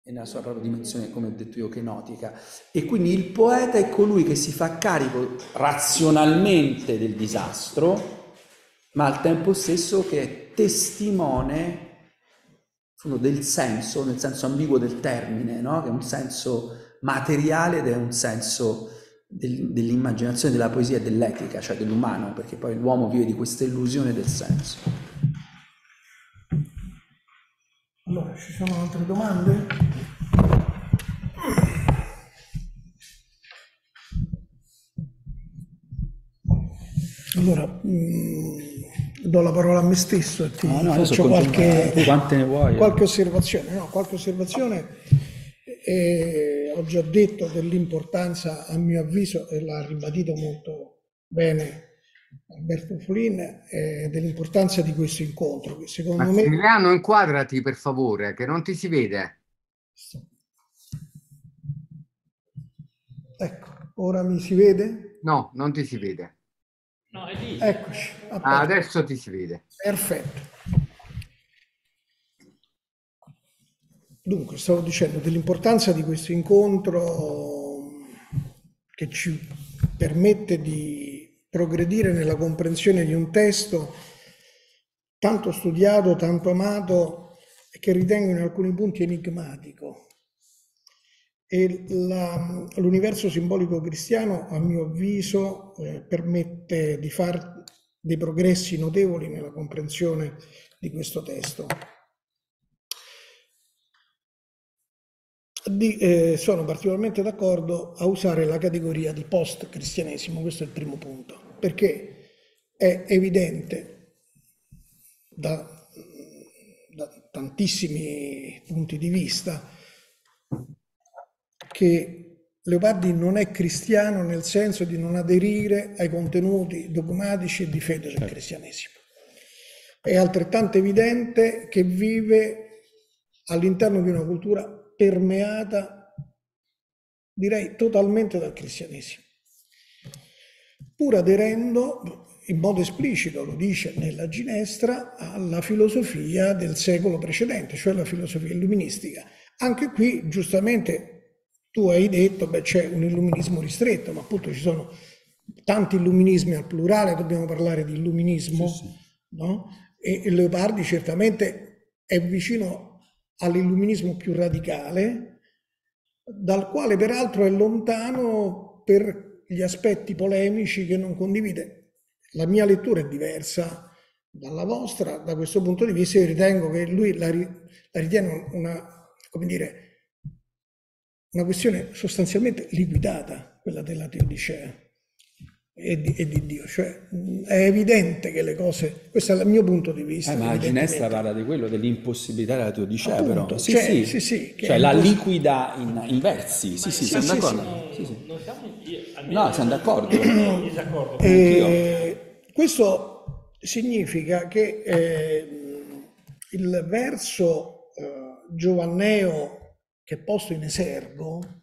e nella sua propria dimensione, come ho detto io, kenotica. E quindi il poeta è colui che si fa carico razionalmente del disastro, ma al tempo stesso che è testimone del senso, nel senso ambiguo del termine, no? che è un senso materiale ed è un senso del, dell'immaginazione, della poesia e dell'etica, cioè dell'umano, perché poi l'uomo vive di questa illusione del senso. Allora, ci sono altre domande? Allora, mh, mm, do la parola a me stesso e ti no, no, faccio qualche, qualche, osservazione. No, qualche osservazione. E ho già detto dell'importanza, a mio avviso, e l'ha ribadito molto bene Alberto Folin, eh, dell'importanza di questo incontro. Che secondo Massimiliano, me... inquadrati per favore, che non ti si vede. Ecco, ora mi si vede? No, non ti si vede. No, è lì. Eccoci. Ah, adesso ti si vede. Perfetto. Dunque, stavo dicendo dell'importanza di questo incontro che ci permette di progredire nella comprensione di un testo tanto studiato, tanto amato e che ritengo in alcuni punti enigmatico. L'universo simbolico cristiano, a mio avviso, eh, permette di fare dei progressi notevoli nella comprensione di questo testo. Di, eh, sono particolarmente d'accordo a usare la categoria di post-cristianesimo, questo è il primo punto, perché è evidente da, da tantissimi punti di vista che Leopardi non è cristiano nel senso di non aderire ai contenuti dogmatici e di fede del certo. cristianesimo. È altrettanto evidente che vive all'interno di una cultura permeata, direi, totalmente dal cristianesimo. Pur aderendo in modo esplicito, lo dice nella Ginestra, alla filosofia del secolo precedente, cioè la filosofia illuministica. Anche qui, giustamente, tu hai detto, beh, c'è un illuminismo ristretto, ma appunto ci sono tanti illuminismi al plurale, dobbiamo parlare di illuminismo, sì, sì. No? E, Leopardi certamente è vicino all'illuminismo più radicale, dal quale peraltro è lontano per gli aspetti polemici che non condivide. La mia lettura è diversa dalla vostra, da questo punto di vista io ritengo che lui la, la ritiene una, come dire, una questione sostanzialmente liquidata, quella della teodicea e di, e di, Dio. Cioè, è evidente che le cose, questo è il mio punto di vista. Eh, ma la Ginestra parla di quello, dell'impossibilità della teodicea, Appunto, però. Sì, cioè, sì, sì, sì cioè la liquida in, in versi, sì, sì, siamo d'accordo. Sì, sì. Siamo, no, siamo d'accordo. [COUGHS] disaccordo. Eh, questo significa che eh, il verso eh, giovanneo che è posto in esergo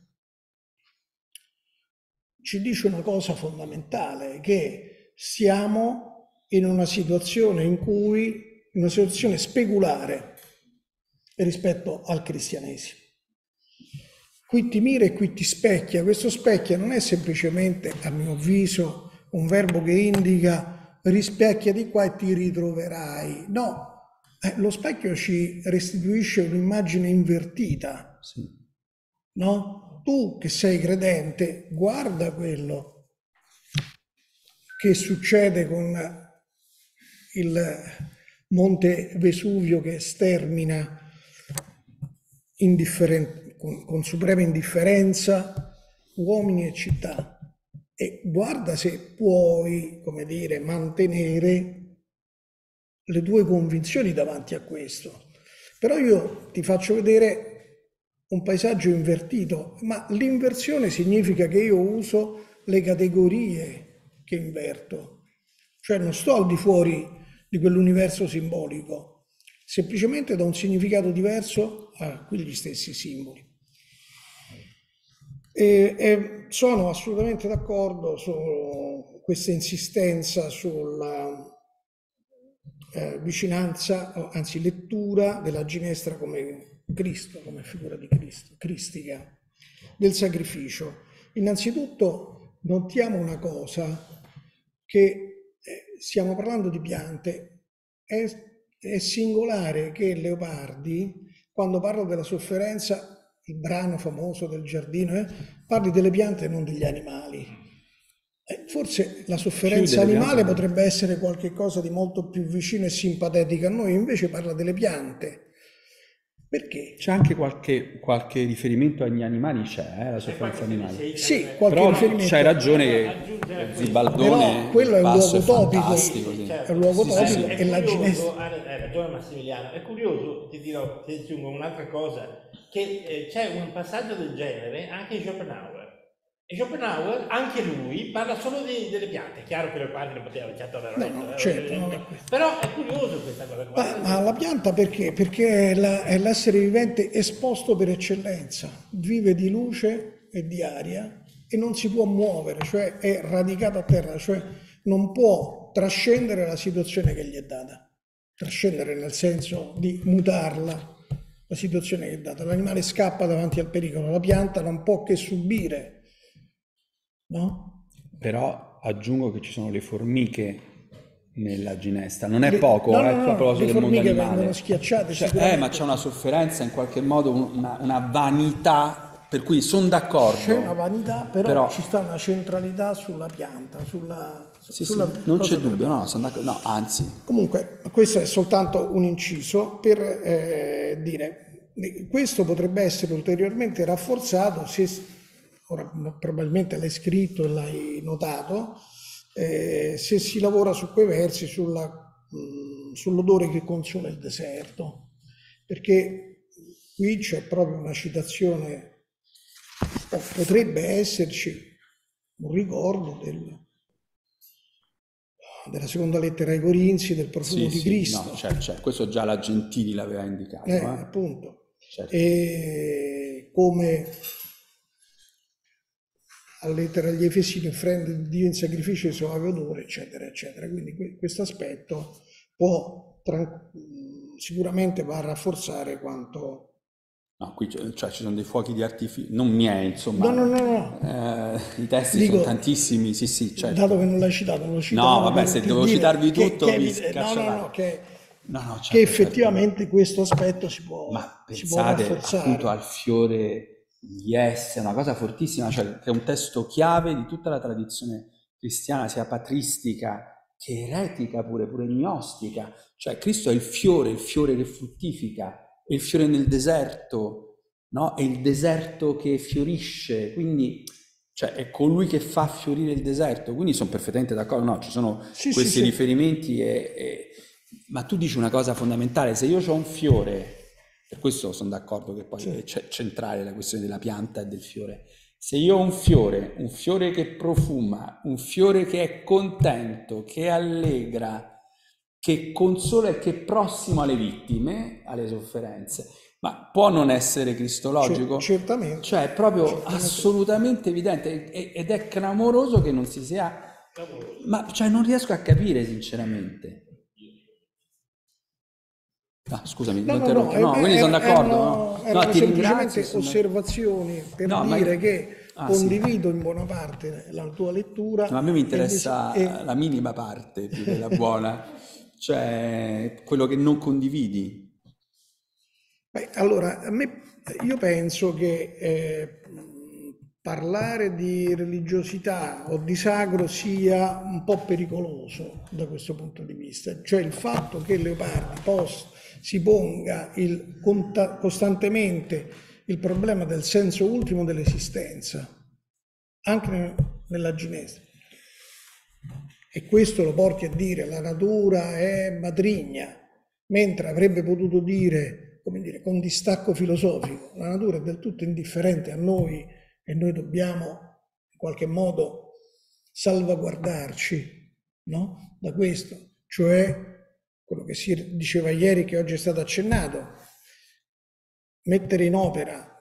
ci dice una cosa fondamentale, che siamo in una situazione in cui, in una situazione speculare rispetto al cristianesimo. Qui ti mira e qui ti specchia. Questo specchia non è semplicemente, a mio avviso, un verbo che indica rispecchia di qua e ti ritroverai. No, eh, lo specchio ci restituisce un'immagine invertita. Sì. No? Tu che sei credente, guarda quello che succede con il monte Vesuvio che stermina con, con suprema indifferenza uomini e città e guarda se puoi, come dire, mantenere le tue convinzioni davanti a questo. Però io ti faccio vedere un paesaggio invertito, ma l'inversione significa che io uso le categorie che inverto, cioè non sto al di fuori di quell'universo simbolico, semplicemente do un significato diverso a quegli stessi simboli. E, e sono assolutamente d'accordo su questa insistenza sulla eh, vicinanza, anzi lettura della ginestra come Cristo, come figura di Cristo, cristica, del sacrificio. Innanzitutto notiamo una cosa, che eh, stiamo parlando di piante, è, è singolare che Leopardi, quando parla della sofferenza, il brano famoso del giardino, eh, parli delle piante e non degli animali. Eh, forse la sofferenza animale potrebbe essere qualcosa di molto più vicino e simpatetico a noi, invece parla delle piante. Perché? C'è anche qualche, qualche riferimento agli animali, c'è eh, la sofferenza animale. Sì, qualche Però riferimento. c'hai ragione che Zibaldone Però quello è un luogo topico, sì. è un luogo topico sì, sì. e la ginestra. Hai ragione Massimiliano, è curioso, ti dirò, ti aggiungo un'altra cosa, che eh, c'è un passaggio del genere anche in Schopenhauer. E Schopenhauer, anche lui, parla solo di- delle piante. È chiaro che le padre non poteva certo aver No, letto, no, eh, certo, eh, non è. Però è curioso questa cosa qua. Ma, ma la pianta perché? Perché è, la- è l'essere vivente esposto per eccellenza, vive di luce e di aria e non si può muovere, cioè è radicato a terra, cioè non può trascendere la situazione che gli è data, trascendere nel senso di mutarla, la situazione che è data. L'animale scappa davanti al pericolo, la pianta non può che subire, no? Però aggiungo che ci sono le formiche nella ginestra. Non è Le- poco, no, eh, no, a no, proposito le del mondo formiche animale. vengono schiacciate Cioè, eh, ma c'è una sofferenza, in qualche modo una, una vanità, per cui sono d'accordo. C'è una vanità, però, Però- ci sta una centralità sulla pianta, sulla... Sì, sì, sulla non cosa c'è dubbio, no, sono d'accordo. No, anzi, Comunque, questo è soltanto un inciso per eh, dire, questo potrebbe essere ulteriormente rafforzato se, ora probabilmente l'hai scritto e l'hai notato, eh, se si lavora su quei versi sulla, mh, sull'odore che consola il deserto, perché qui c'è proprio una citazione, o potrebbe esserci un ricordo del- della seconda lettera ai Corinzi, del profumo sì, di sì, Cristo. no, c'è, c'è. questo già la Gentili l'aveva indicato. Eh, eh. appunto. Certo. E come alla lettera agli Efesini, offrende Dio in sacrificio di suave odore, eccetera, eccetera. Quindi questo aspetto può sicuramente va a rafforzare quanto... No, qui cioè, ci sono dei fuochi di artificio, non miei, insomma. No, no, no, no. Eh, I testi Dico, sono tantissimi, sì, sì, certo. Dato che non l'hai citato, non lo cito. No, vabbè, se devo citarvi tutto, che, vi che, no, no, no, che, no, no, certo, che effettivamente certo. questo aspetto si può, Ma si può rafforzare. appunto al fiore Yes, è una cosa fortissima, cioè è un testo chiave di tutta la tradizione cristiana, sia patristica che eretica pure, pure gnostica. Cioè Cristo è il fiore, il fiore che fruttifica, è il fiore nel deserto, no? È il deserto che fiorisce, quindi cioè, è colui che fa fiorire il deserto. Quindi sono perfettamente d'accordo, no? Ci sono sì, questi sì, riferimenti, sì. E, e... ma tu dici una cosa fondamentale, se io ho un fiore per questo sono d'accordo che poi è centrale la questione della pianta e del fiore. Se io ho un fiore, un fiore che profuma, un fiore che è contento, che allegra, che consola e che è prossimo alle vittime, alle sofferenze, ma può non essere cristologico? certamente. Cioè è proprio certamente. assolutamente evidente ed è clamoroso che non si sia... Ma cioè, non riesco a capire sinceramente. Ah, scusami, no, no, no, no, quindi sono d'accordo. Erano, erano no, semplicemente osservazioni per dire ma... che ah, condivido sì. in buona parte la tua lettura. Ma a me mi interessa e... la minima parte più della buona, cioè quello che non condividi. Beh, allora, a me, io penso che eh, parlare di religiosità o di sacro sia un po' pericoloso da questo punto di vista. Cioè il fatto che Leopardi possa si ponga il, costantemente il problema del senso ultimo dell'esistenza, anche nella Ginestra. E questo lo porti a dire la natura è matrigna, mentre avrebbe potuto dire, come dire, con distacco filosofico, la natura è del tutto indifferente a noi e noi dobbiamo in qualche modo salvaguardarci no? da questo, cioè quello che si diceva ieri che oggi è stato accennato, mettere in opera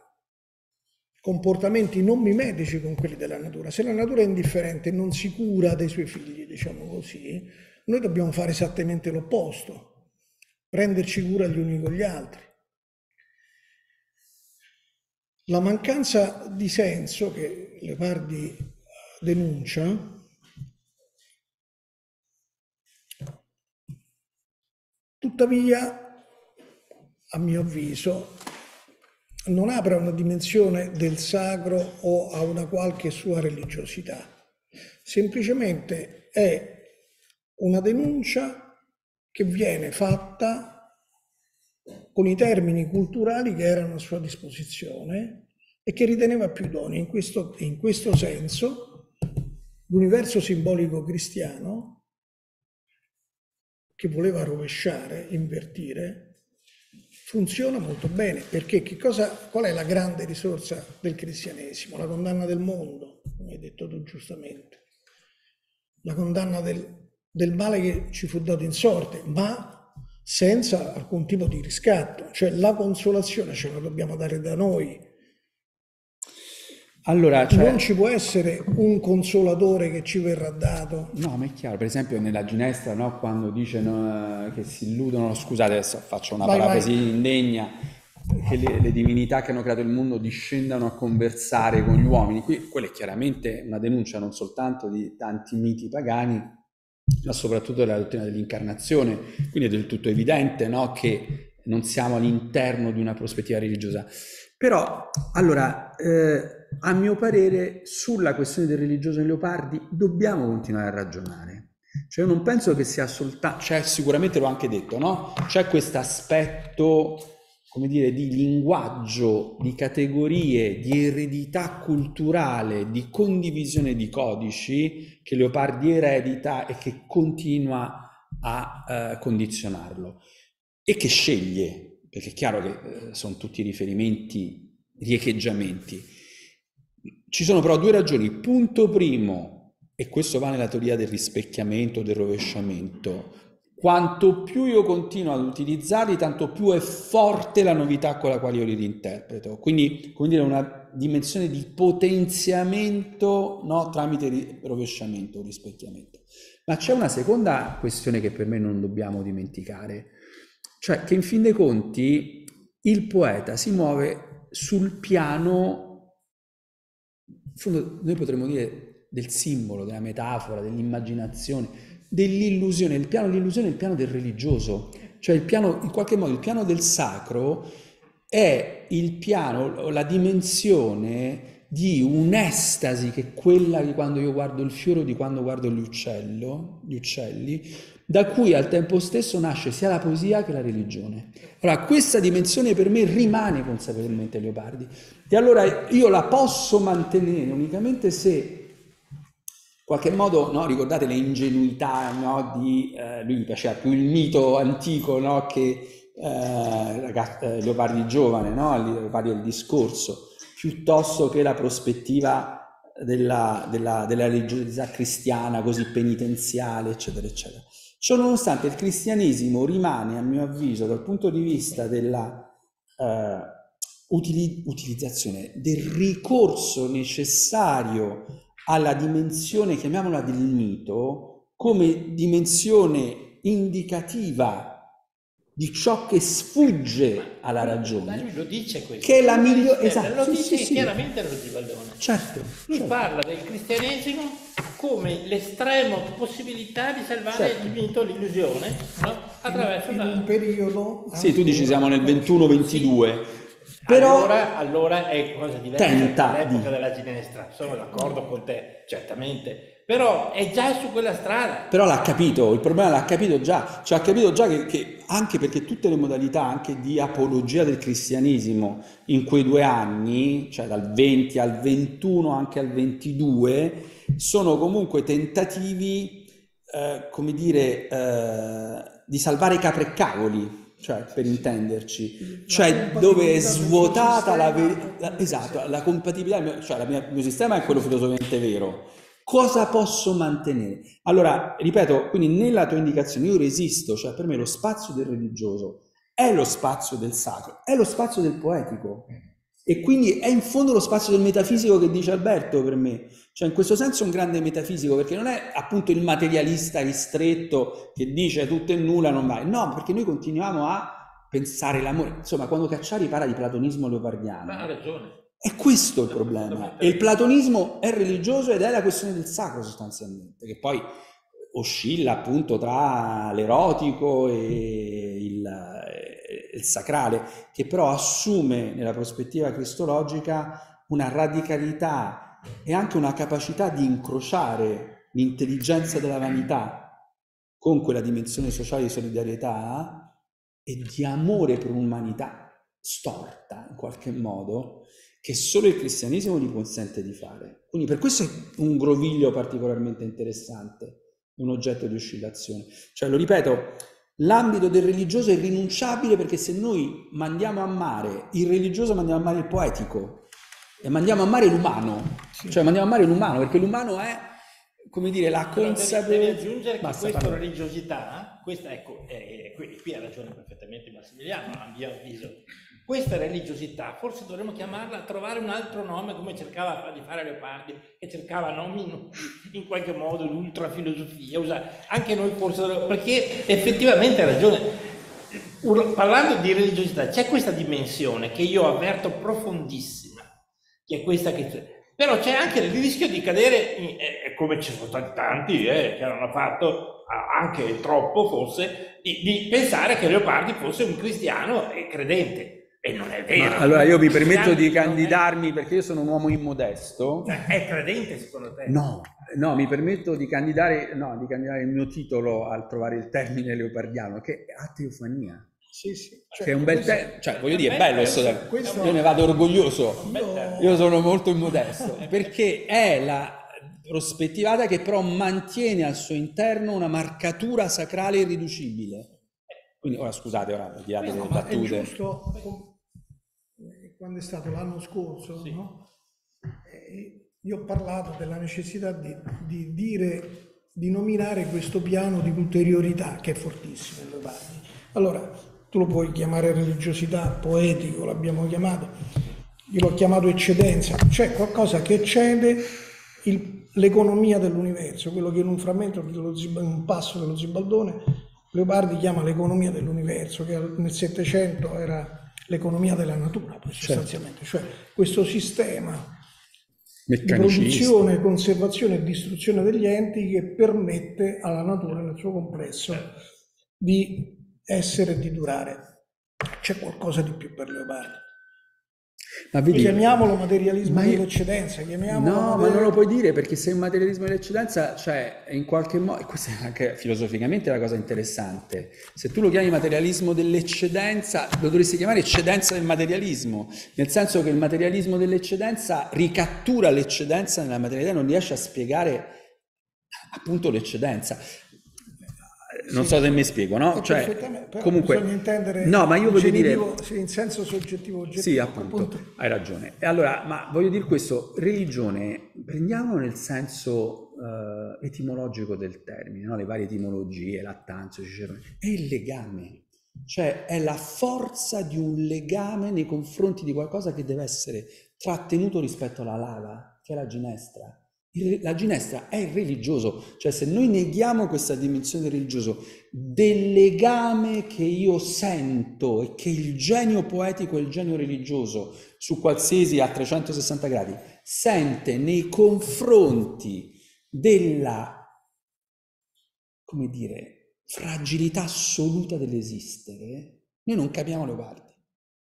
comportamenti non mimetici con quelli della natura. Se la natura è indifferente e non si cura dei suoi figli, diciamo così, noi dobbiamo fare esattamente l'opposto, prenderci cura gli uni con gli altri. La mancanza di senso che Leopardi denuncia Tuttavia, a mio avviso, non apre a una dimensione del sacro o a una qualche sua religiosità. Semplicemente è una denuncia che viene fatta con i termini culturali che erano a sua disposizione e che riteneva più idonei. In questo, in questo senso, l'universo simbolico cristiano che voleva rovesciare, invertire, funziona molto bene. Perché cosa, qual è la grande risorsa del cristianesimo? La condanna del mondo, come hai detto tu giustamente, la condanna del, del male che ci fu dato in sorte, ma senza alcun tipo di riscatto, cioè la consolazione ce la dobbiamo dare da noi allora, cioè... Non ci può essere un consolatore che ci verrà dato. No, ma è chiaro, per esempio nella ginestra, no, quando dicono che si illudono, scusate adesso faccio una vai. indegna, che le, le, divinità che hanno creato il mondo discendano a conversare con gli uomini. Qui, quella è chiaramente una denuncia non soltanto di tanti miti pagani, ma soprattutto della dottrina dell'incarnazione. Quindi è del tutto evidente no, che non siamo all'interno di una prospettiva religiosa. Però, allora, eh, a mio parere, sulla questione del religioso in Leopardi dobbiamo continuare a ragionare. Cioè, io non penso che sia soltanto, cioè, sicuramente l'ho anche detto, no? C'è questo aspetto, come dire, di linguaggio, di categorie, di eredità culturale, di condivisione di codici che Leopardi eredita e che continua a eh, condizionarlo e che sceglie, perché è chiaro che eh, sono tutti riferimenti, riecheggiamenti ci sono però due ragioni. Punto primo, e questo va nella teoria del rispecchiamento, del rovesciamento, quanto più io continuo ad utilizzarli, tanto più è forte la novità con la quale io li reinterpreto. Quindi, come dire, una dimensione di potenziamento no, tramite rovesciamento, rispecchiamento. Ma c'è una seconda questione che per me non dobbiamo dimenticare, cioè che in fin dei conti il poeta si muove sul piano, in fondo noi potremmo dire del simbolo, della metafora, dell'immaginazione, dell'illusione. Il piano dell'illusione è il piano del religioso, cioè il piano, in qualche modo, il piano del sacro è il piano, la dimensione di un'estasi che è quella di quando io guardo il fiore o di quando guardo l'uccello, gli uccelli, da cui al tempo stesso nasce sia la poesia che la religione. Allora, questa dimensione per me rimane consapevolmente Leopardi. E allora io la posso mantenere unicamente se qualche modo, no, ricordate le ingenuità no, di, eh, lui piaceva più il mito antico no, che eh, ragazzi, eh, Leopardi giovane, no, Leopardi del discorso, piuttosto che la prospettiva della, della, della religiosità cristiana così penitenziale, eccetera, eccetera. Ciò nonostante il cristianesimo rimane, a mio avviso, dal punto di vista della eh, utilizzazione del ricorso necessario alla dimensione, chiamiamola del mito, come dimensione indicativa di ciò che sfugge alla ragione. lui lo dice questo. Che è la migliore... Esatto. Lo dice sì, sì, chiaramente sì. Baldone. Certo. Lui certo. parla del cristianesimo come l'estrema possibilità di salvare certo. il mito, l'illusione, no? attraverso in, in un periodo... Sì, tu dici siamo nel 21-22 però allora, allora è cosa diversa tenta dall'epoca di... della ginestra, sono d'accordo con te, certamente, però è già su quella strada. Però l'ha capito, il problema l'ha capito già, cioè ha capito già che, che, anche perché tutte le modalità anche di apologia del cristianesimo in quei due anni, cioè dal 20 al 21, anche al 22, sono comunque tentativi, eh, come dire, eh, di salvare capre e cavoli cioè per intenderci, cioè dove è svuotata la verità, esatto, la compatibilità, cioè mia, il mio sistema è quello filosoficamente vero. Cosa posso mantenere? Allora, ripeto, quindi nella tua indicazione io resisto, cioè per me lo spazio del religioso è lo spazio del sacro, è lo spazio del poetico. E quindi è in fondo lo spazio del metafisico che dice Alberto per me. Cioè in questo senso un grande metafisico perché non è appunto il materialista ristretto che dice tutto e nulla non vai. No, perché noi continuiamo a pensare l'amore. Insomma, quando Cacciari parla di platonismo leopardiano. Ma ha ragione. È questo il problema. E il platonismo è religioso ed è la questione del sacro sostanzialmente, che poi oscilla appunto tra l'erotico e il, il sacrale, che però assume nella prospettiva cristologica una radicalità e anche una capacità di incrociare l'intelligenza della vanità con quella dimensione sociale di solidarietà e di amore per un'umanità storta in qualche modo che solo il cristianesimo gli consente di fare. Quindi per questo è un groviglio particolarmente interessante, un oggetto di oscillazione. Cioè, lo ripeto, L'ambito del religioso è irrinunciabile perché se noi mandiamo a mare il religioso, mandiamo a mare il poetico e mandiamo a mare l'umano, sì. cioè mandiamo a mare l'umano perché l'umano è, come dire, la consapevolezza. Devi, aggiungere che questa religiosità, questa ecco, è, qui, qui ha ragione perfettamente Massimiliano, a mio avviso, questa religiosità, forse dovremmo chiamarla, trovare un altro nome come cercava di fare Leopardi, che cercava nomi in qualche modo l'ultrafilosofia, anche noi forse, perché effettivamente ha ragione. Parlando di religiosità, c'è questa dimensione che io avverto profondissima, che è questa che però c'è anche il rischio di cadere, in, eh, come ci sono stati tanti eh, che hanno fatto anche troppo forse, di, di, pensare che Leopardi fosse un cristiano e credente. E non è vero. Ma allora io vi permetto di candidarmi perché io sono un uomo immodesto. Cioè, è credente secondo te? No, no, mi permetto di candidare, no, di candidare il mio titolo al trovare il termine leopardiano, che è ateofania. Sì, sì. Cioè, che è un bel termine, cioè voglio dire, è bello questo, questo, io ne vado orgoglioso, io sono molto immodesto, perché è la prospettivata che però mantiene al suo interno una marcatura sacrale irriducibile. Quindi ora scusate, ora di là delle battute. È giusto quando è stato l'anno scorso, sì. no? io ho parlato della necessità di, di, dire di nominare questo piano di ulteriorità che è fortissimo in Leopardi. Allora, tu lo puoi chiamare religiosità, poetico, l'abbiamo chiamato, io l'ho chiamato eccedenza, cioè qualcosa che eccede il, l'economia dell'universo, quello che in un frammento, in un passo dello Zibaldone, Leopardi chiama l'economia dell'universo, che nel Settecento era l'economia della natura, poi certo. sostanzialmente, cioè questo sistema di produzione, conservazione e distruzione degli enti che permette alla natura nel suo complesso di essere e di durare. C'è qualcosa di più per Leopardi. Ma vedi, chiamiamolo materialismo io, dell'eccedenza. Chiamiamolo no, material... ma non lo puoi dire perché se il materialismo dell'eccedenza, cioè in qualche modo, e questa è anche filosoficamente la cosa interessante, se tu lo chiami materialismo dell'eccedenza, lo dovresti chiamare eccedenza del materialismo, nel senso che il materialismo dell'eccedenza ricattura l'eccedenza nella materialità, non riesce a spiegare appunto l'eccedenza non sì, so se mi spiego, no? Cioè, comunque, bisogna intendere no, ma io voglio dire in senso soggettivo oggettivo. Sì, appunto, appunto, hai ragione. E allora, ma voglio dire questo, religione, prendiamolo nel senso uh, etimologico del termine, no? le varie etimologie, Lattanzio, Cicerone, è il legame. Cioè è la forza di un legame nei confronti di qualcosa che deve essere trattenuto rispetto alla lava, che è la ginestra la ginestra è religioso, cioè se noi neghiamo questa dimensione religiosa del legame che io sento e che il genio poetico e il genio religioso su qualsiasi a 360 gradi sente nei confronti della, come dire, fragilità assoluta dell'esistere, noi non capiamo le parti.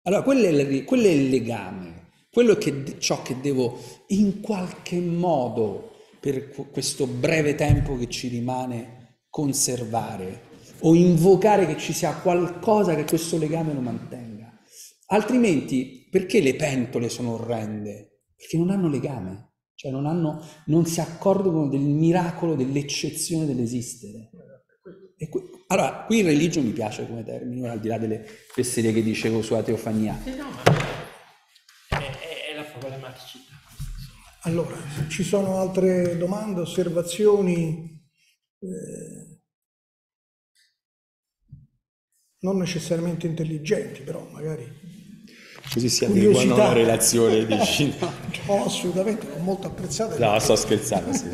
Allora, quello è, quello è il legame quello è che, ciò che devo in qualche modo, per questo breve tempo che ci rimane, conservare o invocare che ci sia qualcosa che questo legame lo mantenga. Altrimenti, perché le pentole sono orrende? Perché non hanno legame, cioè non, hanno, non si accordano del miracolo, dell'eccezione dell'esistere. Que- allora, qui religio mi piace come termine, al di là delle fesserie che dicevo sulla teofania. Allora, ci sono altre domande, osservazioni? Eh, non necessariamente intelligenti, però magari. Così si adeguano alla relazione, [LAUGHS] dici? No? no, assolutamente, ho molto apprezzato. No, sto scherzando. Sì.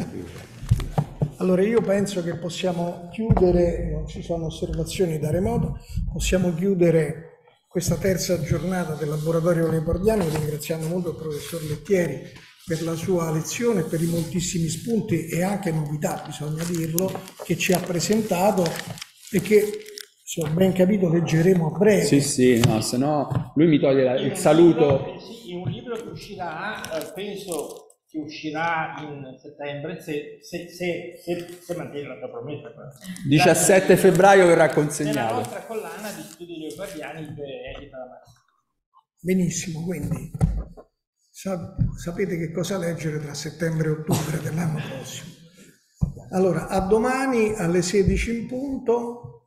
Allora io penso che possiamo chiudere, non ci sono osservazioni da remoto, possiamo chiudere questa terza giornata del laboratorio Leopardiano ringraziando molto il professor Lettieri per la sua lezione, per i moltissimi spunti e anche novità, bisogna dirlo, che ci ha presentato e che, se ho ben capito, leggeremo a breve. Sì, sì, no, se no lui mi toglie la, il saluto. Libro, sì, un libro che uscirà, eh, penso che uscirà in settembre, se, se, se, se mantiene la sua promessa. 17 febbraio verrà consegnato. Nella nostra collana di studi leopardiani che edita la Benissimo, quindi sapete che cosa leggere tra settembre e ottobre dell'anno prossimo. Allora, a domani alle 16 in punto.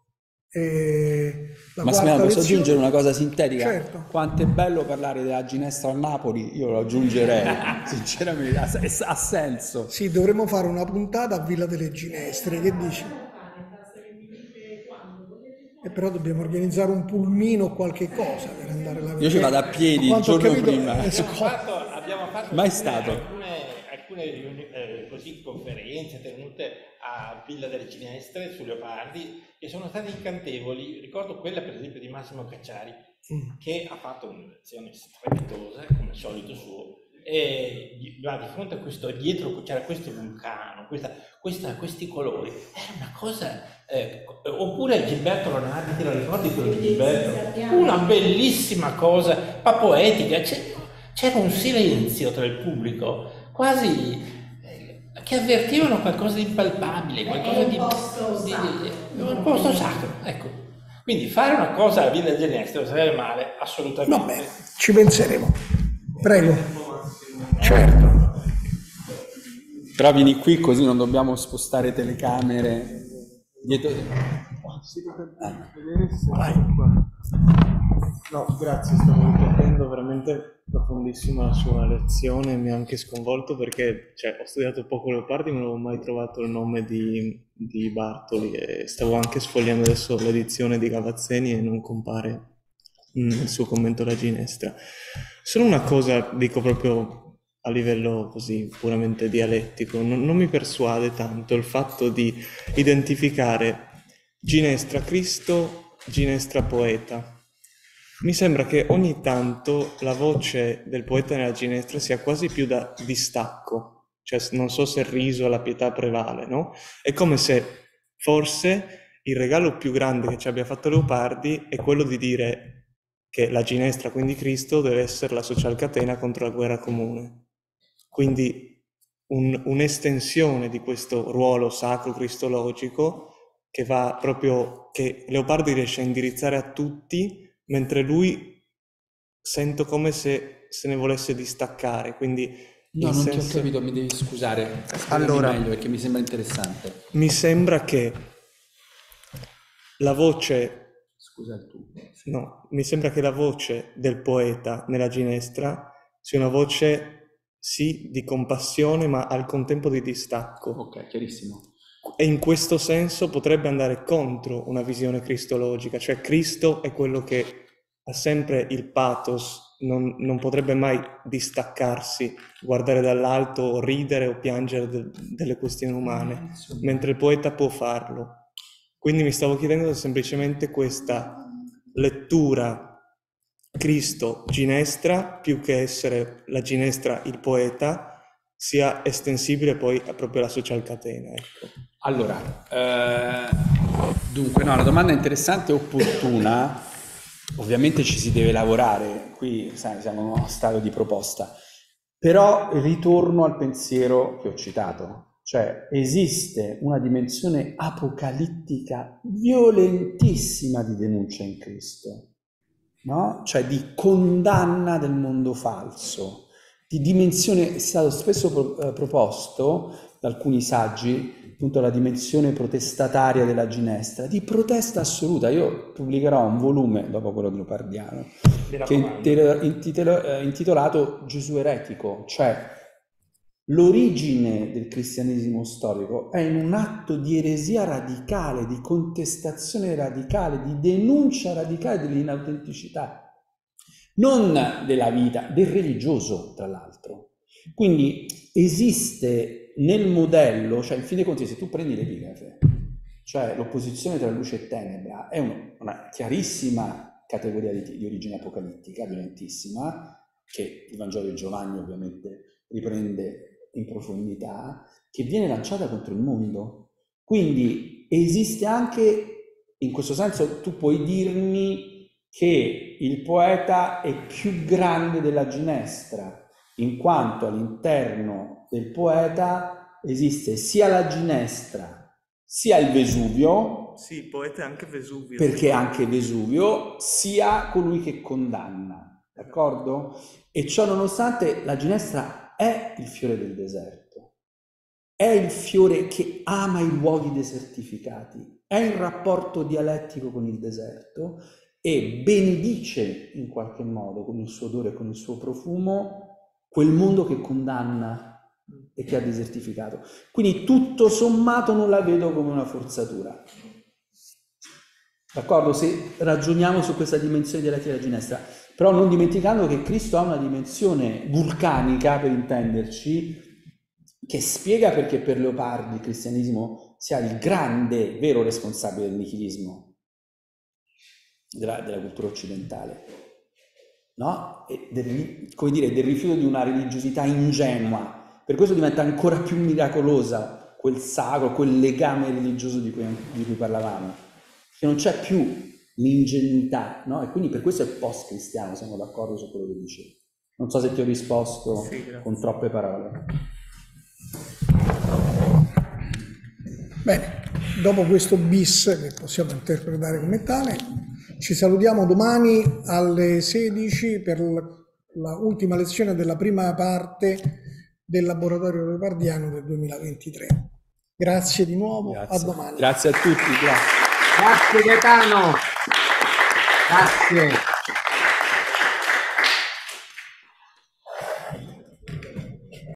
Eh, Massimiliano, posso lezione... aggiungere una cosa sintetica? Certo. Quanto è bello parlare della ginestra a Napoli, io lo aggiungerei, [LAUGHS] sinceramente, ha, ha senso. Sì, dovremmo fare una puntata a Villa delle Ginestre, che dici? E però dobbiamo organizzare un pulmino o qualche cosa per andare là. Io ci vado a piedi il giorno capito, prima. Abbiamo fatto, abbiamo fatto Mai stato. alcune, alcune eh, così, conferenze tenute a Villa delle Ginestre su Leopardi che sono state incantevoli. Ricordo quella per esempio di Massimo Cacciari mm. che ha fatto una lezione strepitosa come al solito suo e di fronte a questo, dietro c'era questo vulcano, questa, questa, questi colori, era una cosa, eh, oppure Gilberto Ronaldi, ti lo ricordi quello di Gilberto? Una bellissima cosa, ma poetica, c'era un silenzio tra il pubblico, quasi eh, che avvertivano qualcosa di impalpabile, qualcosa di, di, di, un posto sacro, ecco. Quindi fare una cosa a Villa Genestra sarebbe male, assolutamente. Vabbè, ci penseremo. Prego. Certo. Però vieni qui così non dobbiamo spostare telecamere dietro. No, grazie, stavo ripetendo veramente profondissima la sua lezione, mi ha anche sconvolto perché cioè, ho studiato poco Leopardi, ma non avevo mai trovato il nome di, di Bartoli e stavo anche sfogliando adesso l'edizione di Gavazzeni e non compare nel suo commento alla ginestra. Solo una cosa dico proprio a livello così puramente dialettico, non, non mi persuade tanto il fatto di identificare Ginestra Cristo, Ginestra poeta. Mi sembra che ogni tanto la voce del poeta nella Ginestra sia quasi più da distacco, cioè non so se il riso la pietà prevale, no? È come se forse il regalo più grande che ci abbia fatto Leopardi è quello di dire che la Ginestra, quindi Cristo, deve essere la social catena contro la guerra comune. Quindi un, un'estensione di questo ruolo sacro cristologico che va proprio, che Leopardi riesce a indirizzare a tutti, mentre lui sento come se se ne volesse distaccare, quindi No, non senso... ti ho capito, mi devi scusare. Allora, meglio perché mi sembra interessante. Mi sembra che la voce Scusa il tu. No, mi sembra che la voce del poeta nella Ginestra sia una voce sì di compassione, ma al contempo di distacco. Ok, chiarissimo. E in questo senso potrebbe andare contro una visione cristologica, cioè Cristo è quello che ha sempre il pathos, non, non potrebbe mai distaccarsi, guardare dall'alto, ridere o piangere de, delle questioni umane, eh, mentre il poeta può farlo. Quindi mi stavo chiedendo se semplicemente questa lettura Cristo Ginestra, più che essere la Ginestra il poeta, sia estensibile poi proprio alla social catena. Ecco. Allora, eh, dunque, no, la domanda è interessante e opportuna. Ovviamente ci si deve lavorare, qui sai, siamo in uno stato di proposta, però ritorno al pensiero che ho citato, cioè esiste una dimensione apocalittica violentissima di denuncia in Cristo, no? cioè di condanna del mondo falso, di dimensione, è stato spesso pro, eh, proposto da alcuni saggi, appunto la dimensione protestataria della Ginestra, di protesta assoluta. Io pubblicherò un volume, dopo quello di Leopardiano, che è eh, intitolato Gesù eretico, cioè L'origine del cristianesimo storico è in un atto di eresia radicale, di contestazione radicale, di denuncia radicale dell'inautenticità, non della vita, del religioso, tra l'altro. Quindi esiste nel modello, cioè in fin dei conti, se tu prendi l'epigrafe, cioè l'opposizione tra luce e tenebra, è un, una chiarissima categoria di, di origine apocalittica, violentissima, che il Vangelo di Giovanni ovviamente riprende in profondità che viene lanciata contro il mondo. Quindi esiste anche, in questo senso tu puoi dirmi che il poeta è più grande della Ginestra, in quanto all'interno del poeta esiste sia la Ginestra sia il Vesuvio. Sì, il poeta è anche Vesuvio. Perché anche Vesuvio, sia colui che condanna, d'accordo? E ciò nonostante la Ginestra è il fiore del deserto, è il fiore che ama i luoghi desertificati, è in rapporto dialettico con il deserto e benedice in qualche modo con il suo odore e con il suo profumo quel mondo che condanna e che ha desertificato. Quindi tutto sommato non la vedo come una forzatura. D'accordo? Se ragioniamo su questa dimensione della ginestra, però non dimenticando che Cristo ha una dimensione vulcanica, per intenderci, che spiega perché per Leopardi il cristianesimo sia il grande, vero responsabile del nichilismo della, della cultura occidentale, no? E del, come dire, del rifiuto di una religiosità ingenua. Per questo diventa ancora più miracolosa quel sacro, quel legame religioso di cui, di cui parlavamo, che non c'è più l'ingenuità, no? E quindi per questo è post-cristiano, siamo d'accordo su quello che dicevi. Non so se ti ho risposto sì, con troppe parole. Bene, dopo questo bis che possiamo interpretare come tale, ci salutiamo domani alle 16 per l'ultima lezione della prima parte del laboratorio leopardiano del 2023. Grazie di nuovo, grazie. a domani. Grazie a tutti, grazie. Grazie Gaetano. Grazie.